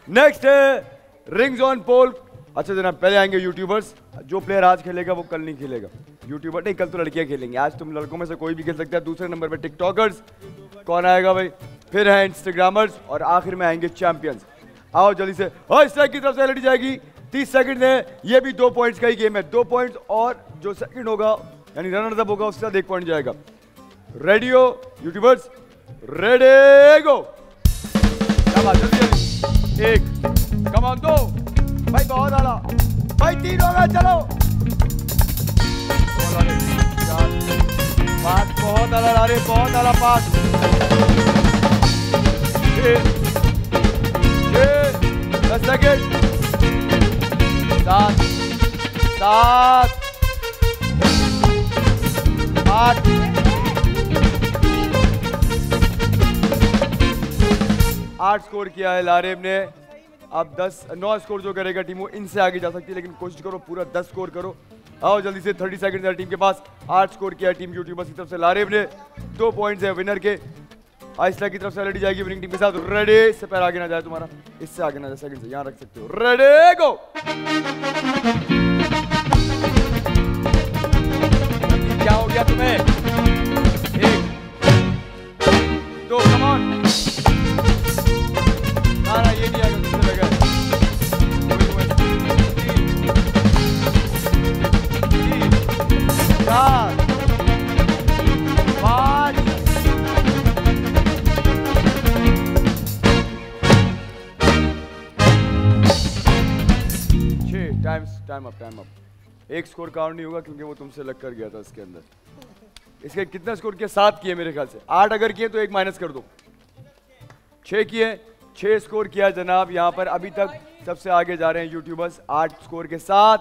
नेक्स्ट है। रिंग्स ऑन पोल अच्छा जनाब पहले आएँगे यूट्यूबर्स जो प्लेयर आज खेलेगा वो कल नहीं खेलेगा। यूट्यूबर नहीं, कल तो लड़कियाँ खेलेंगे। आज तुम लड़कों में से कोई भी खेल सकता है, दूसरे नंबर पे टिकटॉकर्स कौन आएगा भाई? फिर है इंस्टाग्रामर्स और आखिर में आएँगे चैंपियंस आओ जल्दी से। और स्ट्राइक की तरफ़ से लड़ी जाएगी। तीस सेकंड है, ये भी दो पॉइंट्स का ही गेम है। दो पॉइंट्स और जो सेकंड होगा, यानी रनर अप होगा उसके साथ एक पॉइंट जाएगा रेडियो यूट्यूबर्स रेडे गो एक कमान दो। भाई, बहुत आला। भाई, तीन हो गए, चलो। बात बहुत आला, अरे, बहुत आला पास। सात सात। आठ। आठ स्कोर किया है लारेब ने। अब दस, नौ स्कोर जो करेगा टीम वो इनसे आगे जा सकती है, लेकिन कोशिश करो, पूरा दस स्कोर करो। आओ जल्दी से थर्टी सेकंड टीम के पास। आठ स्कोर किया टीम यूट्यूबर्स की तरफ़ से लारेब ने। दो पॉइंट्स है विनर के। आइसला की तरफ़ से रेडी जाएगी विनिंग टीम के साथ। रेडी इससे पैर आगे ना जाए तुम्हारा। इससे आगे ना जाए सेकंड से यहाँ रख सकते हो। रेडी गो क्या हो गया तुम्हें? एक, दो कम टाइम अप टाइम अप एक स्कोर काउंट नहीं होगा क्योंकि वो तुमसे लग कर गया था इसके अंदर। इसके कितना स्कोर किया सात किए मेरे ख्याल से। आठ अगर किए तो एक माइनस कर दो। छः किए छः स्कोर किया जनाब यहाँ पर। अभी तक सबसे आगे जा रहे हैं यूट्यूबर्स आठ स्कोर के साथ।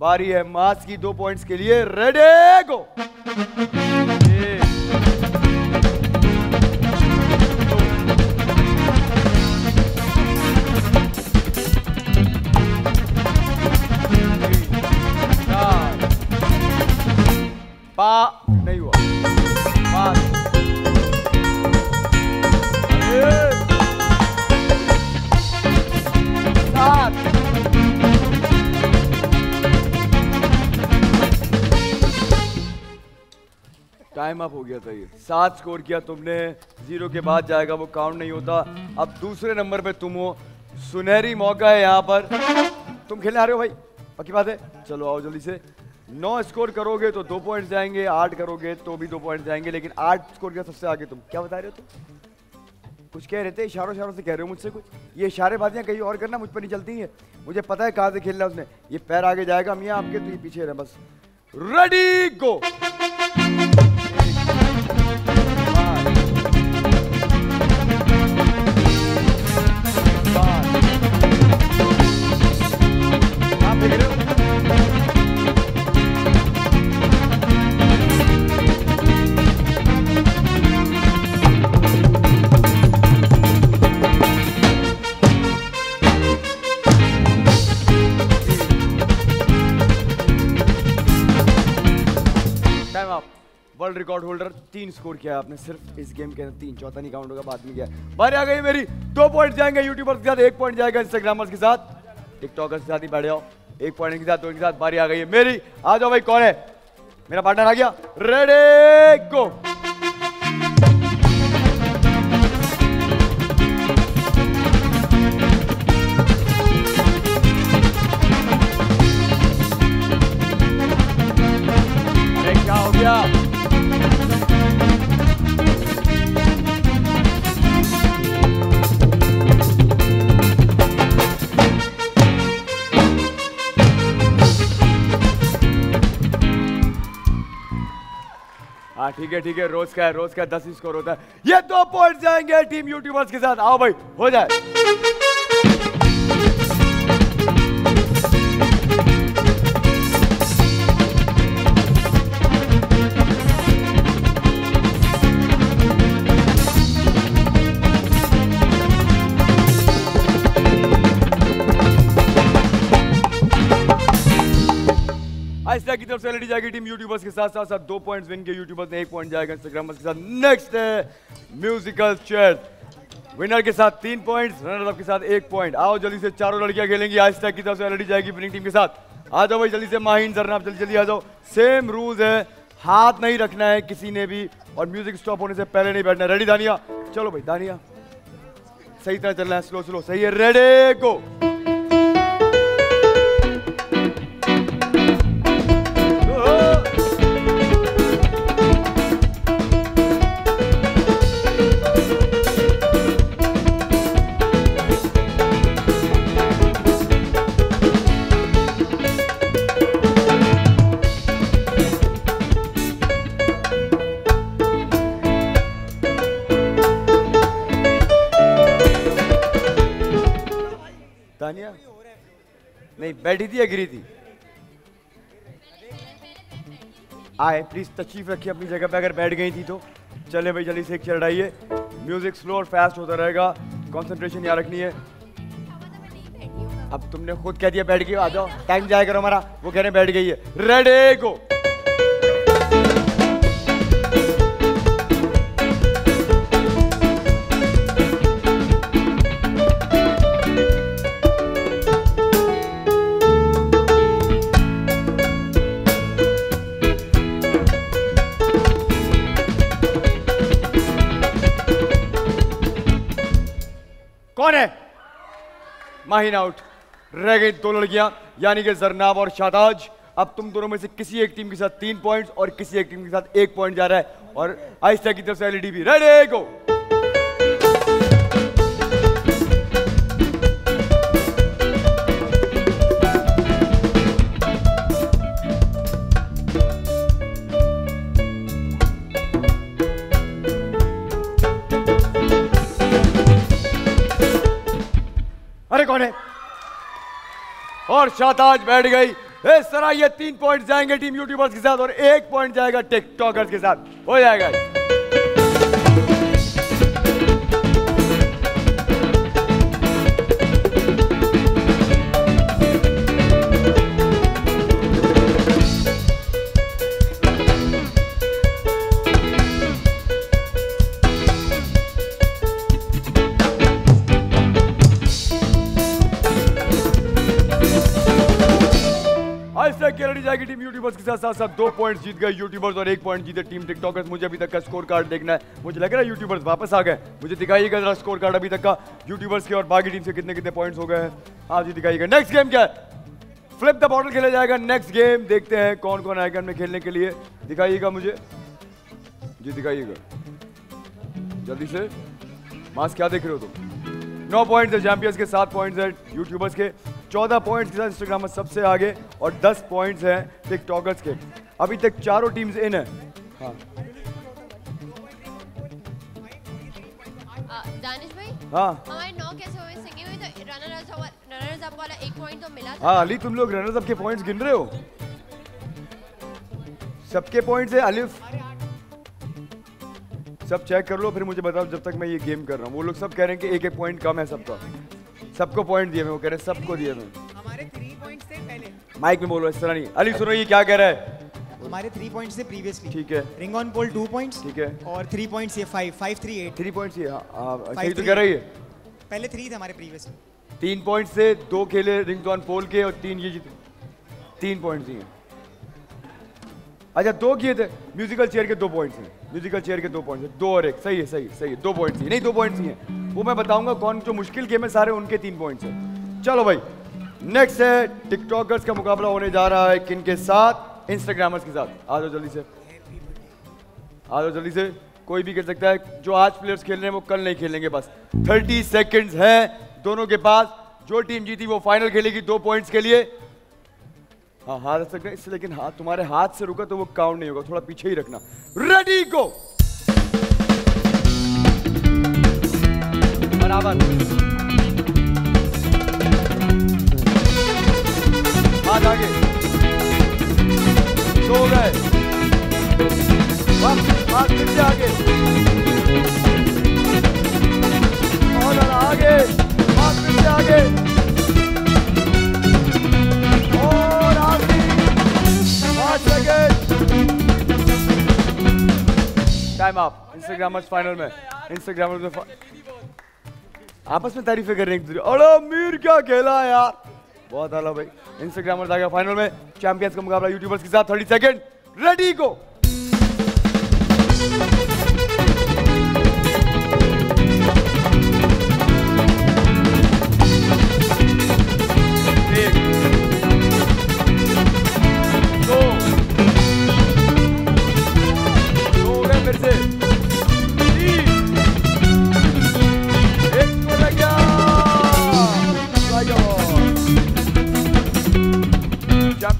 बारी है मास की दो पॉइंट्स के लिए। रेडी गो पा नहीं हुआ। टाइम अप हो गया था ये। सात स्कोर किया तुमने ज़ीरो के बाद जाएगा वो काउंट नहीं होता। अब दूसरे नंबर पे तुम हो। सुनहरी मौका है यहाँ पर। तुम खेलने आ रहे हो भाई? पक्की बात है? चलो आओ जल्दी से। नौ स्कोर करोगे तो दो पॉइंट जाएँगे, आठ करोगे तो भी दो पॉइंट जाएँगे, लेकिन आठ स्कोर किया सबसे आगे तुम। क्या बता रहे हो तुम? कुछ कह रहे थे? इशारों इशारों से कह रहे हो मुझसे कुछ? ये इशारे बाजियाँ कहीं और करना मुझ पर नहीं चलती हैं। मुझे पता है कहाँ से खेलना उसने। ये पैर आगे जाएगा, मियाँ आपके तो ये पीछे रहे, बस। Ready go world record holder तीन स्कोर किया आपने, सिर्फ़ इस गेम के अंदर तीन, चौथा नहीं काउंट होगा, बाद में किया बारे आ गई मेरी, दो पॉइंट जाएँगे यूट्यूबर्स के साथ, एक पॉइंट जाएगा इंस्टाग्रामर्स के साथ टिकटॉकर्स के साथ ही बैठ जाओ एक पॉइंट के साथ, दो के साथ, बारी आ गई है मेरी, आ जाओ भाई, कौन है? मेरा पार्टनर आ गया रेडी गो ठीक है ठीक है, रोज का है, रोज का दस स्कोर होता है। ये दो पॉइंट जाएँगे टीम यूट्यूबर्स के साथ। आओ भाई, हो जाए। की तरफ़ से लड़ी जाएगी टीम यूट्यूबर्स के साथ साथ साथ दो पॉइंट्स विन के यूट्यूबर्स ने, एक पॉइंट जाएगा इंस्टाग्रामर्स के साथ। नेक्स्ट है म्यूजिकल चेयर विनर के साथ तीन पॉइंट्स रनर के साथ एक पॉइंट आओ जल्दी से चारों लड़कियाँ खेलेंगी। आइस्टा की तरफ़ से लड़ी जाएगी विनिंग टीम के साथ। आ जाओ भाई, जल्दी से माहिन जरनाब जल्दी जल्दी आ जाओ। सेम रूल्स है। हाथ नहीं रखना है किसी ने भी और म्यूज़िक स्टॉप होने से पहले नहीं बैठना रेडी दानिया? चलो भाई, दानिया। सही तरह चलना है स्लो स्लो सही है। रेडी गो नहीं, बैठी थी या गिरी थी? आए प्लीज़ तशरीफ़ रखिए अपनी जगह पे, अगर बैठ गई थी तो। चले भाई, जल्दी से एक चढ़ाइए म्यूज़िक स्लो और फास्ट होता रहेगा। कंसंट्रेशन यहाँ रखनी है। अब तुमने खुद कह दिया बैठ गई आ जाओ टाइम जाएगा हमारा। वो कह रहे बैठ गई है। रेडी गो कौन है? माहिन आउट रह गई दो लड़कियाँ, यानी कि जरनाब और शादाज अब तुम दोनों में से किसी एक टीम के साथ तीन पॉइंट्स और किसी एक टीम के साथ एक पॉइंट जा रहा है। और आहिस्ता की तरफ़ से एलईडी भी। रेडी गो कौन है? और शाताज बैठ गई। इस तरह ये तीन पॉइंट जाएँगे टीम यूट्यूबर्स के साथ और एक पॉइंट जाएगा टिकटॉकर्स के साथ। हो जाएगा। आज तक की लड़ी जाएगी टीम यूट्यूबर्स के साथ साथ दो पॉइंट्स जीत गए यूट्यूबर्स और एक पॉइंट जीते टीम टिकटॉकर्स मुझे अभी तक का स्कोर कार्ड देखना है। मुझे लग रहा है यूट्यूबर्स वापस आ गए मुझे दिखाइएगा जरा स्कोर कार्ड अभी तक का। यूट्यूबर्स के और बाकी टीम से कितने कितने पॉइंट्स हो गए हैं। आप जी, दिखाइएगा। नेक्स्ट गेम क्या है? फ्लिप द बॉटल खेला जाएगा। नेक्स्ट गेम देखते हैं कौन कौन आएगा में खेलने के लिए। दिखाइएगा मुझे। जी, दिखाइएगा। जल्दी से। मास क्या देख रहे हो तुम? नौ पॉइंट्स है। चैंपियंस के सात पॉइंट्स है। यूट्यूबर्स के चौदह पॉइंट्स के साथ इंस्टाग्राम में सबसे आगे और दस पॉइंट्स हैं टिकटॉकर्स के। अभी तक चारों टीम्स इन है। हाँ। दानिश भाई? हाँ। हमारे नौ कैसे हुए? सिंगिंग हुई तो रनर अप रनर अप वाला एक पॉइंट तो मिला हाँ अली तुम लोग रनर्स अप के पॉइंट्स गिन रहे हो? सबके पॉइंट्स है अलिफ। सब चेक कर लो फिर मुझे बताओ जब तक मैं ये गेम कर रहा हूँ। वो लोग सब कह रहे हैं कि एक एक पॉइंट कम है सबका। सबको पॉइंट दिए मैं वो कह रहे हैं सबको दिए मैं हमारे थ्री पॉइंट्स से पहले। माइक में बोलो इस तरह नहीं। अली सुनो ये क्या कह रहा है? हमारे थ्री पॉइंट से प्रीवियसली ठीक है। Ring on pole two points ठीक है। और थ्री पॉइंट्स ये five five three eight three points ये सही तो कह रही है। पहले थ्री थे हमारे प्रीवियसली तीन पॉइंट से दो खेले रिंग ऑन पोल के और तीन ये जीते। तीन पॉइंट दिए। अच्छा दो किए थे। म्यूजिकल चेयर के दो पॉइंट्स हैं। म्यूजिकल चेयर के दो पॉइंट्स हैं। दो और एक। सही है, सही सही है। दो पॉइंट्स ही। नहीं, दो पॉइंट्स ही हैं। वो मैं बताऊँगा कौन, जो मुश्किल गेम है, सारे उनके तीन पॉइंट्स हैं। चलो भाई नेक्स्ट है टिकटॉकर्स का मुकाबला होने जा रहा है किन के साथ? इंस्टाग्रामर्स के साथ। आ जाओ जल्दी से। आ जाओ जल्दी से। कोई भी खेल सकता है। जो आज प्लेयर्स खेल रहे हैं, वो कल नहीं खेलेंगे बस। 30 सेकंड्स है दोनों के पास। जो टीम जीती, वो फाइनल खेलेगी दो पॉइंट्स के लिए। हाँ हाथ रख सकते हैं इससे लेकिन हाथ तुम्हारे हाथ से रुका तो वो काउंट नहीं होगा, थोड़ा पीछे ही रखना। रेडी गो बराबर। हाथ आगे। सो गए। हाथ से आगे। और आगे, हाथ से आगे। टाइम आप इंस्टाग्रामर्स फाइनल में. इंस्टाग्रामर्स में आपस में तारीफें कर रहे हैं अरे मीर क्या खेला यार? बहुत आला भाई। इंस्टाग्रामर्स आ गया फाइनल में. चैंपियंस का मुकाबला यूट्यूबर्स के साथ. 30 सेकंड रेडी गो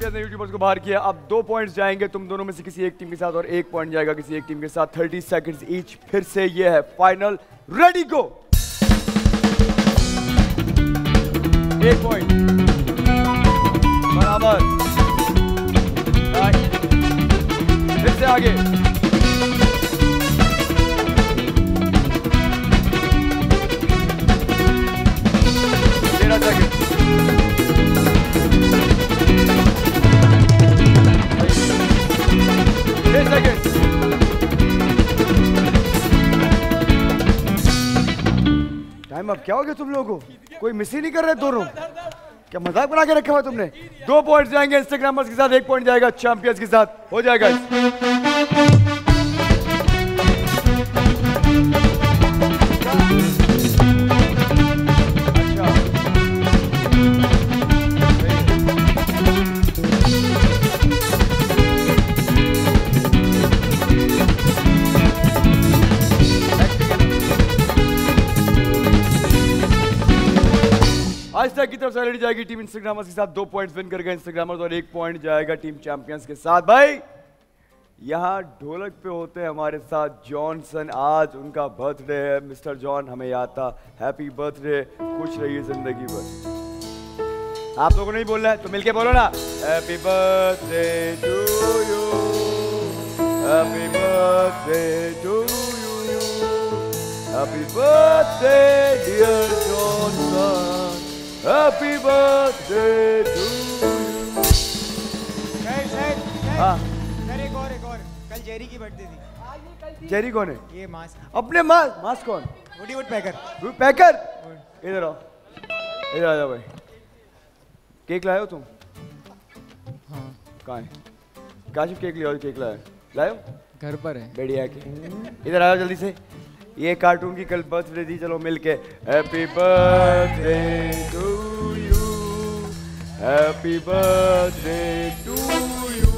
चैंपियंस ने यूट्यूबर्स को बाहर किया। अब दो पॉइंट्स जाएँगे, तुम दोनों में से किसी एक टीम के साथ और एक पॉइंट जाएगा किसी एक टीम के साथ। 30 सेकंड्स ईच फिर से ये है फाइनल रेडी गो एक पॉइंट बराबर। फिर से आगे। मैम अब क्या हो गया तुम लोगों को? कोई मिस ही नहीं कर रहे दोनों। क्या मज़ाक बना के रखा हुआ तुमने? दो पॉइंट्स जाएँगे इंस्टाग्रामर्स के साथ, एक पॉइंट जाएगा चैंपियंस के साथ। हो जाएगा। आज की तरफ़ से रेडी जाएगी टीम इंस्टाग्रामर्स के साथ। दो पॉइंट्स विन करके इंस्टाग्रामर्स और एक पॉइंट जाएगा टीम चैंपियंस के साथ। भाई, यहाँ ढोलक पे होते हैं हमारे साथ जॉनसन आज उनका बर्थडे है। मिस्टर जॉन हमें याद था। हैप्पी बर्थडे खुश रहिए ज़िंदगी भर। आप लोगों ने ही बोलना है तो मिलके बोलो ना। Happy birthday to you happy birthday to you happy birthday dear Johnson happy birthday to you sir sir हाँ। सर एक और एक और कल जेरी की बर्थडे थी। जेरी कौन है? ये मास अपने मास मास कौन? वुडी वुड पैकर वो पैकर इधर आओ। इधर आ जाओ भाई। केक लाए हो तुम? हाँ। कहाँ है? काशिफ केक लिया केक लाए। लाए हो? घर पर है। बढ़िया केक। इधर आओ जल्दी से। ये कार्टून की कल बर्थडे थी चलो मिलके। Happy birthday to you happy birthday to you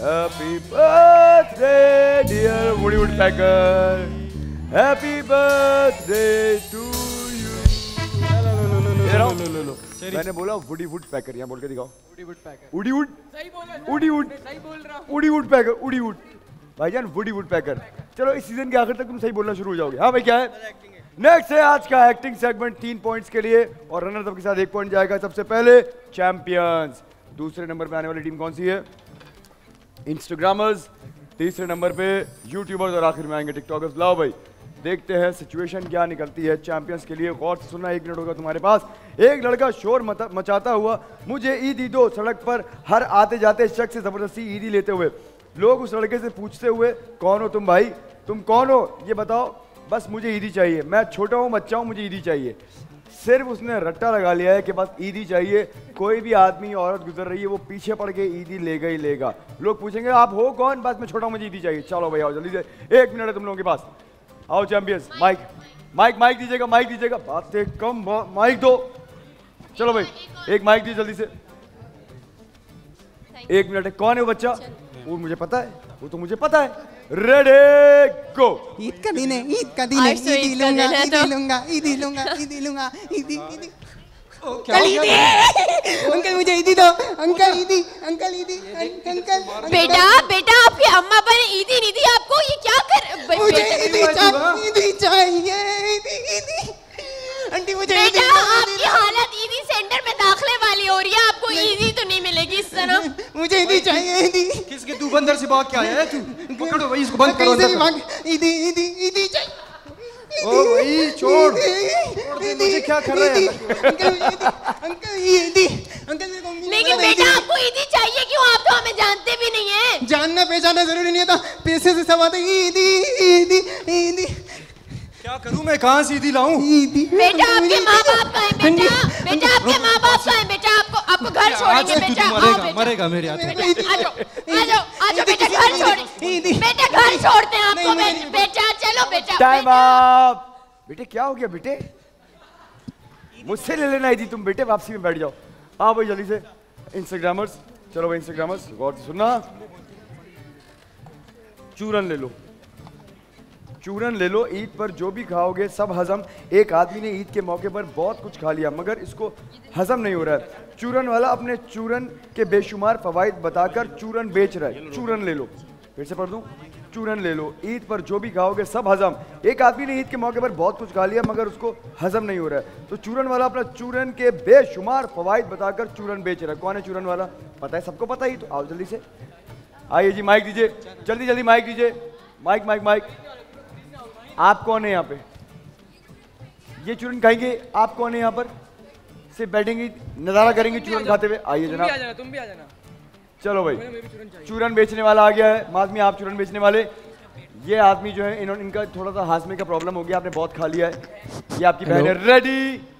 happy birthday dear Woody Woodpecker happy birthday to you मैंने बोला वुडी वुड पैकर यहाँ बोल के दिखाओ। वुडी वुड पैकर उडी वुड उडी वुड रहा हूँ। उडी वुड पैकर उडी वुड भाईजान वुडी वुड पैकर चलो, इस सीज़न के आखिर तक तुम सही बोलना शुरू हो जाओगे। हाँ भाई, क्या है? नेक्स्ट है आज का एक्टिंग सेगमेंट तीन पॉइंट्स के लिए, और रनर अप के साथ एक पॉइंट जाएगा। सबसे पहले चैंपियंस दूसरे नंबर पे आने वाली टीम कौन सी है? इंस्टाग्रामर्स तीसरे नंबर पे यूट्यूबर्स और आखिर में आएँगे टिकटॉकर्स लाओ भाई, देखते हैं सिचुएशन क्या निकलती है चैंपियंस के लिए। गौर से सुनना, एक मिनट होगा तुम्हारे पास। एक लड़का शोर मचाता हुआ, मुझे ईदी दो सड़क पर, हर आते जाते शख्स से ज़बरदस्ती ईदी लेते हुए। लोग उस लड़के से पूछते हुए, कौन हो तुम भाई? तुम कौन हो? ये बताओ, बस मुझे ईदी चाहिए। मैं छोटा हूँ, बच्चा हूँ, मुझे ईदी चाहिए। सिर्फ़ उसने रट्टा लगा लिया है कि बस ईदी चाहिए। कोई भी आदमी, औरत गुजर रही है, वो पीछे पड़ के ईदी लेगा ही लेगा। लोग पूछेंगे, आप हो कौन? बस मैं छोटा मुझे ईदी चाहिए। चलो आओ, जल्दी से, एक मिनट है तुम लोगों के पास। आओ, चैंपियंस, माइक माइक माइक दीजिएगा माइक दीजिएगा। बातें कम माइक दो। चलो भाई, एक माइक दीजिए जल्दी से। एक मिनट है, कौन है वो बच्चा? वो मुझे पता है वो तो मुझे पता है। रेडी गो ईद का दिन है ईद का दिन है तो ईदी ईद लूँगा है तो। लूँगा ईदी लूँगा ईदी लूँगा ईदी ईदी अंकल ईदी! अंकल मुझे ईदी दो। अंकल ईदी अंकल ईदी अंकल बेटा बेटा आपकी अम्मा पर ईदी नहीं दी आपको ये क्या कर मुझे ईदी ईदी चाहिए ईदी ईदी। आंटी मुझे ईदी बेटा आपकी हालत ईदी सेंटर में दाखिले वाली हो रही है। आपको ईदी तो नहीं मिलेगी इस तरह। मुझे ईदी चाहिए ईदी किसके? तू बंदर से भाग के आया है तू? पकड़ो भाई इसको बंद करो अंदर। ईदी ईदी ईदी चाहिए। ओ भाई छोड़। ईदी मुझे क्या कर रहे हैं? अंकल मुझे ईदी अंकल ईदी अंकल मेरे को अम्मी ने लेकिन बेटा। आपको ईदी चाहिए क्यों आप तो हमें जानते भी नहीं है। जानना पहचानना ज़रूरी नहीं था पैसे से सब आता ईदी ईदी ईदी क्या करूँ? मैं कहाँ सीधी लाऊं? बेटा आपके माँ बाप का है बेटा। बेटा। आपके माँ बाप का है बेटा। आपको आपको घर छोड़ेंगे बेटा। मरेगा मरेगा मेरे हाथ में। आ जाओ आ जाओ आ जाओ बेटा घर छोड़। बेटा घर छोड़ते हैं आपको बेटा। चलो बेटा टाइम अप बेटे क्या हो गया बेटे? मुझसे ले लेना थी तुम बेटे वापसी में बैठ जाओ। आओ भाई जल्दी से। इंस्टाग्रामर्स चलो भाई इंस्टाग्रामर्स गौर से सुनना। चूरन ले लो। चूरन ले लो, ईद पर जो भी खाओगे, सब हजम। एक आदमी ने ईद के मौके पर बहुत कुछ खा लिया, मगर इसको हजम नहीं हो रहा है। चूरन वाला अपने चूरन के बेशुमार फवाइद बताकर चूरन बेच रहा है। चूरन ले लो। फिर से पढ़ दूँ? चूरन ले लो। ईद पर जो भी खाओगे, सब हजम। एक आदमी ने ईद के मौके पर बहुत कुछ खा लिया, मगर उसको हजम नहीं हो रहा है। तो चूरन वाला अपना चूरन के बेशुमार फवाइद बताकर चूरन बेच रहा है। कौन है चूरन वाला? पता है? सबको पता ही। तो आओ जल्दी से। आइए जी, माइक दीजिए। जल्दी जल्दी माइक दीजिए। Mike mike mike. आप कौन है यहाँ पे? ये चूरन खाएँगे आप कौन है यहाँ पर? सिर्फ़ बैठेंगे नज़ारा करेंगे चूरन खाते हुए। आइए जनाब। तुम भी आ जाना। चलो भाई। चूरन बेचने वाला आ गया है माधमी आप चूरन बेचने वाले। ये आदमी जो है इन्होंने इनका थोड़ा सा हाजमे का प्रॉब्लम हो गया आपने बहुत खा लिया है। ये आपकी बहन है रेडी।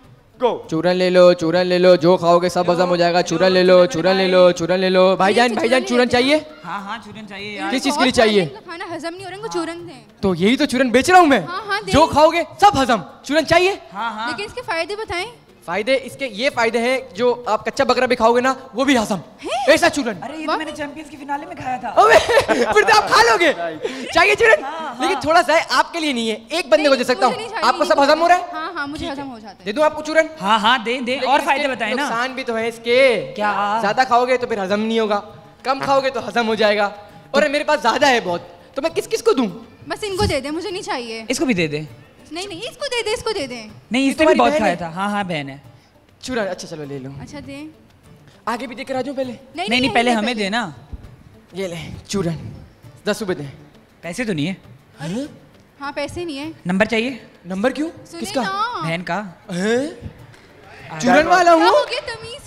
गो चूरन ले लो चूरन ले लो जो खाओगे सब हजम हो जाएगा। चूरन ले लो चूरन ले लो चूरन ले लो। भाईजान भाईजान चूरन चाहिए? हाँ हाँ चूरन चाहिए किस चीज़ के लिए चाहिए? खाना हजम नहीं हो रहा चूरन दे। तो यही तो चूरन बेच रहा हूँ मैं। हाँ, हाँ, दे। जो खाओगे सब हजम। चूरन चाहिए? हाँ हाँ। लेकिन इसके फ़ायदे बताएँ। फ़ायदे इसके ये फ़ायदे हैं जो आप कच्चा बकरा भी खाओगे ना वो भी हजम ऐसा चूरन। अरे ये तो मैंने चैंपियंस के फिनाले में खाया था। फिर तो आप खा लोगे। चाहिए चूरन? लेकिन थोड़ा सा है आपके लिए नहीं है। एक बंदे को दे सकता हूँ। आपको सब हजम हो रहा है? हाँ हाँ मुझे हजम हो जाता है। दे दूँ आपको चूरन? हाँ हाँ दे दे और फ़ायदे बताए ना। नुकसान भी तो है इसके। क्या? ज़्यादा खाओगे तो फिर हजम नहीं होगा। कम खाओगे तो हजम हो जाएगा। और मेरे पास ज़्यादा है बहुत। तो मैं किस किस को दूँ? बस इनको दे दे मुझे नहीं चाहिए। इसको भी दे दे। नहीं नहीं इसको दे दे इसको दे दे। नहीं इसने भी बहुत खाया था। हाँ हाँ बहन है। चूरन अच्छा चलो ले लो। अच्छा दे। आगे भी देकर आ जाऊँ पहले? नहीं नहीं पहले हमें दे ना। ये ले चूरन। दस रुपए दे। पैसे तो नहीं है। हाँ पैसे नहीं है। नंबर चाहिए? नंबर क्यों? किसका? बहन का। चूरन वाला क्या हूँ? हो गया तमीज?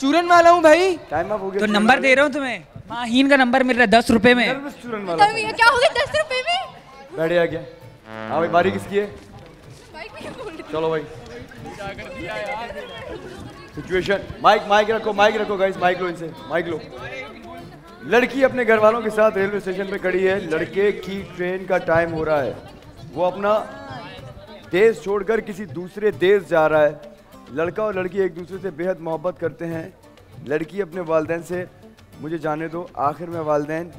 चूरन वाला हूँ भाई। टाइम अप हो गया तो नंबर दे रहा हूँ तुम्हें। माहीन का नंबर मिल रहा है दस रुपए में। चूरन वाला। तमीज क्या हो गया? दस रुपए में? बैठ गया हाँ भाई बारी किसकी है? चलो भाई। सिचुएशन माइक माइक रखो माइक रखो गाइस माइक लो इनसे माइक लो। लड़की अपने घर वालों के साथ रेलवे स्टेशन पे खड़ी है। लड़के की ट्रेन का टाइम हो रहा है। वो अपना देश छोड़कर किसी दूसरे देश जा रहा है। लड़का और लड़की एक दूसरे से बेहद मोहब्बत करते हैं। लड़की अपने वालदेन से मुझे जाने दो आखिर में वालदेन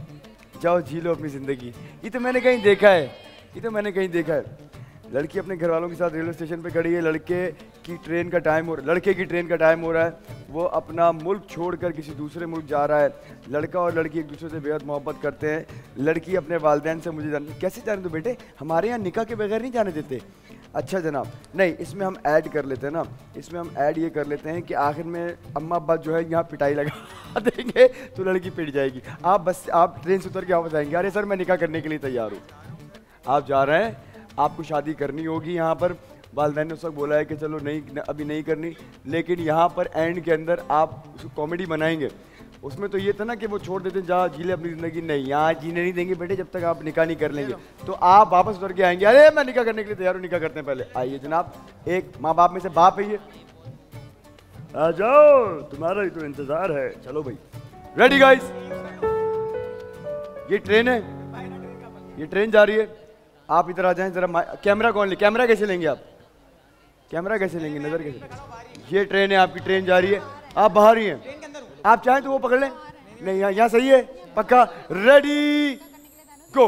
जाओ जी लो अपनी ज़िंदगी। ये तो मैंने कहीं देखा है। ये तो मैंने कहीं देखा है। लड़की अपने घर वालों के साथ रेलवे स्टेशन पे खड़ी है। लड़के की ट्रेन का टाइम हो रहा लड़के की ट्रेन का टाइम हो रहा है। वो अपना मुल्क छोड़कर किसी दूसरे मुल्क जा रहा है। लड़का और लड़की एक दूसरे से बेहद मोहब्बत करते हैं। लड़की अपने वालदेन से मुझे जान कैसे जाने दो बेटे? हमारे यहाँ निका के बगैर नहीं जाने देते। अच्छा जनाब, नहीं, इसमें हम ऐड कर लेते हैं ना। इसमें हम ऐड ये कर लेते हैं कि आखिर में अम्मा अब्बा जो है यहाँ पिटाई लगा देंगे तो लड़की पिट जाएगी। आप बस, आप ट्रेन से उतर के वापस आएँगे। अरे सर, मैं निका करने के लिए तैयार हूँ। आप जा रहे हैं आपको शादी करनी होगी यहाँ पर। वालदेन ने उस वक्त बोला है कि चलो नहीं अभी नहीं करनी लेकिन यहाँ पर एंड के अंदर आप उसको कॉमेडी बनाएँगे। उसमें तो ये था ना कि वो छोड़ देते जा जी ले अपनी ज़िंदगी नहीं यहाँ जीने नहीं देंगे बेटे जब तक आप निकाह नहीं कर लेंगे। तो आप वापस उतर के आएँगे अरे मैं निकाह करने के लिए तैयार हूँ निकाह करते हैं पहले। आइए जनाब एक माँ बाप में से बाप है ये। आ जाओ तुम्हारा ही तो इंतज़ार है। चलो भाई। रेडी गाइस ये ट्रेन है। ये ट्रेन जा रही है। आप इधर आ जाएँ जरा कैमरा कौन ले? कैमरा कैसे लेंगे आप? कैमरा कैसे लेंगे? नज़र कैसे? ये ट्रेन है आपकी ट्रेन जा रही है। आप बाहर ही हैं। आप चाहें तो वो पकड़ लें। नहीं यहाँ यहाँ सही है। पक्का। रेडी गो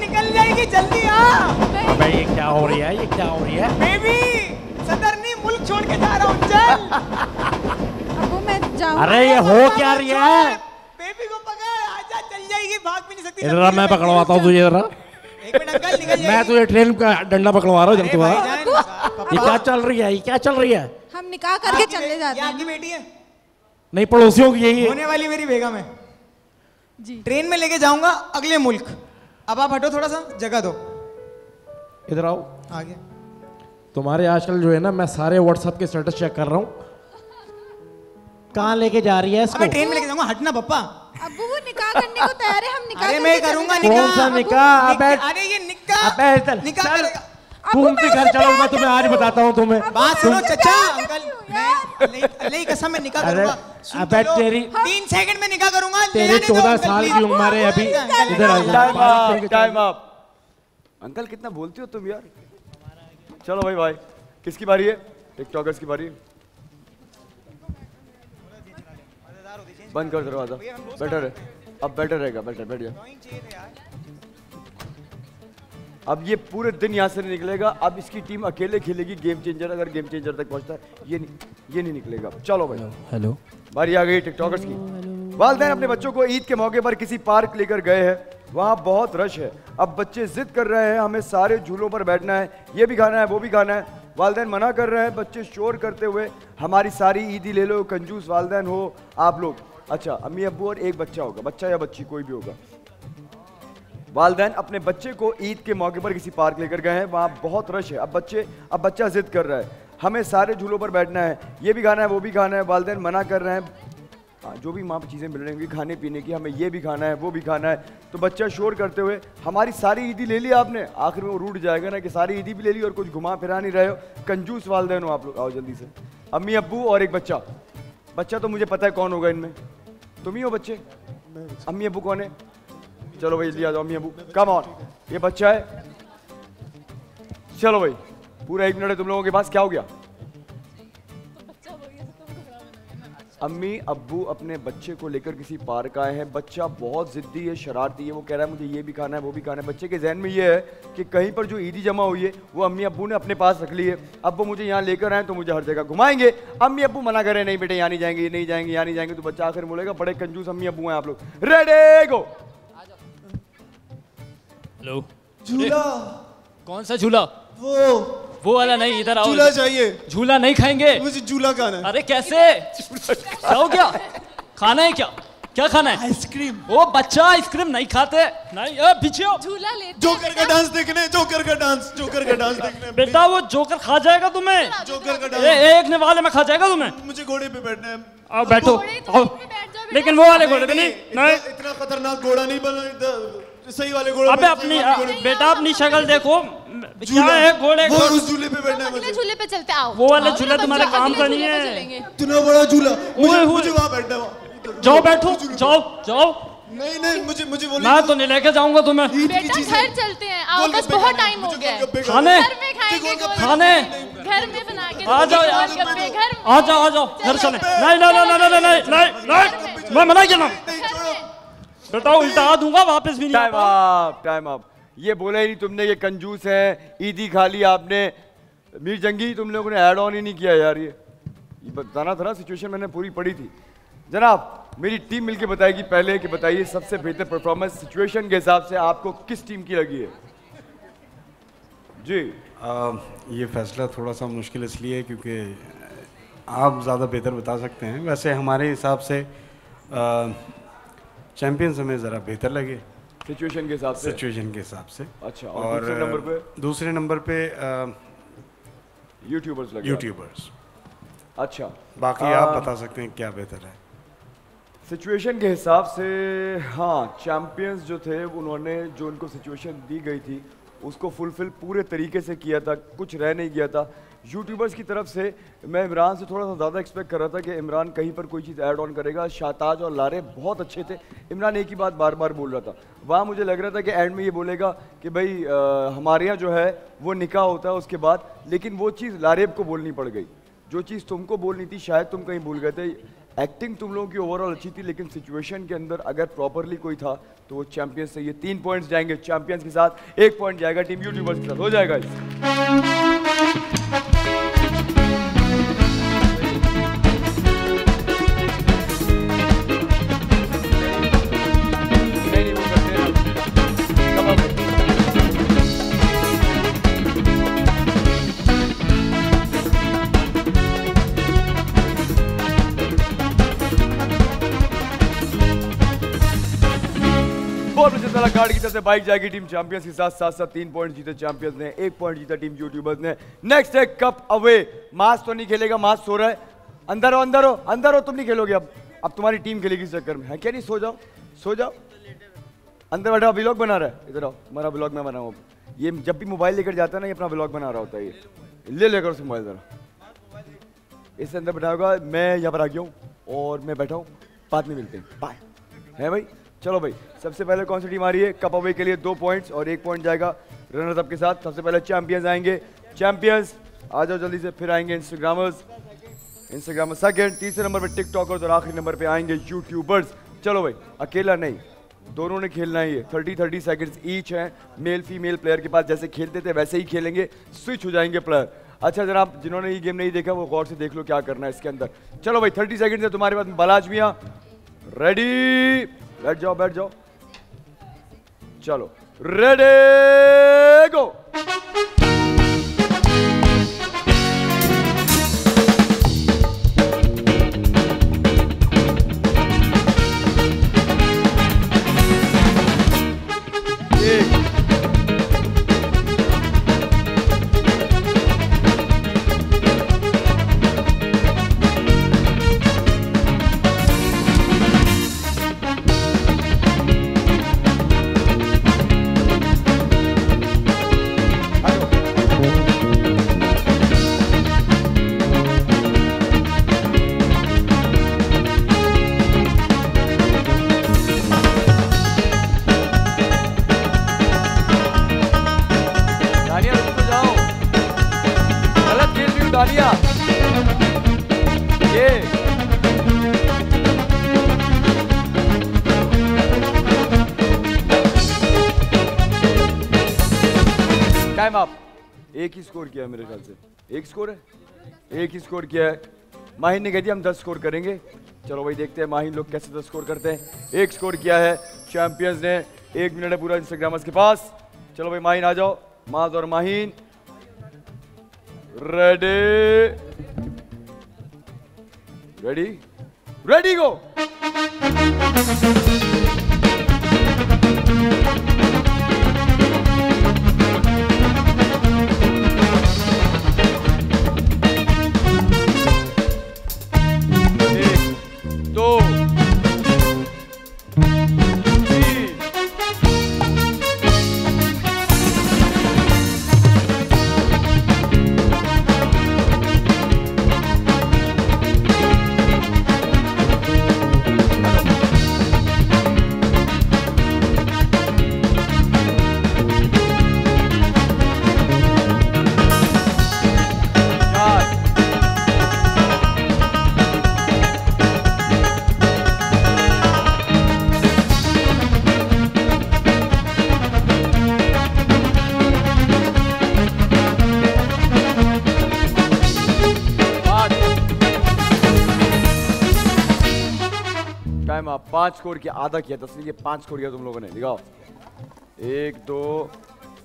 निकल जाएगी जल्दी आ अबे ये क्या हो रही है? ये क्या हो रही है? बेबी सदर नहीं मुल्क छोड़ के जा रहा हूँ चल। अब वो मैं जाऊँ अरे ये हो क्या रही है बेबी को पकड़ आजा चल जाएगी भाग भी नहीं सकती। इधर मैं पकड़वाता हूँ तुझे जरा एक मिनट अंकल निकल मैं तुझे ट्रेन का डंडा पकड़वा रहा हूँ जब तू ये क्या चल रही है ये क्या चल रही है? हम निकाह करके चले जाते हैं। आपकी बेटी है। नहीं पड़ोसियों की यही होने वाली मेरी बेगम है। जी। ट्रेन में लेके जाऊँगा अगले मुल्क। अब आप हटो थोड़ा सा जगह दो। इधर आओ। आगे। तुम्हारे आजकल जो है ना मैं सारे व्हाट्सएप के स्टेटस चेक कर रहा हूँ। कहाँ लेके जा रही है इसको? ट्रेन में लेके जाऊँगा हटना पप्पा। अब वो निकाह करने को तैयार है हम निकाह अरे मैं करूँगा जाते हैं। कौन सा निकाह? निकाह अबे अरे ये निकाह अबे चल निकाह तुम भी घर चलो मैं तुम्हें आज बताता हूँ तुम्हें। बात सुनो चचा अंकल। मैं अल्लाह कसम मैं निकाह करूँगा। अबे तेरी- तीन सेकंड में निकाह करूँगा। तेरे चौदह साल की उम्र है अभी। इधर आ time up time up uncle कितना बोलते हो तुम यार? चलो भाई भाई। किसकी बारी है? टिकटॉकर्स की बारी है। बंद कर दरवाज़ा। बेटर है। अब बेटर रहेगा बेटर बैठ जा अब ये पूरे दिन यहाँ से नहीं निकलेगा। अब इसकी टीम अकेले खेलेगी गेम चेंजर अगर गेम चेंजर तक पहुँचता है ये नहीं ये नहीं निकलेगा। चलो भाई। हेलो बारी आ गई टिकटॉकर्स की। वालदेन अपने बच्चों को ईद के मौके पर किसी पार्क लेकर गए हैं। वहाँ बहुत रश है। अब बच्चे जिद कर रहे हैं हमें सारे झूलों पर बैठना है ये भी खाना है वो भी खाना है। वालदेन मना कर रहे हैं बच्चे शोर करते हुए हमारी सारी ईदी ले लो कंजूस वालदेन हो आप लोग। अच्छा अम्मी अबू और एक बच्चा होगा, बच्चा या बच्ची, कोई भी होगा। वालदेन अपने बच्चे को ईद के मौके पर किसी पार्क लेकर गए हैं, वहाँ बहुत रश है। अब बच्चे, अब बच्चा जिद कर रहा है। हमें सारे झूलों पर बैठना है। ये भी खाना है, वो भी खाना है, वालदेन मना कर रहे हैं। हाँ जो भी वहाँ पर चीज़ें मिल रही होंगी खाने पीने की, हमें ये भी खाना है, वो भी खाना है। तो बच्चा शोर करते हुए, हमारी सारी ईदी ले ली आपने? आखिर में वो रूट जाएगा ना कि सारी ईदी भी ले ली और कुछ घुमा फिरा नहीं रहे हो। कंजूस वालदेन हो आप लोग, आओ जल्दी से। अम्मी अबू और एक बच्चा। बच्चा तो मुझे पता है कौन होगा इनमें। तुम ही हो बच्चे। अम्मी अबू कौन है? चलो भाई जल्दी आ जाओ अम्मी अबू। कम ऑन ये बच्चा है। चलो भाई पूरा एक मिनट है तुम लोगों के पास। क्या हो गया? अम्मी अब्बू अपने बच्चे को लेकर किसी पार्क आए हैं। बच्चा बहुत जिद्दी है शरारती है। वो कह रहा है मुझे ये भी खाना है वो भी खाना है। बच्चे के जहन में ये है कि कहीं पर जो ईदी जमा हुई है वो अम्मी अब्बू ने अपने पास रख ली है। अब वो मुझे यहाँ लेकर आए तो मुझे हर जगह घुमाएँगे। अम्मी अब्बू मना करें नहीं बेटे यहाँ नहीं जाएँगे ये नहीं जाएँगे यहाँ नहीं जाएँगे। तो बच्चा आखिर बोलेगा बड़े कंजूस अम्मी अब्बू हैं आप लोग। रेडे गो हेलो झूला। कौन सा झूला? वो। वो वाला नहीं इधर आओ। झूला चाहिए। झूला नहीं खाएँगे। मुझे झूला खाना है। अरे कैसे? क्या? हो गया खाना है क्या? क्या खाना है? आइसक्रीम। ओ बच्चा आइसक्रीम नहीं खाते। नहीं ए, पीछे हो झूला ले जोकर का डांस देखने जोकर का डांस जोकर का डांस देखने। बेटा वो जोकर खा जाएगा तुम्हें। जोकर का ए, डांस। एक ने वाले में खा जाएगा तुम्हें। मुझे घोड़े पे बैठना है। आओ बैठो। आओ। लेकिन वो वाले घोड़े पे नहीं इतना, नहीं। इतना खतरनाक घोड़ा नहीं बना इधर- सही वाले घोड़े अबे अपनी बेटा अपनी शक्ल देखो। क्या है घोड़े वो उस झूले पे बैठना है मुझे। झूले पे चलते आओ। वो वाला झूला तुम्हारा काम का नहीं है। इतना बड़ा झूला। मुझे मुझे वहाँ बैठना है जाओ बैठो। जाओ जाओ। नहीं नहीं मुझे मुझे मैं तो नहीं लेके जाऊँगा तुम्हें। बेटा घर चलते हैं। आओ बस बहुत टाइम हो गया खाने खाने घर में बना के आ जाओ यार। आ जाओ आ जाओ। घर चले। नहीं नहीं नहीं नहीं नहीं नहीं नहीं मैं। मना किया ना। बेटा उल्टा दूँगा वापस भी नहीं टाइम अप टाइम अप ये बोला ही नहीं तुमने ये कंजूस है ईदी खा ली आपने। मीर जंगी तुम लोगों ने ऐड ऑन ही नहीं किया यार ये। ये बताना था ना सिचुएशन मैंने पूरी पढ़ी थी। जनाब मेरी टीम मिलके बताएगी पहले कि बताइए सबसे बेहतर परफॉर्मेंस सिचुएशन के हिसाब से आपको किस टीम की लगी है? जी। आ, ये फैसला थोड़ा सा मुश्किल इसलिए है क्योंकि आप ज़्यादा बेहतर बता सकते हैं। वैसे हमारे हिसाब से चैम्पियंस हमें ज़रा बेहतर लगे। सिचुएशन के हिसाब से? सिचुएशन के हिसाब से। अच्छा, और दूसरे नंबर पे? दूसरे नंबर पे यूट्यूबर्स लगे यूट्यूबर्स अच्छा। बाकी आ, आप बता सकते हैं क्या बेहतर है। सिचुएशन के हिसाब से हाँ चैंपियंस जो थे उन्होंने जो उनको सिचुएशन दी गई थी उसको फुलफिल पूरे तरीके से किया था कुछ रह नहीं गया था। यूट्यूबर्स की तरफ़ से मैं इमरान से थोड़ा सा ज़्यादा एक्सपेक्ट कर रहा था कि इमरान कहीं पर कोई चीज़ ऐड ऑन करेगा। शाहताज और लारे बहुत अच्छे थे। इमरान एक ही बात बार बार बोल रहा था। वहाँ मुझे लग रहा था कि एंड में ये बोलेगा कि भाई आ, हमारे यहाँ जो है वो निकाह होता है उसके बाद लेकिन वो चीज़ लारेब को बोलनी पड़ गई। जो चीज़ तुमको बोलनी थी शायद तुम कहीं भूल गए थे। एक्टिंग तुम लोगों की ओवरऑल अच्छी थी लेकिन सिचुएशन के अंदर अगर प्रॉपरली कोई था तो वो चैंपियंस से ये तीन पॉइंट्स जाएँगे। चैंपियंस के साथ एक पॉइंट जाएगा टीम यूट्यूबर्स के साथ। हो जाएगा तला कार्ड की तरफ़ से बाइक जाएगी टीम चैंपियंस के साथ। साथ साथ तीन पॉइंट जीते चैंपियंस ने, एक पॉइंट जीता टीम यूट्यूबर्स ने। नेक्स्ट है कप अवे मास तो नहीं खेलेगा, मास सो रहा है। अंदर हो अंदर हो अंदर हो, तुम नहीं खेलोगे अब। अब तुम्हारी टीम खेलेगी इस चक्कर में। है क्या नहीं? सो जाओ सो जाओ। अंदर बैठा ब्लॉग बना रहा है। इधर आओ हमारा ब्लॉग मैं बनाऊँ ये जब भी मोबाइल लेकर जाता है ना, ये अपना ब्लॉग बना रहा होता है ये। ले लेकर उसे मोबाइल जरा। इससे अंदर बैठा होगा, मैं यहाँ पर आ गया हूँ और मैं बैठा हूँ। बाद में मिलते हैं। बाय है भाई? चलो भाई, सबसे पहले कौन सी टीम आ रही है? कप अवे के लिए दो पॉइंट्स और एक पॉइंट जाएगा रनर्स अप के साथ। सबसे पहले चैंपियंस आएँगे। चैंपियंस आ जाओ जल्दी से, फिर आएँगे इंस्टाग्रामर्स इंस्टाग्रामर सेकंड तीसरे नंबर पे टिकटॉकर्स और आखिरी नंबर पे आएँगे यूट्यूबर्स चलो भाई, अकेला नहीं, दोनों ने खेलना ही है। थर्टी थर्टी सेकेंड्स ईच है। मेल फीमेल प्लेयर के पास जैसे खेलते थे, वैसे ही खेलेंगे। स्विच हो जाएँगे प्लेयर अच्छा जनाब, जिन्होंने ये गेम नहीं देखा, वो गौर से देख लो क्या करना है इसके अंदर। चलो भाई, थर्टी सेकंड है तुम्हारे पास। बलाज मियाँ रेडी बैठ जाओ बैठ जाओ। चलो। रेडी गो स्कोर है एक ही स्कोर किया है। माहिन ने कह दिया हम दस स्कोर करेंगे। चलो भाई, देखते हैं माहिन लोग कैसे दस स्कोर करते हैं। एक स्कोर किया है चैंपियंस ने। एक मिनट है पूरा इंस्टाग्रामर्स के पास। चलो भाई, माहिन आ जाओ। माज और Mahin. Ready ready ready go पाँच स्कोर किया आधा किया, दस ये पाँच स्कोर किया तुम लोगों ने, दिखाओ। एक, दो,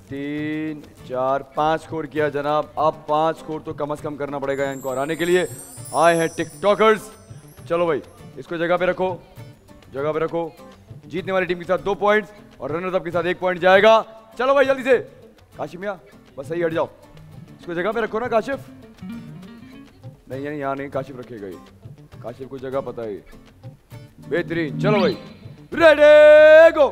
तीन, चार, पाँच स्कोर किया जनाब। अब पाँच स्कोर तो कम से कम करना पड़ेगा इनको हराने के लिए। आए हैं टिकटॉकर्स। चलो भाई, इसको जगह पे रखो, जगह पे रखो। जीतने वाली टीम के साथ दो पॉइंट्स और रनर अप के साथ एक पॉइंट जाएगा। चलो भाई, जल्दी से। काशिफ मियाँ, बस सही हट जाओ। इसको जगह पे रखो ना, काशिफ। नहीं, यानी यहाँ नहीं, काशिफ रखेगा ये। काशिफ को जगह पता है बेहतरीन। चलो भाई। रेडी गो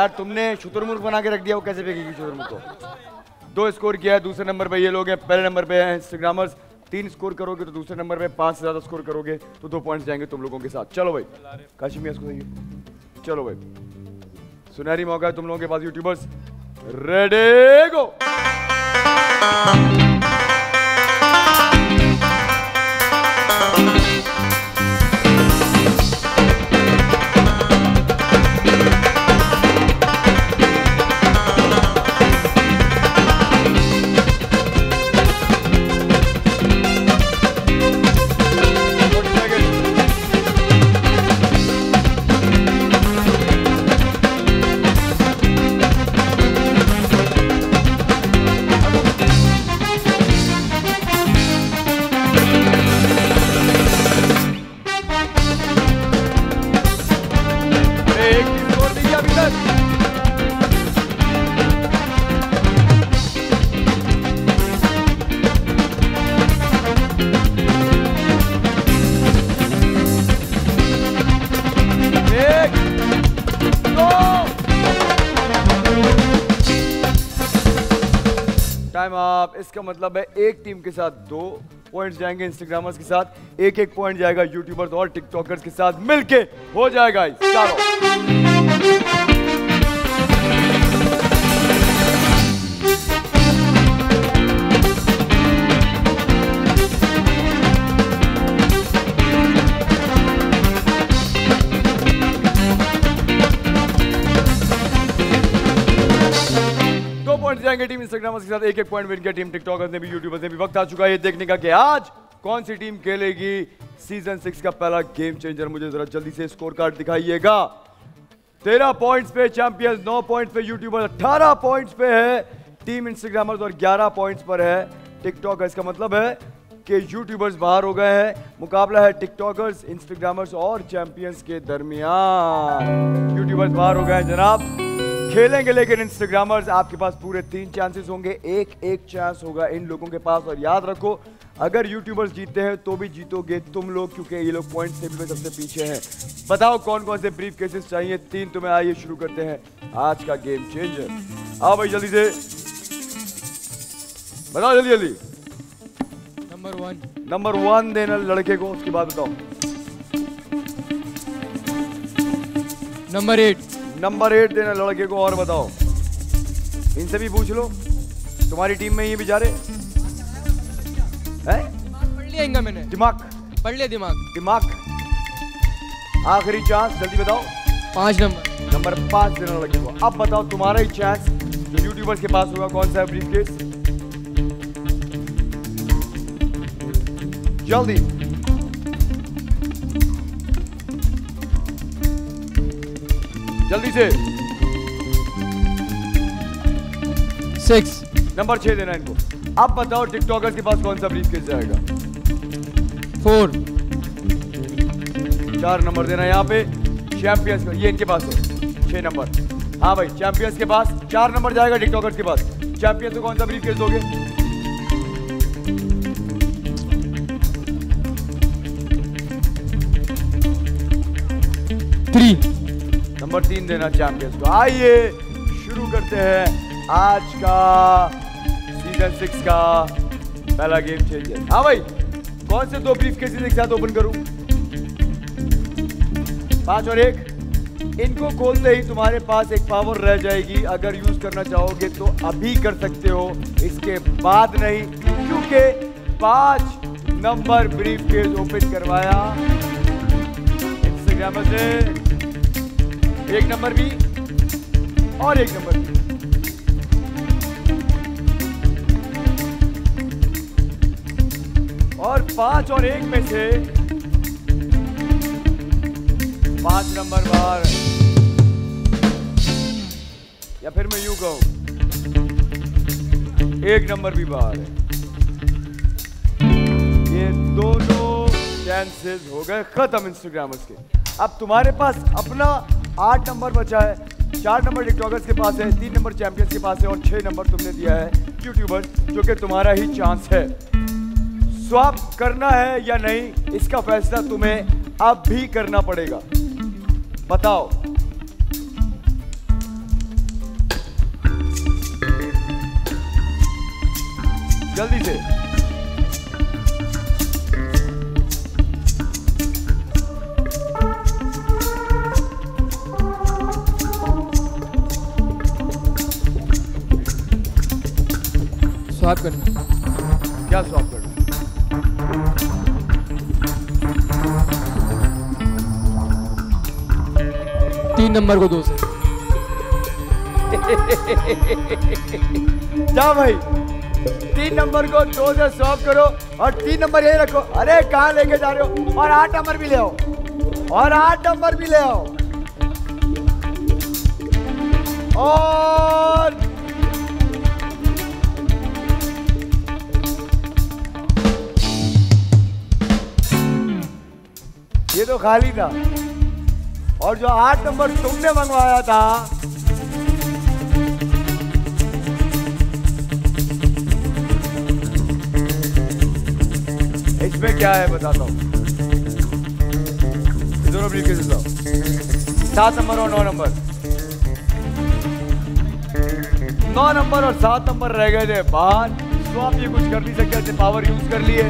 यार, तुमने शुतुरमुर्ग बना के रख दिया, वो कैसे फेंकेगी शुतुरमुर्ग को? दो स्कोर किया है, दूसरे नंबर पे ये लोग हैं, पहले नंबर पे हैं इंस्टाग्रामर्स तीन स्कोर करोगे तो दूसरे नंबर पे पाँच से ज़्यादा स्कोर करोगे तो दो पॉइंट्स जाएँगे तुम लोगों के साथ। चलो भाई काशी मियाँ सही चलो भाई, सुनहरी मौका है तुम लोगों के पास यूट्यूबर्स रेडी गो पॉइंट्स जाएँगे इंस्टाग्रामर्स के साथ। एक एक पॉइंट जाएगा यूट्यूबर्स और टिकटॉकर्स के साथ। मिलके हो जाएगा। चारों। इंस्टाग्रामर्स के साथ एक एक पॉइंट विन किया टीम टिकटॉकर्स ने भी यूट्यूबर्स ने भी। वक्त आ चुका है ये देखने का कि आज कौन सी टीम खेलेगी? सीज़न सिक्स का पहला गेम चेंजर मुझे जरा जल्दी से स्कोर कार्ड दिखाइएगा। तेरह पॉइंट्स पे चैंपियंस नौ पॉइंट्स पे यूट्यूबर अठारह पॉइंट्स पे है टीम इंस्टाग्रामर्स और ग्यारह पॉइंट्स पर है टिकटॉक इसका मतलब है कि यूट्यूबर्स बाहर हो गए हैं। मुकाबला है टिकटॉकर्स इंस्टाग्रामर्स और चैंपियंस के दरमियान। यूट्यूबर्स बाहर हो गए हैं जनाब। खेलेंगे लेकिन इंस्टाग्रामर्स आपके पास पूरे तीन चांसेस होंगे। एक एक चांस होगा इन लोगों के पास और याद रखो अगर यूट्यूबर्स जीतते हैं तो भी जीतोगे तुम लोग क्योंकि ये लोग पॉइंट टेबल में सबसे पीछे हैं। बताओ कौन कौन से ब्रीफ केसेस चाहिए? तीन तुम्हें आइए शुरू करते हैं। आज का गेम चेंजर आओ भाई जल्दी से। बताओ जल्दी जल्दी। नंबर वन नंबर वन देना लड़के को उसके बाद बताओ। नंबर एट नंबर एट देना लड़के को और बताओ। इनसे भी पूछ लो। तुम्हारी टीम में ये भी जा रहे। हैं? पढ़ लिया इनका मैंने। दिमाग। पढ़ लिया दिमाग। दिमाग। आखिरी चांस जल्दी बताओ। पाँच नंबर। नंबर पाँच देना लड़के को। अब बताओ तुम्हारा ही चांस जो यूट्यूबर्स के पास होगा कौन सा ब्रीफ केस जल्दी। जल्दी से। सिक्स नंबर छह देना इनको। अब बताओ टिकटॉकर्स के पास कौन सा ब्रीफ केस जाएगा? फोर चार नंबर देना यहाँ पे। चैंपियंस का ये इनके पास है। छह नंबर। हाँ भाई चैंपियंस के पास चार नंबर जाएगा टिकटॉकर्स के पास। चैंपियंस को कौन सा ब्रीफ केस दोगे? थ्री नंबर तीन देना चैंपियंस को आइए, शुरू करते हैं आज का सीज़न सिक्स का पहला गेम चेंजर हाँ भाई, कौन से दो ब्रीफ केसेस एक साथ ओपन करूँ? पाँच और एक। इनको खोलते ही तुम्हारे पास एक पावर रह जाएगी। अगर यूज़ करना चाहोगे तो अभी कर सकते हो। इसके बाद नहीं, क्योंकि पाँच नंबर ब्रीफ केस ओपन करवाया इंस्टाग्राम से। एक नंबर भी और एक नंबर भी। और पाँच और एक में से पाँच नंबर बार। या फिर मैं यू कहूँ, एक नंबर भी बार है। ये दोनों चांसेस हो गए खत्म इंस्टाग्रामर्स के। अब तुम्हारे पास अपना आठ नंबर बचा है, चार नंबर टिकटॉकर्स के पास है, तीन नंबर चैंपियंस के पास है और छह नंबर तुमने दिया है यूट्यूबर, जो कि तुम्हारा ही चांस है। स्वाप करना है या नहीं, इसका फैसला तुम्हें अब भी करना पड़ेगा। बताओ। जल्दी से। स्वाप करना। क्या स्वाप करना? तीन नंबर को दो से। जा भाई तीन नंबर को दो से स्वाप करो और तीन नंबर यही रखो। अरे कहाँ लेके जा रहे हो? और आठ नंबर भी ले आओ। और आठ नंबर भी ले आओ। और ये तो खाली था। और जो आठ नंबर तुमने मंगवाया था, इसमें क्या है बताता हूँ। दोनों ब्रीफकेसेस लाओ सात नंबर और नौ नंबर। नौ नंबर और सात नंबर रह गए थे। बाहर तो आप ये कुछ कर नहीं सकते पावर यूज़ कर लिए।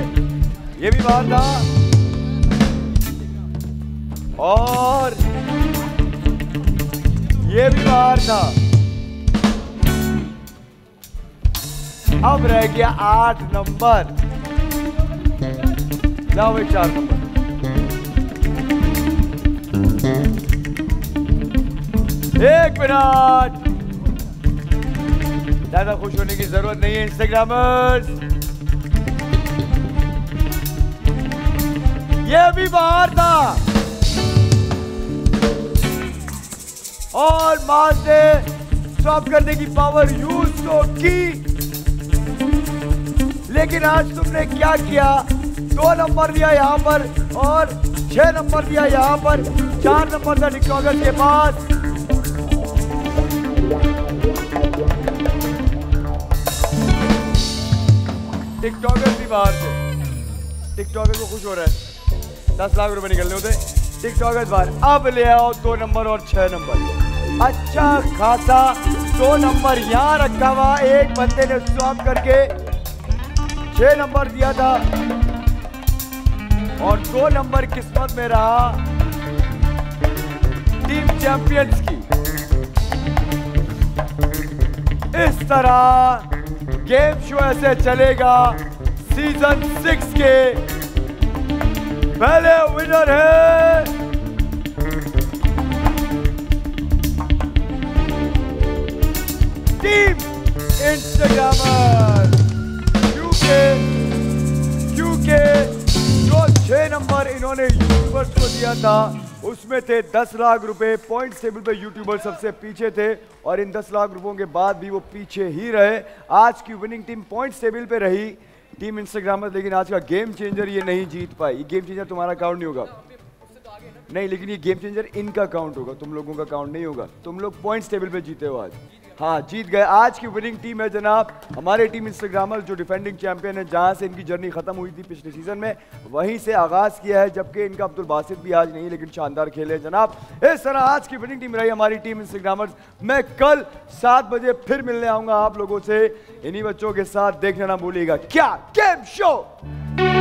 ये भी बाहर था। और ये भी बाहर था। अब रह गया आठ नंबर। जाओ भाई, चार नंबर। एक मिनट। ज़्यादा खुश होने की ज़रूरत नहीं है इंस्टाग्रामर्स ये अभी बाहर था। और मास ने स्टॉप करने की पावर यूज़ तो की। लेकिन आज तुमने क्या किया? दो नंबर दिया यहाँ पर और छह नंबर दिया यहाँ पर। चार नंबर था टिकटॉकर के पास। टिकटॉकर भी बाहर थे टिकटॉकर को खुश हो रहा है। दस लाख रुपए निकलने होते टिकटॉकर बाहर अब ले आओ दो नंबर और छह नंबर अच्छा खासा दो नंबर यहाँ रखा हुआ, एक बंदे ने स्वैप करके छह नंबर दिया था। और दो नंबर किस्मत में रहा टीम चैंपियंस की। इस तरह गेम शो ऐसे चलेगा सीज़न सिक्स के। पहले विनर है टीम इंस्टाग्रामर क्योंकि क्योंकि जो छह नंबर इन्होंने यूट्यूबर्स को दिया था, उसमें थे 10 लाख रुपए। पॉइंट टेबल पे यूट्यूबर सबसे पीछे थे और इन 10 लाख रुपयों के बाद भी वो पीछे ही रहे। आज की विनिंग टीम पॉइंट टेबल पे रही टीम इंस्टाग्रामर लेकिन आज का गेम चेंजर ये नहीं जीत पाई। ये गेम चेंजर तुम्हारा काउंट नहीं होगा। नहीं, लेकिन ये गेम चेंजर इनका काउंट होगा। तुम लोगों का काउंट नहीं होगा। तुम लोग पॉइंट्स टेबल पे जीते हो आज। हाँ जीत गए। आज की विनिंग टीम है जनाब। हमारे टीम इंस्टाग्रामर जो डिफेंडिंग चैंपियन है, जहाँ से इनकी जर्नी खत्म हुई थी पिछले सीज़न में, वहीं से आगाज़ किया है, जबकि इनका अब्दुल बासित भी आज नहीं, लेकिन शानदार खेले जनाब। इस तरह आज की विनिंग टीम रही हमारी टीम इंस्टाग्रामर्स मैं कल सात बजे फिर मिलने आऊँगा आप लोगों से। इन्हीं बच्चों के साथ देखना ना भूलिएगा। क्या गेम शो